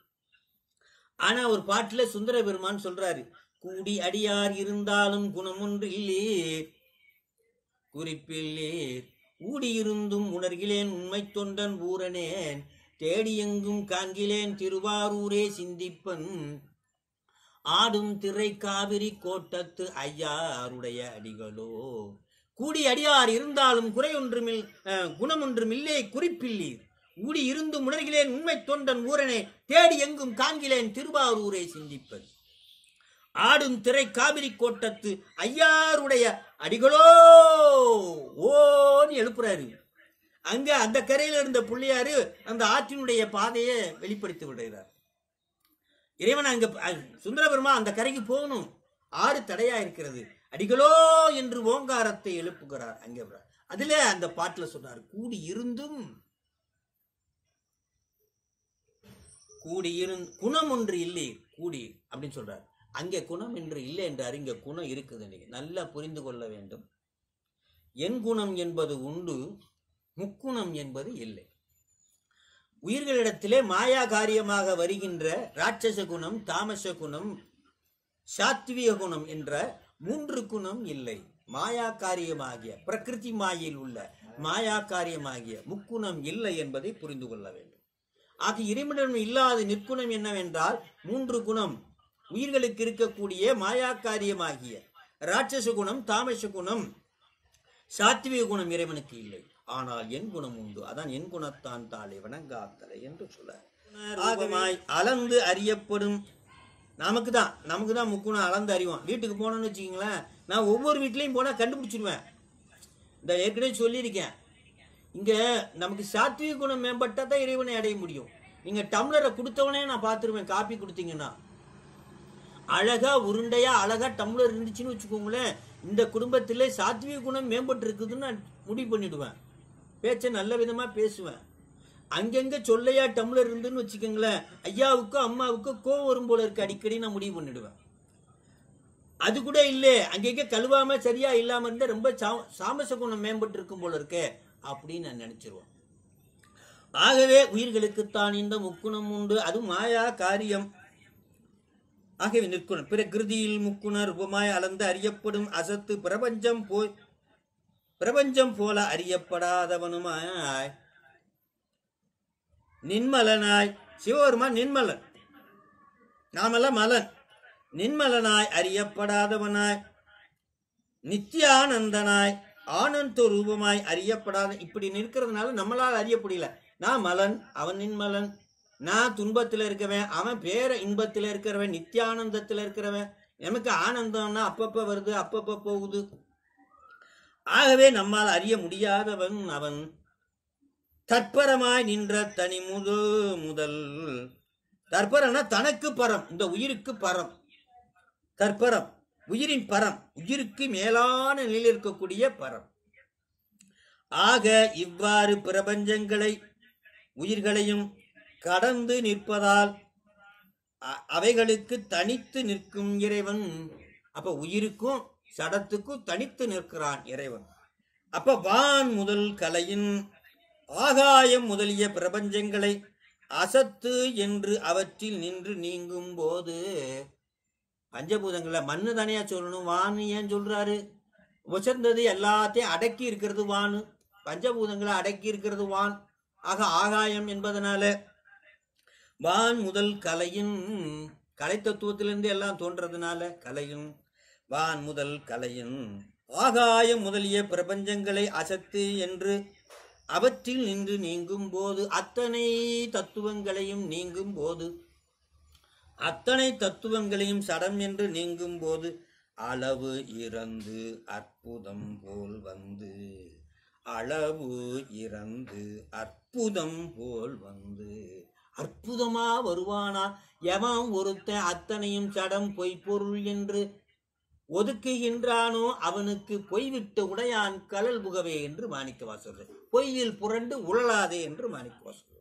ஆனா ஒரு பாட்டுல சுந்தர பெருமான் சொல்றாரு கூடி அடியார் இருந்தாலும் குணம் ஒன்று இல்லீர் குறிப்பில்லீர் ஊடியிருந்தும் உணர்கிலேன் உண்மை தொண்டன் ஊரனேன். தேடியெங்கும் காண்கிலேன் திருவாரூரே சிந்திப்பன். ஆடும் திரை காவிரி கோட்டத்து ஐயாருடைய அடிகளோ. கூடி அடியார் இருந்தாலும் குறை ஒன்றுமில் குணம் ஒன்றுமில்லே குறிப்பில்லீர் ஊடி இருந்தும் உணர்கிலேன் உண்மை தொண்டன் ஊரனே தேடி எங்கும் காண்கிலேன் திருவாரூரை சிந்திப்பது. ஆடும் திரை காவிரி கோட்டத்து ஐயாருடைய அடிகளோ ஓன்னு எழுப்புறாரு. அங்க அந்த கரையில் இருந்த பிள்ளையாரு அந்த ஆற்றினுடைய பாதையை வெளிப்படுத்தி விடுகிறார். இறைவன் அங்க சுந்தரபெருமா அந்த கரைக்கு போகணும். ஆறு தடையா இருக்கிறது. அடிகளோ என்று ஓங்காரத்தை எழுப்புகிறார் அங்கே அதுல அந்த பாட்டுல சொன்னார் கூடி இருந்தும் கூடி இருந் குணம் ஒன்று இல்லை கூடி அப்படின்னு சொல்றார். அங்கே குணம் என்று இல்லை என்றார். இங்கே குணம் இருக்குது நீங்கள் நல்லா புரிந்து கொள்ள வேண்டும். என் குணம் என்பது உண்டு முக்குணம் என்பது இல்லை. உயிர்களிடத்திலே மாயா காரியமாக வருகின்ற ராட்சச குணம் தாமச குணம் சாத்விய குணம் என்ற மூன்று குணம் இல்லை. மாயா காரியமாகிய பிரகிருதி மாயில் உள்ள மாயா காரியமாகிய முக்குணம் இல்லை என்பதை புரிந்து கொள்ள வேண்டும். ஆக இறைவனிடம் இல்லாத நிற்குணம் என்னவென்றால் மூன்று குணம். உயிர்களுக்கு இருக்கக்கூடிய மாயா காரியமாகிய ராட்சச குணம் தாமச குணம் சாத்விக குணம் இறைவனுக்கு இல்லை. ஆனால் என் குணம் உண்டு. அதான் என் குணத்தான் தாளை வணங்காத்தலை என்று சொல்ல. ஆகமாய் அளந்து அறியப்படும் நமக்கு தான். நமக்கு தான் முக்குணம் அளந்து அறிவோம். வீட்டுக்கு போனோம்னு வச்சுக்கிங்களேன் நான் ஒவ்வொரு வீட்லேயும் போனால் கண்டுபிடிச்சிடுவேன் இந்த ஏற்கனவே சொல்லியிருக்கேன். இங்கே நமக்கு சாத்விக குணம் மேம்பட்டால் தான் இறைவனை அடைய முடியும். நீங்கள் டம்ளரை கொடுத்தவனே நான் பார்த்துருவேன் காப்பி கொடுத்தீங்கன்னா. அழகாக உருண்டையாக அழகாக டம்ளர் இருந்துச்சுன்னு வச்சுக்கோங்களேன் இந்த குடும்பத்தில் சாத்விக குணம் மேம்பட்டு இருக்குதுன்னு நான் முடிவு பண்ணிடுவேன். பேச்சை நல்ல விதமாக பேசுவேன். அங்கங்கே சொல்லையா டம்ளர் இருந்துன்னு வச்சுக்கோங்களேன் ஐயாவுக்கோ அம்மாவுக்கோ கோவம் வரும் போல இருக்கு அடிக்கடி நான் முடிவு பண்ணிடுவேன். அது கூட இல்லை அங்கே கழுவாமல் சரியாக இல்லாமல் இருந்தால் ரொம்ப சா- சாமச குணம் மேம்பட்டு இருக்கும் போல இருக்கே. அப்படின்னு நான் நினைச்சிருவோம். ஆகவே உயிர்களுக்குத்தான் இந்த முக்குணம் உண்டு. அது மாயா காரியம். ஆகவே நிற்குணம். பிரகிருதியில் முக்குணர் ரூபமாய் அளந்து அறியப்படும் அசத்து பிரபஞ்சம் போய் பிரபஞ்சம் போல அறியப்படாதவனுமாய் நின்மலனாய் சிவபெருமான் நின்மலன். நாமெல்லாம் மலன். நின்மலனாய் அறியப்படாதவனாய் நித்யானந்தனாய் ஆனந்த ரூபமாய் அறியப்படாத இப்படி நிற்கிறதுனால நம்மளால் அறிய முடியல. நான் மலன் அவனின் மலன். நான் துன்பத்தில் இருக்கவன் அவன் பேர இன்பத்தில் இருக்கிறவன் நித்தியானந்தத்தில் இருக்கிறவன். நமக்கு ஆனந்தம்னா அப்பப்போ வருது அப்பப்போ போகுது. ஆகவே நம்மால் அறிய முடியாதவன் அவன். தற்பரமாய் நின்ற தனி முது முதல். தற்பரம்னா தனக்கு பரம் இந்த உயிருக்கு பரம். தற்பரம். உயிரின் பரம் உயிருக்கு மேலான நிலையில் இருக்கக்கூடிய பரம். ஆக இவ்வாறு பிரபஞ்சங்களை உயிர்களையும் கடந்து நிற்பதால் அ- அவைகளுக்கு தனித்து நிற்கும் இறைவன் அப்ப உயிருக்கும் சடத்துக்கும் தனித்து நிற்கிறான் இறைவன். அப்ப வான் முதல் கலையின் ஆகாயம் முதலிய பிரபஞ்சங்களை அசத்து என்று அவற்றில் நின்று நீங்கும் போது பஞ்சபூதங்களை மண்ணு தானே சொல்லணும்? வான்னு ஏன் சொல்றாரு? உசந்தது எல்லாத்தையும் அடக்கி இருக்கிறது வானு பஞ்சபூதங்களை அடக்கி இருக்கிறது வான். ஆக ஆகாயம் என்பதனால வான் முதல் கலையின் கலை தத்துவத்திலிருந்து எல்லாம் தோன்றதுனால கலையும் வான் முதல் கலையும் ஆகாயம் முதலிய பிரபஞ்சங்களை அசத்து என்று அவற்றில் நின்று நீங்கும் போது அத்தனை தத்துவங்களையும் நீங்கும் போது அத்தனை தத்துவங்களையும் சடம் என்று நீங்கும் போது அளவு இறந்து அற்புதம் போல் வந்து. அளவு இறந்து அற்புதம் போல் வந்து. அற்புதமா வருவானா? எவன் ஒருத்தன் அத்தனையும் சடம் பொய்ப்பொருள் என்று ஒதுக்குகின்றானோ அவனுக்கு பொய்விட்ட உடையான் கலல் புகவே என்று மாணிக்க சொல்றேன் பொய்யில் புரண்டு உழலாதே என்று மாணிக்க சொல்றேன்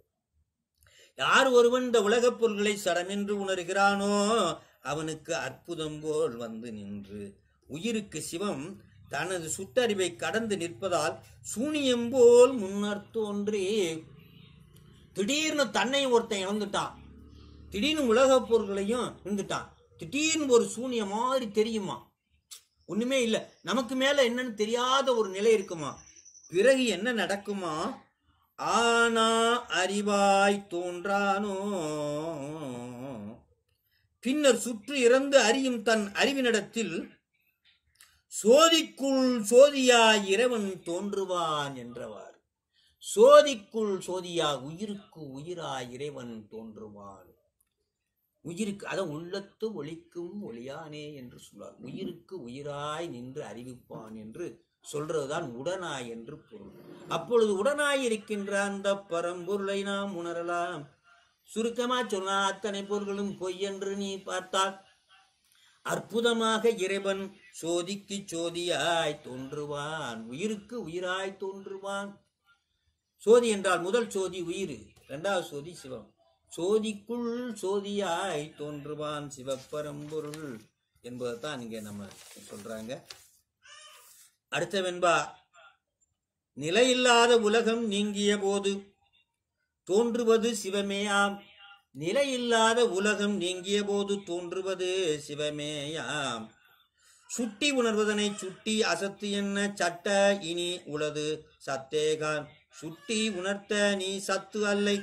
யார் ஒருவன் இந்த உலகப் பொருள்களை சடமென்று உணர்கிறானோ அவனுக்கு அற்புதம் போல் வந்து நின்று. உயிருக்கு சிவம் தனது சுட்டறிவை கடந்து நிற்பதால் சூனியம் போல் முன்னர் தோன்றி. திடீர்னு தன்னை ஒருத்தன் இழந்துட்டான். திடீர்னு உலகப் பொருள்களையும் இழந்துட்டான். திடீர்னு ஒரு சூனியம் மாதிரி தெரியுமா? ஒண்ணுமே இல்லை. நமக்கு மேல என்னன்னு தெரியாத ஒரு நிலை இருக்குமா? பிறகு என்ன நடக்குமா? ஆனா அறிவாய் தோன்றானோ? பின்னர் சுற்று இறந்து அறியும் தன் அறிவினிடத்தில் சோதிக்குள் சோதியாய் இறைவன் தோன்றுவான் என்றவார். சோதிக்குள் சோதியா உயிருக்கு உயிராய் இறைவன் தோன்றுவான். உயிருக்கு அதை உள்ளத்து ஒழிக்கும் ஒளியானே என்று சொல்வார் உயிருக்கு உயிராய் நின்று அறிவிப்பான் என்று சொல்றதுதான் உடனாய் என்று பொருள். அப்பொழுது உடனாய் இருக்கின்ற அந்த பரம்பொருளை நாம் உணரலாம். சுருக்கமா சொன்னால் அத்தனை பொருள்களும் பொய் என்று நீ பார்த்தால் அற்புதமாக இறைவன் சோதிக்கு சோதியாய் தோன்றுவான். உயிருக்கு உயிராய் தோன்றுவான். சோதி என்றால் முதல் சோதி உயிர் இரண்டாவது சோதி சிவம். சோதிக்குள் சோதியாய் தோன்றுவான் சிவப்பரம்பொருள் என்பதைத்தான் இங்கே நம்ம சொல்றாங்க. அடுத்த வெண்பா நிலையில்லாத உலகம் நீங்கிய போது தோன்றுவது சிவமேயாம். நிலையில்லாத உலகம் நீங்கிய போது தோன்றுவது சிவமேயாம். சுட்டி உணர்வதனை சுட்டி அசத்து என்ன சட்ட இனி உளது சத்தேகான். சுட்டி உணர்த்த நீ சத்து அல்லை.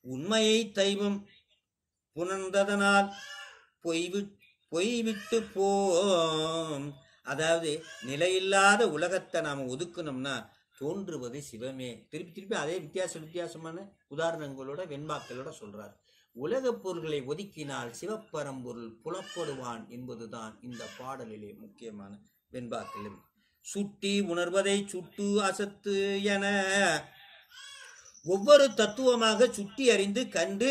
உண்மையை தெய்வம் புணர்ந்ததனால் பொய்வி பொய்விட்டு போம். அதாவது நிலையில்லாத உலகத்தை நாம் ஒதுக்கணும்னா தோன்றுவது சிவமே. திருப்பி திருப்பி அதே வித்தியாச வித்தியாசமான உதாரணங்களோட வெண்பாக்களோட சொல்றார். உலகப் பொருள்களை ஒதுக்கினால் சிவப்பரம்பொருள் புலப்படுவான் என்பதுதான் இந்த பாடலிலே முக்கியமான வெண்பாக்களும் சுட்டி உணர்வதை சுட்டு அசத்து என ஒவ்வொரு தத்துவமாக சுட்டி அறிந்து கண்டு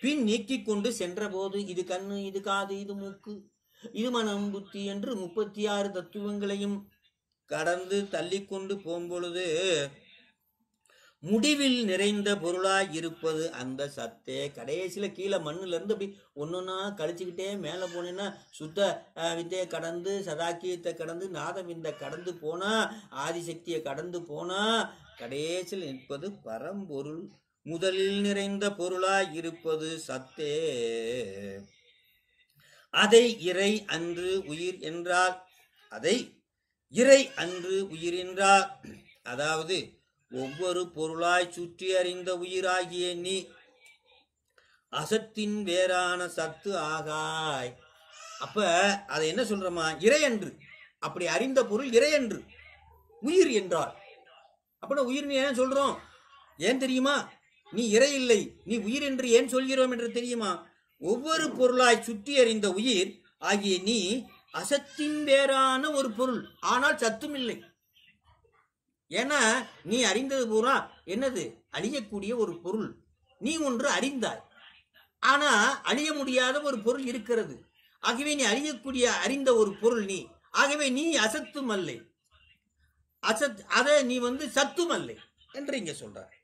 பின் நீக்கிக் கொண்டு சென்றபோது இது கண்ணு இது காது இது மூக்கு இது மனம் புத்தி என்று முப்பத்தி ஆறு தத்துவங்களையும் கடந்து தள்ளிக்கொண்டு போகும்பொழுது முடிவில் நிறைந்த பொருளாய் இருப்பது அந்த சத்தே. கடைசியில கீழே மண்ணுல இருந்து அப்படி ஒன்னொன்னா கழிச்சுக்கிட்டே மேலே போனேன்னா சுத்த அஹ், வித்தையை கடந்து சதாக்கியத்தை கடந்து நாதவிந்த கடந்து போனா ஆதிசக்தியை கடந்து போனா கடைசியில் நிற்பது பரம்பொருள். முதலில் நிறைந்த பொருளாய் இருப்பது சத்தே. அதை இறை அன்று உயிர் என்றால் அதை இறை அன்று உயிர் என்றால் அதாவது ஒவ்வொரு பொருளாய் சுற்றி அறிந்த உயிராகிய நீ அசத்தின் வேறான சத்து ஆகாய். அப்ப அதை என்ன சொல்றோமா? இறையன்று அப்படி அறிந்த பொருள் இறையன்று உயிர் என்றார். அப்படின்னா உயிர் ஏன் சொல்றோம்? ஏன் தெரியுமா? நீ இறை இல்லை. நீ உயிர் என்று ஏன் சொல்கிறோம் என்று தெரியுமா? ஒவ்வொரு பொருளாய் சுற்றி அறிந்த உயிர் ஆகிய நீ அசத்தின் வேறான ஒரு பொருள். ஆனால் சத்தும் இல்லை. ஏன்னா நீ அறிந்தது பூரா என்னது? அழியக்கூடிய ஒரு பொருள். நீ ஒன்று அறிந்தாய். ஆனா அழிய முடியாத ஒரு பொருள் இருக்கிறது. ஆகவே நீ அழியக்கூடிய அறிந்த ஒரு பொருள் நீ. ஆகவே நீ அசத்தும் அல்லை. அசத் அதை நீ வந்து சத்தும் அல்லை என்று இங்க சொல்றார்.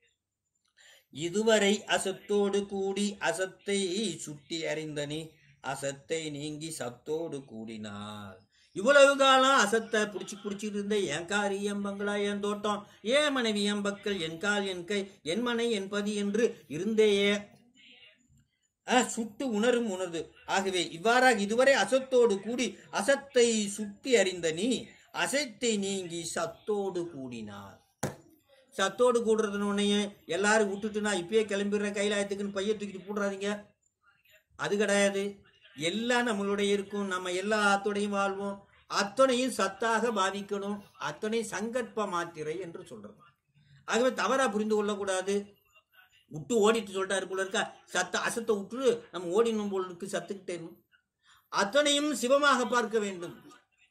இதுவரை அசத்தோடு கூடி அசத்தை சுட்டி அறிந்த நீ அசத்தை நீங்கி சத்தோடு கூடினாள் இவ்வளவு காலம் அசத்தை பிடிச்சி புடிச்சிட்டு இருந்த என் காரி என் பங்களா என் தோட்டம் ஏன் மனைவி என் பக்கல் என் கால் என் கை என் மனை என் பதி என்று இருந்தேயே. சுட்டு உணரும் உணர்வு. ஆகவே இவ்வாறாக இதுவரை அசத்தோடு கூடி அசத்தை சுட்டி அறிந்த நீ அசத்தை நீங்கி சத்தோடு கூடினார். சத்தோடு கூடுறதுன்னு உடனே எல்லாரும் விட்டுட்டு நான் இப்பயே கிளம்பிடுறேன் கைலாயத்துக்குன்னு பைய தூக்கிட்டு போடுறாதீங்க அது கிடையாது. எல்லாம் நம்மளுடைய இருக்கும். நம்ம எல்லா ஆத்தோடையும் வாழ்வோம். அத்தனையும் சத்தாக பாவிக்கணும். அத்தனை சங்கற்ப மாத்திரை என்று சொல்றது ஆகவே தவறா புரிந்து கொள்ளக்கூடாது. விட்டு ஓடிட்டு சொல்லிட்டாரு போல இருக்கா? சத்த அசத்தை விட்டு நம்ம ஓடினும் போல இருக்கு சத்துக்கிட்டே அத்தனையும் சிவமாக பார்க்க வேண்டும்.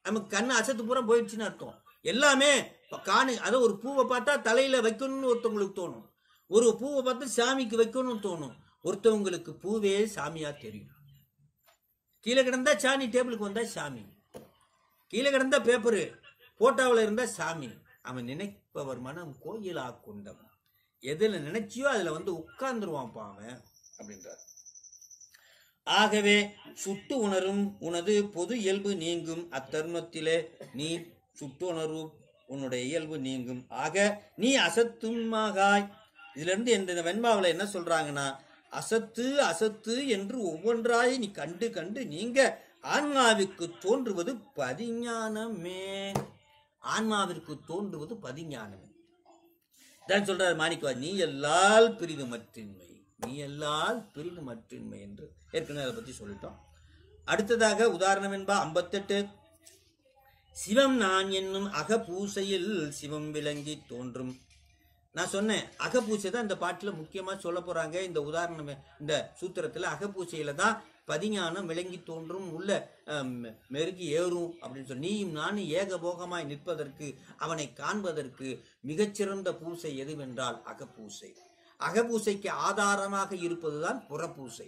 நமக்கு கண் அசத்து பூரா போயிடுச்சுன்னு அர்த்தம். எல்லாமே இப்போ காணு அதை ஒரு பூவை பார்த்தா தலையில் வைக்கணும்னு ஒருத்தவங்களுக்கு தோணும். ஒரு பூவை பார்த்து சாமிக்கு வைக்கணும்னு தோணும். ஒருத்தவங்களுக்கு பூவே சாமியாக தெரியும். கீழே கிடந்தா சாணி டேபிளுக்கு வந்தால் சாமி. கீழே கிடந்தா பேப்பரு போட்டோவில் இருந்தால் சாமி. அவன் நினைப்பவர் மனம் கோயிலா கொண்டம். எதில் நினைச்சியோ அதில் வந்து உட்கார்ந்துருவான் பாவன் அப்படின்றார். ஆகவே சுட்டு உணரும் உனது பொது இயல்பு நீங்கும் அத்தருணத்திலே நீ சுட்டு உணர்வு உன்னுடைய இயல்பு நீங்கும். ஆக நீ அசத்துமாகாய் இதுல இருந்து இந்த வெண்பாவில் என்ன சொல்றாங்கன்னா அசத்து அசத்து என்று ஒவ்வொன்றாய் நீ கண்டு கண்டு நீங்க ஆன்மாவிற்கு தோன்றுவது பதிஞானமே ஆன்மாவிற்கு தோன்றுவது பதிஞானமே தான் சொல்றாரு மாணிக்கவா நீ எல்லால் பிரிது மற்றின்மை. நீ எல்லால் பிரிது மற்றின்மை என்று ஏற்கனவே அதை பத்தி சொல்லிட்டோம். அடுத்ததாக உதாரணம் என்பா ஐம்பத்தெட்டு. சிவம் நான் என்னும் அகப்பூசையில் சிவம் விளங்கி தோன்றும். நான் சொன்னேன் அகப்பூசை தான் இந்த பாட்டில் முக்கியமாக சொல்ல போகிறாங்க இந்த உதாரணம் இந்த சூத்திரத்தில் அகப்பூசையில் தான் பதிஞானம் விளங்கி தோன்றும் உள்ள மெ- மெருகி ஏறும் அப்படின்னு சொல்லி நீயும் நானும் ஏகபோகமாய் நிற்பதற்கு அவனை காண்பதற்கு மிகச்சிறந்த பூசை எதுவென்றால் அகப்பூசை. அகப்பூசைக்கு ஆதாரமாக இருப்பதுதான் புறப்பூசை.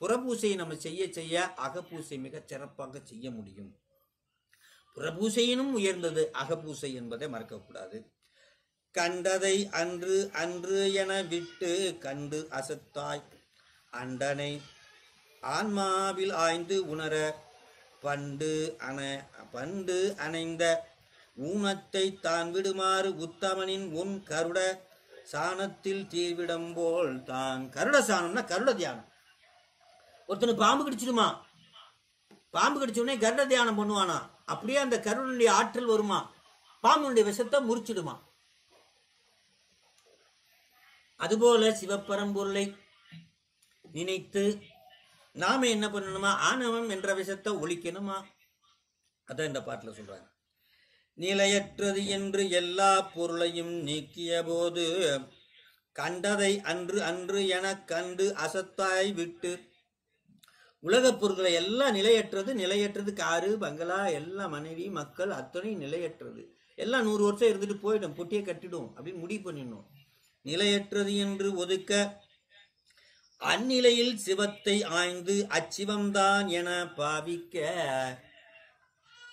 புறப்பூசையை நம்ம செய்ய செய்ய அகப்பூசை மிகச் சிறப்பாக செய்ய முடியும். பிரபூசையினும் உயர்ந்தது. அகப்பூசை என்பதை மறக்கக்கூடாது. கண்டதை அன்று அன்று என விட்டு கண்டு அசத்தாய். அண்டனை ஆன்மாவில் ஆய்ந்து உணர பண்டு அண பண்டு அணைந்த ஊனத்தை தான் விடுமாறு உத்தமனின் உன் கருட சாணத்தில் தீவிடம் போல் தான். கருட சாணம்னா கருட தியானம். ஒருத்தனுக்கு பாம்பு கடிச்சிடுமா? பாம்பு கடிச்ச உடனே கருட தியானம் பண்ணுவானா? அப்படியே அந்த கருடனுடைய ஆற்றல் வருமா? பாம்புடைய விஷத்தை முறிச்சிடுமா? அதுபோல சிவப்பரம்பொருளை நினைத்து நாம என்ன பண்ணணுமா? ஆணவம் என்ற விஷத்தை ஒழிக்கணுமா? அதான் இந்த பாட்டில் சொல்றாங்க. நிலையற்றது என்று எல்லா பொருளையும் நீக்கிய போது கண்டதை அன்று அன்று என கண்டு அசத்தாய் விட்டு உலகப் பொருட்களை எல்லாம் நிலையற்றது நிலையற்றது காரு பங்களா எல்லாம் மனைவி மக்கள் அத்தனை நிலையற்றது. எல்லாம் நூறு வருஷம் இருந்துட்டு போயிடும் பொட்டியை கட்டிடும் அப்படின்னு முடிவு பண்ணிடணும். நிலையற்றது என்று ஒதுக்க அந்நிலையில் சிவத்தை ஆய்ந்து அச்சிவம்தான் என பாவிக்க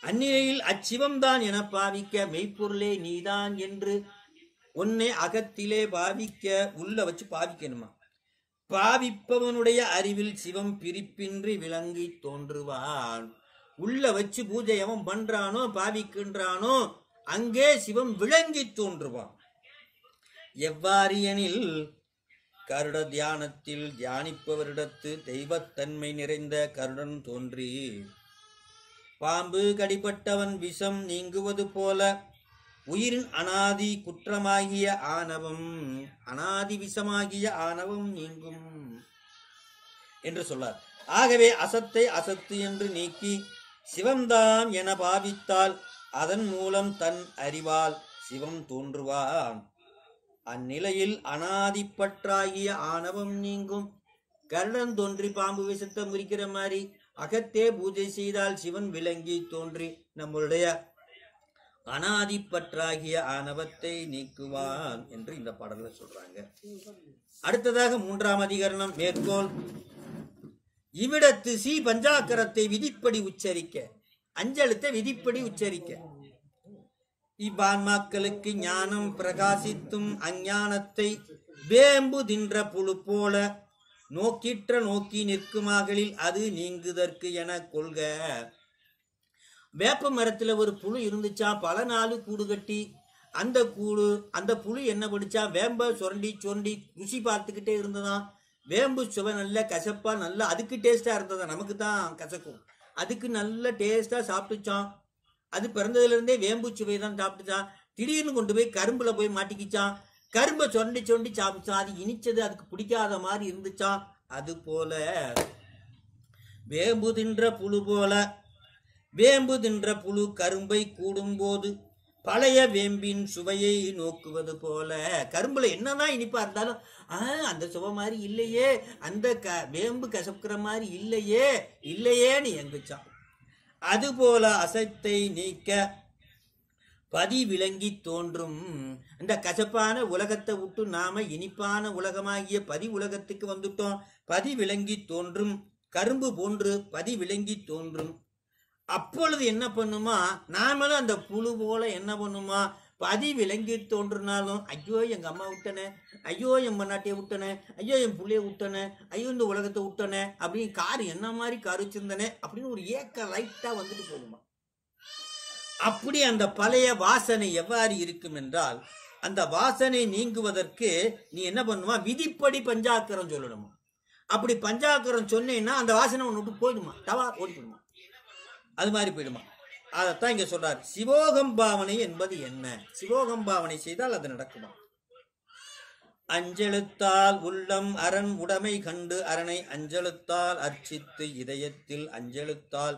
அந்நிலையில் அச்சிவம்தான் என பாவிக்க மெய்ப்பொருளே நீதான் என்று உன்னை அகத்திலே பாவிக்க உள்ள வச்சு பாவிக்கணுமா? பாவிப்பவனுடைய அறிவில் சிவம் பிரிப்பின்றி விளங்கி தோன்றுவான். உள்ள வச்சு பூஜை அவன் பண்றானோ பாவிக்கின்றானோ அங்கே சிவம் விளங்கி தோன்றுவான். எவ்வாறு எனில் கருட தியானத்தில் தியானிப்பவரிடத்து தெய்வத்தன்மை நிறைந்த கருடன் தோன்றி பாம்பு கடிப்பட்டவன் விஷம் நீங்குவது போல உயிரின் அனாதி குற்றமாகிய ஆணவம் அனாதி விஷமாகிய ஆணவம் நீங்கும் என்று சொல்லார். ஆகவே அசத்தை அசத்து என்று நீக்கி சிவம்தாம் என பாவித்தால் அதன் மூலம் தன் அறிவால் சிவம் தோன்றுவான் அந்நிலையில் அனாதிப்பற்றாகிய ஆணவம் நீங்கும். கருடன் தோன்றி பாம்பு விஷத்தை முறிக்கிற மாதிரி அகத்தே பூஜை செய்தால் சிவன் விளங்கி தோன்றி நம்மளுடைய அனாதிப்பற்றாகிய ஆணவத்தை நீக்குவான் என்று இந்த பாடல்ல சொல்றாங்க. அடுத்ததாக மூன்றாம் அதிகரணம் மேற்கோள். இவ்விடத்து சி பஞ்சாக்கரத்தை விதிப்படி உச்சரிக்க. அஞ்சலத்தை விதிப்படி உச்சரிக்க. இவ்வான்மாக்களுக்கு ஞானம் பிரகாசித்தும் அஞ்ஞானத்தை வேம்பு தின்ற புழு போல நோக்கிற்ற நோக்கி நிற்குமாகளில் அது நீங்குதற்கு என கொள்க. வேப்ப மரத்தில் ஒரு புழு இருந்துச்சா? பல நாள் கூடு கட்டி. அந்த கூடு அந்த புழு என்ன படிச்சா? வேம்ப சுரண்டி சுரண்டி ருசி பார்த்துக்கிட்டே இருந்ததான் வேம்பு சுவை நல்ல கசப்பா நல்லா அதுக்கு டேஸ்டா இருந்ததா? நமக்கு தான் கசக்கும். அதுக்கு நல்ல டேஸ்டா சாப்பிட்டுச்சான் அது பிறந்ததுலேருந்தே வேம்பு சுவை தான் சாப்பிட்டுச்சான் திடீர்னு கொண்டு போய் கரும்புல போய் மாட்டிக்கிச்சான் கரும்பை சுரண்டி சுரண்டி சாப்பிட்டான் அது இனிச்சது அதுக்கு பிடிக்காத மாதிரி இருந்துச்சான் அது போல வேம்பு தின்ற புழு போல வேம்பு தின்ற புழு கரும்பை கூடும்போது பழைய வேம்பின் சுவையை நோக்குவது போல. கரும்புல என்னதான் இனிப்பா இருந்தாலும் ஆ அந்த சுவை மாதிரி இல்லையே அந்த க வேம்பு கசப்புக்கிற மாதிரி இல்லையே இல்லையேன்னு எங்குச்சான் அதுபோல அசத்தை நீக்க பதி விளங்கி தோன்றும். இந்த கசப்பான உலகத்தை விட்டு நாம இனிப்பான உலகமாகிய பதி உலகத்துக்கு வந்துட்டோம். பதி விளங்கி தோன்றும். கரும்பு போன்று பதி விளங்கி தோன்றும். அப்பொழுது என்ன பண்ணுமா? நாமளும் அந்த புழு போல என்ன பண்ணுமா? பதி விளங்கி தோன்றினாலும் ஐயோ எங்கள் அம்மா விட்டனே. ஐயோ என் மண்ணாட்டியை விட்டனே. ஐயோ என் புள்ளைய விட்டனே. ஐயோ இந்த உலகத்தை விட்டனே. அப்படின்னு காரு என்ன மாதிரி கார் வச்சிருந்தனே அப்படின்னு ஒரு ஏக்க லைட்டா வந்துட்டு போகுமா? அப்படி அந்த பழைய வாசனை எவ்வாறு இருக்கும் என்றால் அந்த வாசனை நீங்குவதற்கு நீ என்ன பண்ணுமா? விதிப்படி பஞ்சாக்கரம் சொல்லணுமா? அப்படி பஞ்சாக்கரம் சொன்னீங்கன்னா அந்த வாசனை ஒன்று விட்டு போயிடுமா? தவா ஓடிக்கணுமா போயிடுமா? அது மாதிரி போயிடுமா. அதைத்தான் இங்க சொல்றார். சிவோகம் பாவனை என்பது என்ன? சிவோகம் பாவனை செய்தால் அது நடக்குமா? அஞ்செழுத்தால் உள்ளம் அரண் உடைமை கண்டு அரணை அஞ்செழுத்தால் அர்ச்சித்து இதயத்தில் அஞ்செழுத்தால்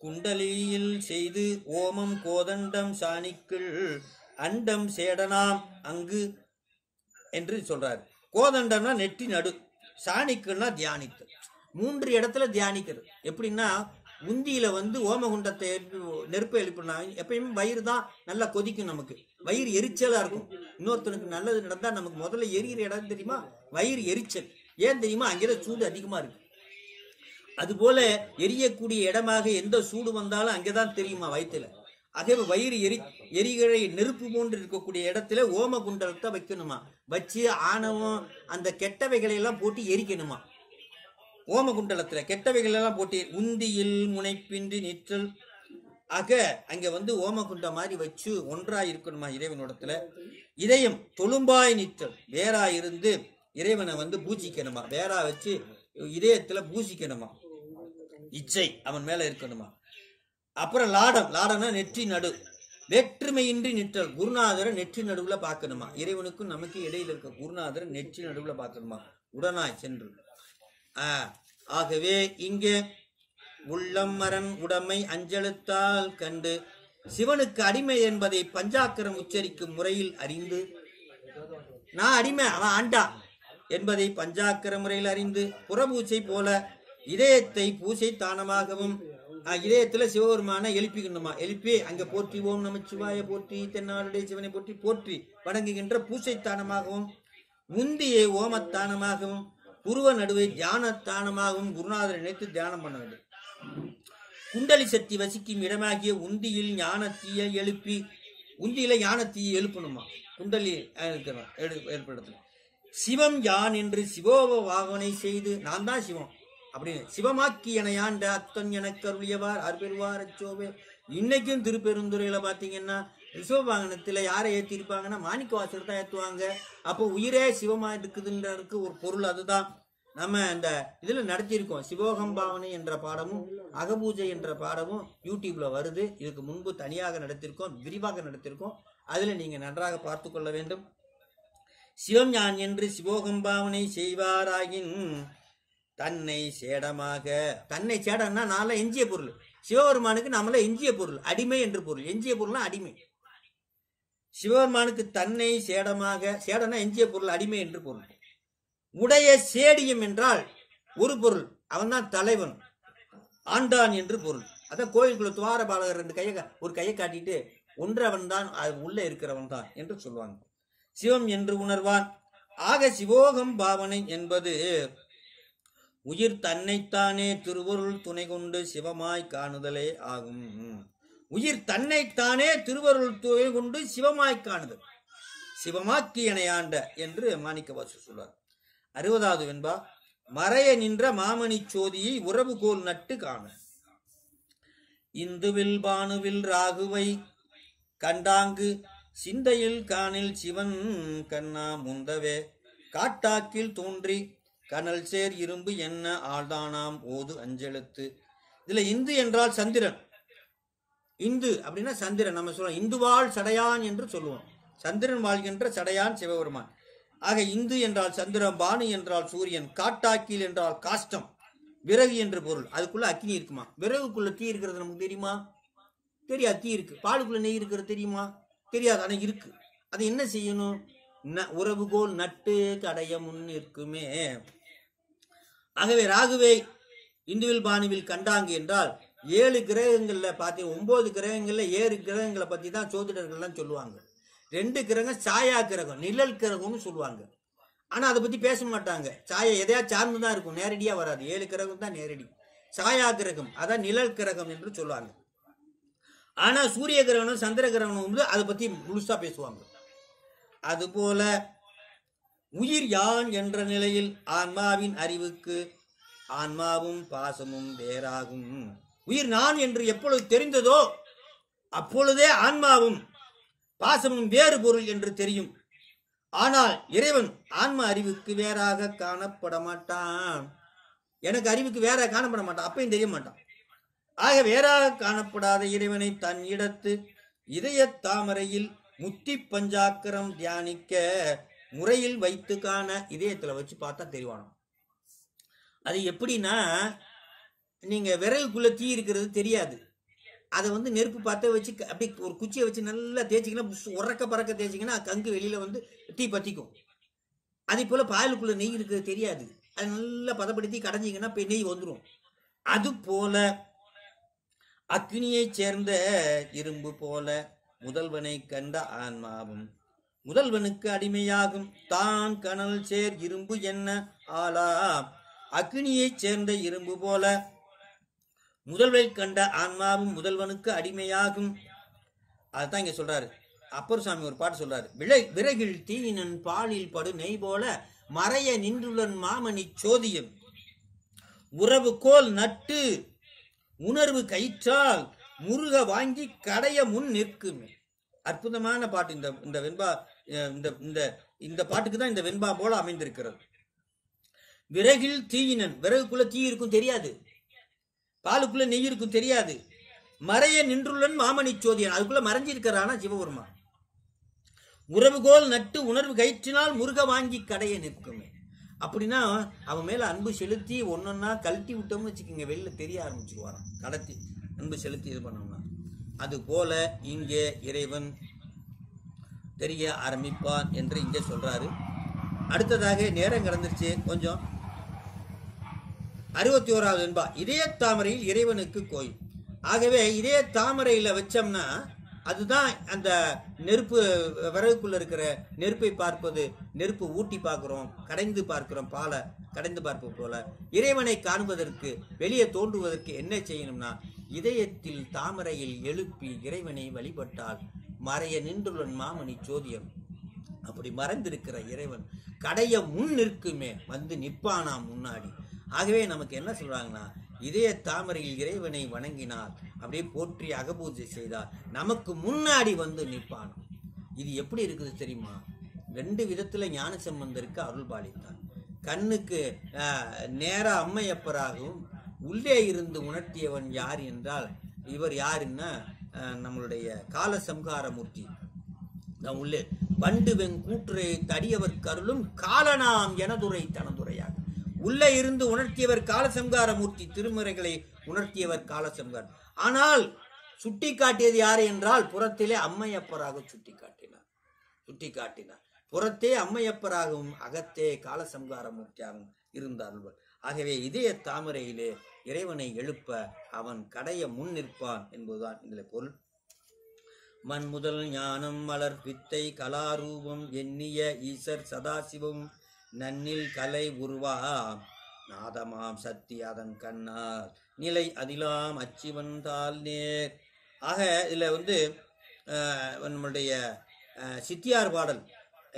குண்டலியில் செய்து ஓமம் கோதண்டம் சாணிக்குள் அண்டம் சேடனாம் அங்கு என்று சொல்றார். கோதண்டம்னா நெட்டி நடு சாணிக்குன்னா தியானித்து மூன்று இடத்துல தியானிக்கிறது. எப்படின்னா உந்தியில வந்து ஓமகுண்டத்தை நெருப்பை எழுப்பினா எப்பயுமே வயிறு தான் நல்லா கொதிக்கும் நமக்கு. வயிறு எரிச்சலா இருக்கும். இன்னொருத்தனுக்கு நல்லது நடந்தா நமக்கு முதல்ல எரியிற இடம் தெரியுமா? வயிறு எரிச்சல். ஏன் தெரியுமா? அங்கேதான் சூடு அதிகமா இருக்கு. அதுபோல எரியக்கூடிய இடமாக எந்த சூடு வந்தாலும் அங்கேதான் தெரியுமா வயிற்றுல அதே வயிறு எரி எரிகிழை நெருப்பு போன்று இருக்கக்கூடிய இடத்துல ஓம குண்டலத்தை வைக்கணுமா? வச்சு ஆணவம் அந்த கெட்டவைகளை எல்லாம் போட்டு எரிக்கணுமா? ஓம குண்டலத்துல கெட்டவைகள் எல்லாம் உந்தியில் முனைப்பின்றி நிற்றல் ஆக அங்கே வந்து ஓமகுண்டம் மாதிரி வச்சு ஒன்றாக இருக்கணுமா இறைவனோடத்தில்? இதயம் தொழும்பாய் நிற்றல் வேறா இருந்து இறைவனை வந்து பூஜிக்கணுமா? வேறா வச்சு இதயத்தில் பூஜிக்கணுமா? இச்சை அவன் மேலே இருக்கணுமா? அப்புறம் லாடம். லாடம்னா நெற்றி நடு. வேற்றுமையின்றி நிற்றல் குருநாதரை நெற்றி நடுவில் பார்க்கணுமா? இறைவனுக்கும் நமக்கு இடையில இருக்க குருநாதரை நெற்றி நடுவில் பார்க்கணுமா? உடனாய் சென்று. ஆகவே இங்கே உள்ளம் மரன் உடைமை அஞ்செழுத்தால் கண்டு சிவனுக்கு அடிமை என்பதை பஞ்சாக்கரம் உச்சரிக்கும் முறையில் அறிந்து நான் அடிமை அவன் ஆண்டா என்பதை பஞ்சாக்கர முறையில் அறிந்து புறபூசை போல இதயத்தை பூசை தானமாகவும் அஹ், இதயத்துல சிவபெருமான எழுப்பிக்கணுமா? எழுப்பி அங்க போற்றி ஓம் நமச்சிவாய போற்றி தென்னாளுடைய சிவனை போற்றி போற்றி வணங்குகின்ற பூசைத்தானமாகவும் முந்தியை ஓமத்தானமாகவும் புருவ நடுவை தியானத்தானமாகவும் குருநாதர் நினைத்து தியானம் பண்ண வேண்டும் குண்டலி சக்தி வசிக்கும் இடமாகிய உந்தியில் ஞானத்தீயை எழுப்பி உந்தியில ஞானத்தீயை எழுப்பணுமா? குண்டலி இருக்கிறோம் ஏடு- சிவம் யான் என்று சிவோப வாகனை செய்து நான் தான் சிவம். அப்படின்னு சிவமாக்கி எனையாண்ட அத்தன் எனக்கு அருளியவார் அருபெருவார் அச்சோவே இன்னைக்கும் திருப்பெருந்துறையில பாத்தீங்கன்னா ரிஷபவாகனத்துல யாரை ஏற்றிருப்பாங்கன்னா மாணிக்க வாசகர் தான் ஏற்றுவாங்க அப்போ உயிரே சிவமாக இருக்குதுன்றதுக்கு ஒரு பொருள் அதுதான். நம்ம இந்த இதில் நடத்தியிருக்கோம். சிவோகம் பாவனை என்ற பாடமும் அகபூஜை என்ற பாடமும் யூடியூப்பில் வருது. இதுக்கு முன்பு தனியாக நடத்தியிருக்கோம் விரிவாக நடத்தியிருக்கோம் அதில் நீங்கள் நன்றாக பார்த்து கொள்ள வேண்டும். சிவம் யான் என்று சிவோகம் பாவனை செய்வாராயின் தன்னை சேடமாக. தன்னை சேடம்னா நாள எஞ்சிய பொருள். சிவபெருமானுக்கு நம்மள எஞ்சிய பொருள். அடிமை என்று பொருள். எஞ்சிய பொருள்னா அடிமை. சிவபெருமானுக்கு தன்னை சேடமாக சேடனா எஞ்சிய பொருள் அடிமை என்று பொருள். உடைய சேடியம் என்றால் ஒரு பொருள் அவன்தான் தலைவன் ஆண்டான் என்று பொருள். அதான் கோயிலுக்குள்ள துவார பாலகர் ரெண்டு கையை ஒரு கையை காட்டிட்டு ஒன்றவன் தான் அது உள்ள இருக்கிறவன் தான் என்று சொல்லுவாங்க. சிவம் என்று உணர்வான். ஆக சிவோகம் பாவனை என்பது உயிர் தன்னைத்தானே திருவருள் துணை கொண்டு சிவமாய் காணுதலே ஆகும். உயிர் தன்னைத்தானே திருவருள் துணை கொண்டு சிவமாய்க்கானது காணுதல் சிவமாக்கி இணையாண்ட என்று மாணிக்கவாசு சொல்வார் அறுபதாவது வெண்பா மறைய நின்ற மாமணி சோதியை உறவுகோல் நட்டு காண. இந்துவில் பானுவில் ராகுவை கண்டாங்கு சிந்தையில் காணில் சிவன் கண்ணா முந்தவே. காட்டாக்கில் தோன்றி கனல் சேர் இரும்பு என்ன ஆழ்தானாம் ஓது அஞ்செழுத்து. இதுல இந்து என்றால் சந்திரன். இந்து அப்படின்னா சந்திரன். நம்ம சொல்லுவோம் இந்துவாள் சடையான் என்று சொல்லுவோம். சந்திரன் வாழ்கின்ற சடையான் சிவபெருமான். ஆக இந்து என்றால் சந்திரன் பானு என்றால் சூரியன் காட்டாக்கில் என்றால் காஷ்டம் விறகு என்று பொருள். அதுக்குள்ள அக்னி இருக்குமா? விறகுக்குள்ள தீ இருக்கிறது நமக்கு தெரியுமா? தெரியாது தீ இருக்கு. பாலுக்குள்ள நெய் இருக்கிறது தெரியுமா? தெரியாது ஆனால் இருக்கு. அதை என்ன செய்யணும்? ந- உறவுகோல் நட்டு கடைய முன் இருக்குமே ஆகவே ராகுவை இந்துவில் பானுவில் கண்டாங்க என்றால் ஏழு கிரகங்களில் பார்த்தி ஒம்பது கிரகங்களில் ஏழு கிரகங்களை பற்றி தான் சோதிடர்கள்லாம் சொல்லுவாங்க. ரெண்டு கிரகம் சாயா கிரகம் நிழல் கிரகம்னு சொல்லுவாங்க. ஆனால் அதை பற்றி பேச மாட்டாங்க. சாயா எதையா சார்ந்து தான் இருக்கும் நேரடியாக வராது. ஏழு கிரகம் தான் நேரடி. சாயா கிரகம் அதான் நிழல் கிரகம் என்று சொல்லுவாங்க. ஆனால் சூரிய கிரகணம் சந்திர கிரகணம் வந்து அதை பற்றி முழுசாக பேசுவாங்க. அதுபோல உயிர் யான் என்ற நிலையில் ஆன்மாவின் அறிவுக்கு ஆன்மாவும் பாசமும் வேறாகும். உயிர் நான் என்று எப்பொழுது தெரிந்ததோ அப்பொழுதே ஆன்மாவும் பாசமும் வேறு பொருள் என்று தெரியும். ஆனால் இறைவன் ஆன்ம அறிவுக்கு வேறாக காணப்பட மாட்டான் எனக்கு அறிவுக்கு வேற காணப்பட மாட்டான் அப்பயும் தெரிய மாட்டான். ஆக வேறாக காணப்படாத இறைவனை தன் இடத்து இதய தாமரையில் முத்தி பஞ்சாக்கரம் தியானிக்க முறையில் வைத்து காண இதயத்துல வச்சு பார்த்தா தெரிவானோம். அது எப்படின்னா நீங்கள் விறகுக்குள்ள தீ இருக்கிறது தெரியாது. அதை வந்து நெருப்பு பற்ற வச்சு அப்படியே ஒரு குச்சியை வச்சு நல்லா தேய்ச்சிங்கன்னா உறக்க பறக்க தேய்ச்சிங்கன்னா கங்கு வெளியில் வந்து தீ பத்திக்கும். அதே போல் பாயலுக்குள்ளே நெய் இருக்கிறது தெரியாது. அது நல்லா பதப்படுத்தி கடைஞ்சிங்கன்னா போய் நெய் வந்துடும் அது போல அக்னியைச் சேர்ந்த இரும்பு போல முதல்வனை கண்ட ஆன்மாவும் முதல்வனுக்கு அடிமையாகும். தான் கனல் சேர் இரும்பு என்ன ஆலா அக்னியைச் சேர்ந்த இரும்பு போல முதல்வரை கண்ட ஆன்மாவும் முதல்வனுக்கு அடிமையாகும். அதுதான் இங்க சொல்றாரு. அப்பர் சாமி ஒரு பாட்டு சொல்றாரு. விளை விறகில் தீயினன் பாலில் படு நெய் போல மறைய நின்றுள்ளன் மாமணி சோதியம். உறவு கோல் நட்டு உணர்வு கயிற்றால் முருக வாங்கி கடைய முன் நிற்குமே. அற்புதமான பாட்டு இந்த இந்த வெண்பா இந்த இந்த இந்த பாட்டுக்கு தான் இந்த வெண்பா போல அமைந்திருக்கிறது. விறகில் தீயினன் விறகுக்குள்ள தீ இருக்கும் தெரியாது. பாலுக்குள்ள நெய் இருக்கும் தெரியாது. மறைய நின்றுள்ளன் மாமணி சோதியன். அதுக்குள்ள மறைஞ்சிருக்கிறானா சிவபெருமான். உறவுகோல் நட்டு உணர்வு கயிற்றினால் முருக வாங்கி கடைய நிற்குமே. அப்படின்னா அவன் மேல அன்பு செலுத்தி ஒன்னொன்னா கழட்டி விட்டோம்னு வச்சுக்கோங்க வெளில தெரிய ஆரம்பிச்சிருவாராம். கடத்தி அன்பு செலுத்தி இது பண்ணோம்னா. அது போல இங்கே இறைவன் தெரிய ஆரம்பிப்பான் என்று இங்கே சொல்றாரு. அடுத்ததாக நேரம் கடந்துருச்சு. கொஞ்சம் அறுபத்தி ஓராவது என்பா இதய தாமரையில் இறைவனுக்கு கோயில். ஆகவே இதய தாமரையில் வச்சோம்னா அதுதான் அந்த நெருப்பு விறகுக்குள்ளே இருக்கிற நெருப்பை பார்ப்பது நெருப்பு ஊட்டி பார்க்குறோம் கடைந்து பார்க்குறோம் பாலை கடைந்து பார்ப்பது போல. இறைவனை காண்பதற்கு வெளியே தோன்றுவதற்கு என்ன செய்யணும்னா இதயத்தில் தாமரையில் எழுப்பி இறைவனை வழிபட்டால் மறைய நின்றுள்ள மாமணி சோதியம். அப்படி மறைந்திருக்கிற இறைவன் கடைய முன் நிற்குமே வந்து நிற்பானா முன்னாடி. ஆகவே நமக்கு என்ன சொல்கிறாங்கன்னா இதய தாமரையில் இறைவனை வணங்கினால் அப்படியே போற்றி அகபூஜை செய்தால் நமக்கு முன்னாடி வந்து நிற்பான். இது எப்படி இருக்குது தெரியுமா? ரெண்டு விதத்தில் ஞான சம்பந்தருக்கு அருள் பாலித்தார் கண்ணுக்கு ஆஹ், அம்மையப்பராகவும் உள்ளே இருந்து உணர்த்தியவன் யார் என்றால் இவர் யாருன்னா நம்மளுடைய கால சம்ஹாரமூர்த்தி உள்ளே வண்டு வெங்கூற்றை தடியவர் கருளும் காலனாம் எனதுரை தனதுரையாக. உள்ளே இருந்து உணர்த்தியவர் காலசம்காரமூர்த்தி திருமுறைகளை உணர்த்தியவர் காலசம்காரம் ஆனால் சுட்டி காட்டியது யார் என்றால் புறத்திலே அம்மையப்பராக சுட்டி காட்டினார் சுட்டி காட்டினார் புறத்தே அம்மையப்பராகவும் அகத்தே காலசம்காரமூர்த்தியாகவும் இருந்தார்கள் ஆகவே இதய தாமரையிலே இறைவனை எழுப்ப அவன் கடைய முன் நிற்பான் என்பதுதான் இதில் பொருள். மண் முதல் ஞானம் மலர் வித்தை கலாரூபம் எண்ணிய ஈசர் சதாசிவம் நன்னில் கலை உருவா. நாதமாம் சக்தி அதன் கண்ணார். நிலை அதிலாம் அச்சிவன் தால் நேர் ஆக இதில் வந்து நம்மளுடைய சித்தியார் பாடல்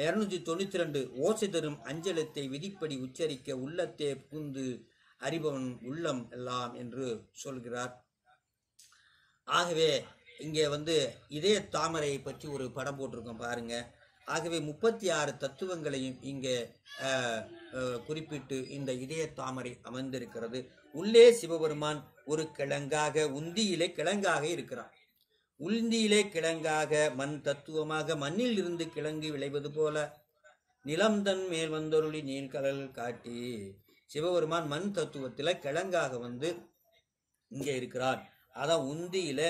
இரநூத்தி தொண்ணூத்தி ரெண்டு ஓசை தரும் அஞ்சலத்தை விதிப்படி உச்சரிக்க உள்ளத்தே புகுந்து அறிபவன் உள்ளம் எல்லாம் என்று சொல்கிறார். ஆகவே இங்கே வந்து இதய தாமரையை பற்றி ஒரு படம் போட்டிருக்கோம் பாருங்கள் ஆகவே முப்பத்தி ஆறு தத்துவங்களையும் இங்கே குறிப்பிட்டு இந்த இதய தாமரை அமர்ந்திருக்கிறது உள்ளே சிவபெருமான் ஒரு கிழங்காக உந்தியிலே கிழங்காக இருக்கிறான் உந்தியிலே கிழங்காக மண் தத்துவமாக மண்ணில் இருந்து கிழங்கு விளைவது போல நிலம்தன் மேல் வந்தொருளி நீள்கடல் காட்டி சிவபெருமான் மண் தத்துவத்தில் கிழங்காக வந்து இங்கே இருக்கிறான் அதான் உந்தியில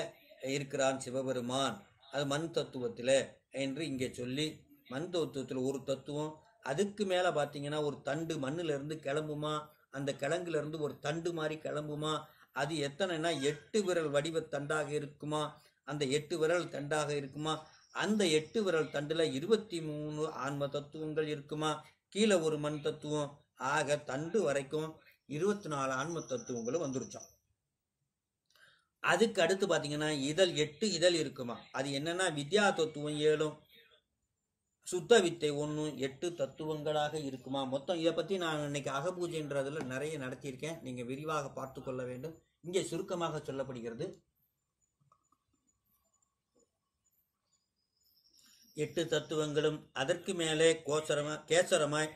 இருக்கிறான் சிவபெருமான். அது மண் தத்துவத்தில் என்று இங்கே சொல்லி மண் தத்துவத்தில் ஒரு தத்துவம் அதுக்கு மேலே பார்த்தீங்கன்னா ஒரு தண்டு மண்ணிலிருந்து கிளம்புமா அந்த கிழங்குலேருந்து ஒரு தண்டு மாதிரி கிளம்புமா அது எத்தனைனா எட்டு விரல் வடிவ தண்டாக இருக்குமா அந்த எட்டு விரல் தண்டாக இருக்குமா அந்த எட்டு விரல் தண்டில் இருபத்தி மூணு ஆன்ம தத்துவங்கள் இருக்குமா கீழே ஒரு மண் தத்துவம் ஆக தண்டு வரைக்கும் இருபத்தி நாலு ஆன்ம தத்துவங்களும் வந்துருச்சோம். அதுக்கு அடுத்து பார்த்தீங்கன்னா இதழ் எட்டு இதழ் இருக்குமா அது என்னன்னா வித்யா தத்துவம் ஏழும் சுத்த வித்தை ஒன்று எட்டு தத்துவங்களாக இருக்குமா? மொத்தம் இதை பற்றி நான் இன்னைக்கு அகபூஜைன்றதில் நிறைய நடத்தியிருக்கேன். நீங்கள் விரிவாக பார்த்து கொள்ள வேண்டும். இங்கே சுருக்கமாக சொல்லப்படுகிறது. எட்டு தத்துவங்களும் அதற்கு மேலே கோசரமா கேசரமாய்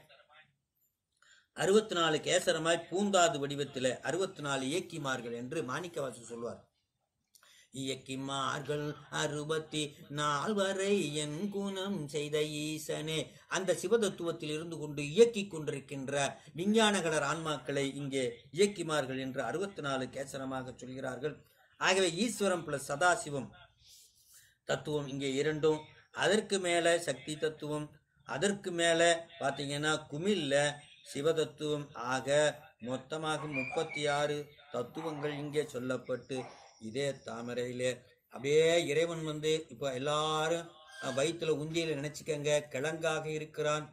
அறுபத்தி நாலு கேசரமாய் பூந்தாது வடிவத்தில் அறுபத்தி நாலு இயக்கிமார்கள் என்று மாணிக்கவாசு சொல்வார். இயக்கிமார்கள் அறுபத்தி நால்வரை என் குணம் செய்த ஈசனே. அந்த சிவதத்துவத்தில் இருந்து கொண்டு இயக்கி கொண்டிருக்கின்ற விஞ்ஞானகலர் ஆன்மாக்களை இங்கே இயக்கிமார்கள் என்று அறுபத்தி நாலு கேசரமாக சொல்கிறார்கள். ஆகவே ஈஸ்வரம் பிளஸ் சதாசிவம் தத்துவம் இங்கே இரண்டும். அதற்கு மேல சக்தி தத்துவம் அதற்கு மேல பாத்தீங்கன்னா குமிழ்ல சிவதத்துவம். ஆக மொத்தமாக முப்பத்தி ஆறு தத்துவங்கள் இங்கே சொல்லப்பட்டு இதே தாமரையிலே அப்படியே இறைவன் வந்து இப்போ எல்லாரும் வயிற்றுல உந்தியில் உந்தியில நினைச்சுக்கங்க கிழங்காக இருக்கிறான்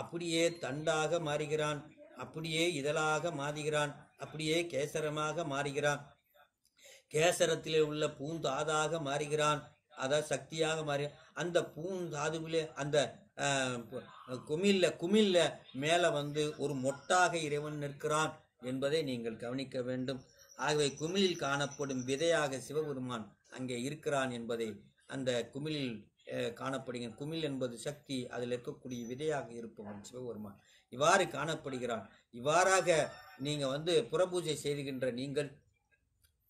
அப்படியே தண்டாக மாறுகிறான் அப்படியே இதழாக மாறுகிறான் அப்படியே கேசரமாக மாறுகிறான். கேசரத்திலே உள்ள பூந்தாதாக மாறுகிறான் அதாவது சக்தியாக மாறி அந்த பூந்தாதுவிலே அந்த குமில்ல குமில்ல மேல வந்து ஒரு மொட்டாக இறைவன் நிற்கிறான் என்பதை நீங்கள் கவனிக்க வேண்டும். ஆகவே குமிழில் காணப்படும் விதையாக சிவபெருமான் அங்கே இருக்கிறான் என்பதை அந்த குமிழில் அஹ், காணப்படுகிற குமிழ் என்பது சக்தி அதில் இருக்கக்கூடிய விதையாக இருப்பவன் சிவபெருமான். இவ்வாறு காணப்படுகிறான். இவ்வாறாக நீங்கள் வந்து புறபூஜை செய்துகின்ற நீங்கள்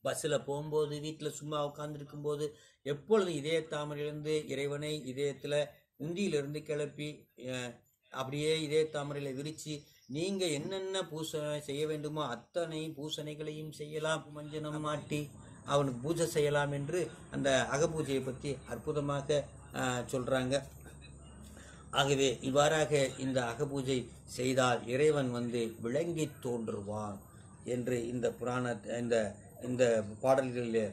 பஸ்ஸில் போகும்போது வீட்டில் சும்மா உட்கார்ந்துருக்கும் போது எப்பொழுதும் இதய தாமரையிலிருந்து இறைவனை இதயத்தில் உந்தியிலிருந்து கிளப்பி அப்படியே இதய தாமரையில் விரித்து நீங்கள் என்னென்ன பூசை செய்ய வேண்டுமோ அத்தனை பூசணைகளையும் செய்யலாம் மஞ்சனம் மாட்டி அவனுக்கு பூஜை செய்யலாம் என்று அந்த அகபூஜையை பற்றி அற்புதமாக சொல்கிறாங்க ஆகவே இவ்வாறாக இந்த அகபூஜை செய்தால் இறைவன் வந்து விளங்கி தோன்றுவான் என்று இந்த புராண இந்த இந்த பாடல்களில்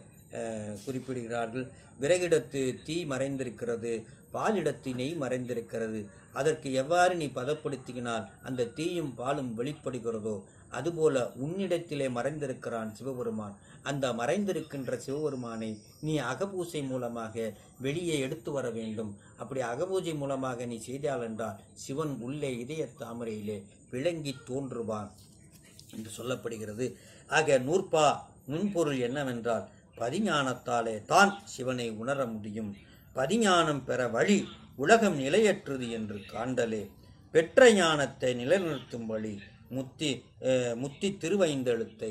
குறிப்பிடுகிறார்கள். விறகிடத்து தீ மறைந்திருக்கிறது பாலிடத்து நெய் மறைந்திருக்கிறது. அதற்கு எவ்வாறு நீ பதப்படுத்தினால் அந்த தீயும் பாலும் வெளிப்படுகிறதோ அதுபோல உன்னிடத்திலே மறைந்திருக்கிறான் சிவபெருமான். அந்த மறைந்திருக்கின்ற சிவபெருமானை நீ அகபூசை மூலமாக வெளியே எடுத்து வர வேண்டும். அப்படி அகபூஜை மூலமாக நீ செய்தால் என்றால் சிவன் உள்ளே இதய தாமரையிலே விளங்கி தோன்றுவான் என்று சொல்லப்படுகிறது. ஆக நூற்பா நுண்பொருள் என்னவென்றால் பதிஞானத்தாலே தான் சிவனை உணர முடியும். பதிஞானம் பெற வழி உலகம் நிலையற்றது என்று காண்டலே. பெற்ற ஞானத்தை நிலைநிறுத்தும் வழி முத்தி முத்தி திருவைந்தெழுத்தை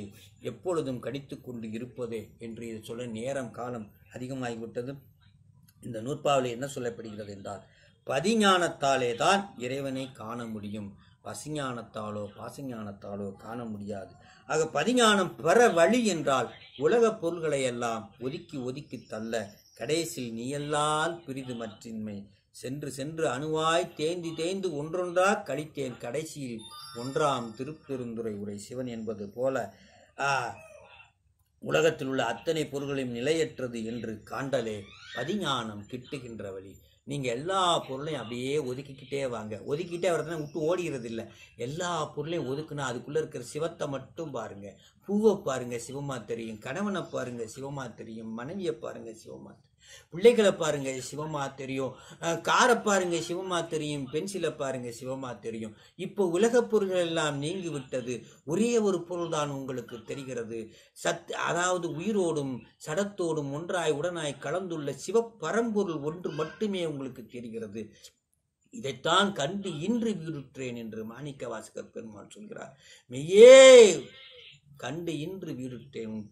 எப்பொழுதும் கடித்து கொண்டு இருப்பதே என்று இது சொல்ல நேரம் காலம் அதிகமாகிவிட்டது. இந்த நூற்பாவில் என்ன சொல்லப்படுகிறது என்றால் பதிஞானத்தாலே தான் இறைவனை காண முடியும். பசிஞானத்தாலோ பாசஞானத்தாலோ காண முடியாது. ஆக பதிஞானம் பெற வழி என்றால் உலகப் பொருள்களை எல்லாம் ஒதுக்கி ஒதுக்கி தள்ள கடைசியில் நீயல்லால் பிரிது மற்றின்மை. சென்று சென்று அணுவாய் தேய்ந்து தேய்ந்து ஒன்றொன்றா கழித்தேன். கடைசியில் ஒன்றாம் திருப்பெருந்துரை உரை சிவன் என்பது போல உலகத்தில் உள்ள அத்தனை பொருள்களையும் நிலையற்றது என்று காண்டலே பதிஞானம் கிட்டுகின்ற வழி. நீங்கள் எல்லா பொருளையும் அப்படியே ஒதுக்கிக்கிட்டே வாங்க. ஒதுக்கிட்டே வரதுனா விட்டு ஓடிகிறது இல்லை எல்லா பொருளையும் ஒதுக்குனா அதுக்குள்ளே இருக்கிற சிவத்தை மட்டும் பாருங்கள் பூவை பாருங்கள் சிவமா தெரியும். கணவனை பாருங்கள் சிவமா தெரியும். மனைவியை பாருங்கள் சிவமா தெரியும். பிள்ளைகளை பாருங்க சிவமா தெரியும். காரை பாருங்க சிவமா தெரியும். பென்சிலை பாருங்க சிவமா தெரியும். இப்போ உலகப் பொருள்கள் எல்லாம் நீங்கி விட்டது. ஒரே ஒரு பொருள் தான் உங்களுக்கு தெரிகிறது. சத் அதாவது உயிரோடும் சடத்தோடும் ஒன்றாய் உடனாய் கலந்துள்ள சிவப்பரம்பொருள் ஒன்று மட்டுமே உங்களுக்கு தெரிகிறது. இதைத்தான் கண்டு இன்று வீடுற்றேன் என்று மாணிக்க வாசகர் பெருமாள் சொல்கிறார். மெய்யே கண்டு இன்று வீடுற்றேன். உன்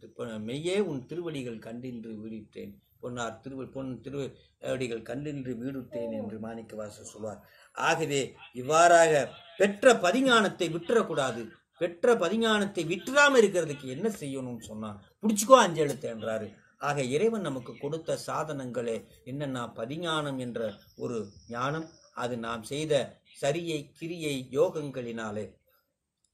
மெய்யே உன் திருவடிகள் கண்டின்று வீடுற்றேன். பொன்னார் திரு பொன் திருவடிகள் கண்டின்று வீடுட்டேன் என்று மாணிக்க வாசகர் சொல்வார். ஆகவே இவ்வாறாக பெற்ற பதிஞானத்தை விட்டுறக்கூடாது. பெற்ற பதிஞானத்தை விட்டுறாமல் இருக்கிறதுக்கு என்ன செய்யணும்னு சொன்னான் பிடிச்சிக்கோ அஞ்சு எழுத்து என்றாரு. ஆக இறைவன் நமக்கு கொடுத்த சாதனங்களே என்னன்னா பதிஞானம் என்ற ஒரு ஞானம். அது நாம் செய்த சரியை கிரியை யோகங்களினாலே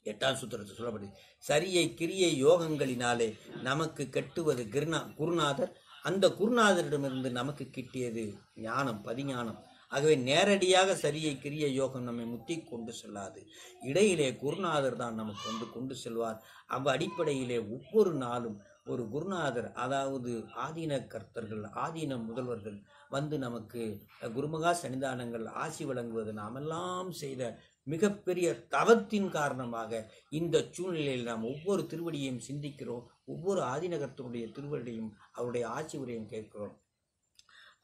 எட்டாம் சூத்திரத்தில் சொல்லப்படுது. சரியை கிரியை யோகங்களினாலே நமக்கு கெட்டுவது கிருணா குருநாதர் அந்த குருநாதரிடமிருந்து நமக்கு கிட்டியது ஞானம் பதிஞானம் ஆகவே நேரடியாக சரியை கிரிய யோகம் நம்மை முத்தி கொண்டு செல்லாது. இடையிலே குருநாதர் தான் நமக்கு வந்து கொண்டு செல்வார். அவ் அடிப்படையிலே ஒவ்வொரு நாளும் ஒரு குருநாதர் அதாவது ஆதீன கர்த்தர்கள் ஆதீன முதல்வர்கள் வந்து நமக்கு குருமகா சன்னிதானங்கள் ஆசி வழங்குவது நாமெல்லாம் செய்த மிகப்பெரிய தவத்தின் காரணமாக இந்த சூழ்நிலையில் நாம் ஒவ்வொரு திருவடியையும் சிந்திக்கிறோம் ஒவ்வொரு ஆதிநகரத்தினுடைய திருவடியையும் அவருடைய ஆட்சி உரையும் கேட்கிறோம்.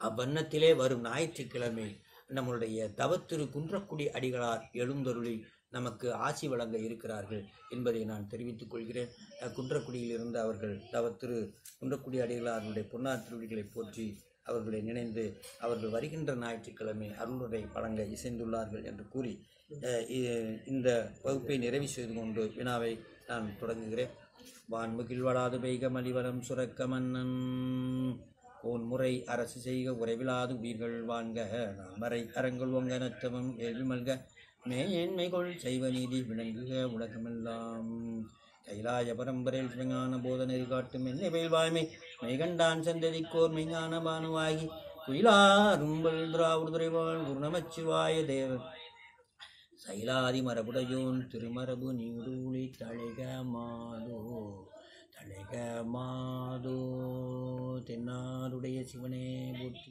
அவ்வண்ணத்திலே வரும் ஞாயிற்றுக்கிழமை நம்மளுடைய தவத்திரு குன்றக்குடி அடிகளார் எழுந்தருளி நமக்கு ஆட்சி வழங்க இருக்கிறார்கள் என்பதை நான் தெரிவித்துக் கொள்கிறேன். குன்றக்குடியில் இருந்த அவர்கள் தவத்திரு குன்றக்குடி அடிகளாருடைய பொன்னார் திருவடிகளை போற்றி அவர்களை நினைந்து அவர்கள் வருகின்ற ஞாயிற்றுக்கிழமை அருளுரை வழங்க இசைந்துள்ளார்கள் என்று கூறி இந்த வகுப்பை நிறைவு செய்து கொண்டு வினாவை நான் தொடங்குகிறேன். வான்முகில் வளாது பெய்க மலிவரம் சுரக்க மன்னன். ஓன் முறை அரசு செய்க உறைவிலாது உயிர்கள் வாங்க. நாமரை அறங்கள் ஒங்க நத்தவம் வேள்வி மல்க. மேன்மைகொள் செய்வ நீதி விளங்குக உலகமெல்லாம். கைலாய பரம்பரையில் சிவஞான போதனை காட்டும் என்னை வேள்வாய்மை மெய்கண்டான் சந்ததிக்கோர் மெய்ஞான பானுவாகி. குயிலாரும்பல் திராவுதுரைவாள் குருநமச்சிவாய தேவன் சைலாதி மரபுடையோன் திருமரபு நீடூழி தழைக மாதோ தழைக மாதோ தென்னாருடைய சிவனே போற்றி.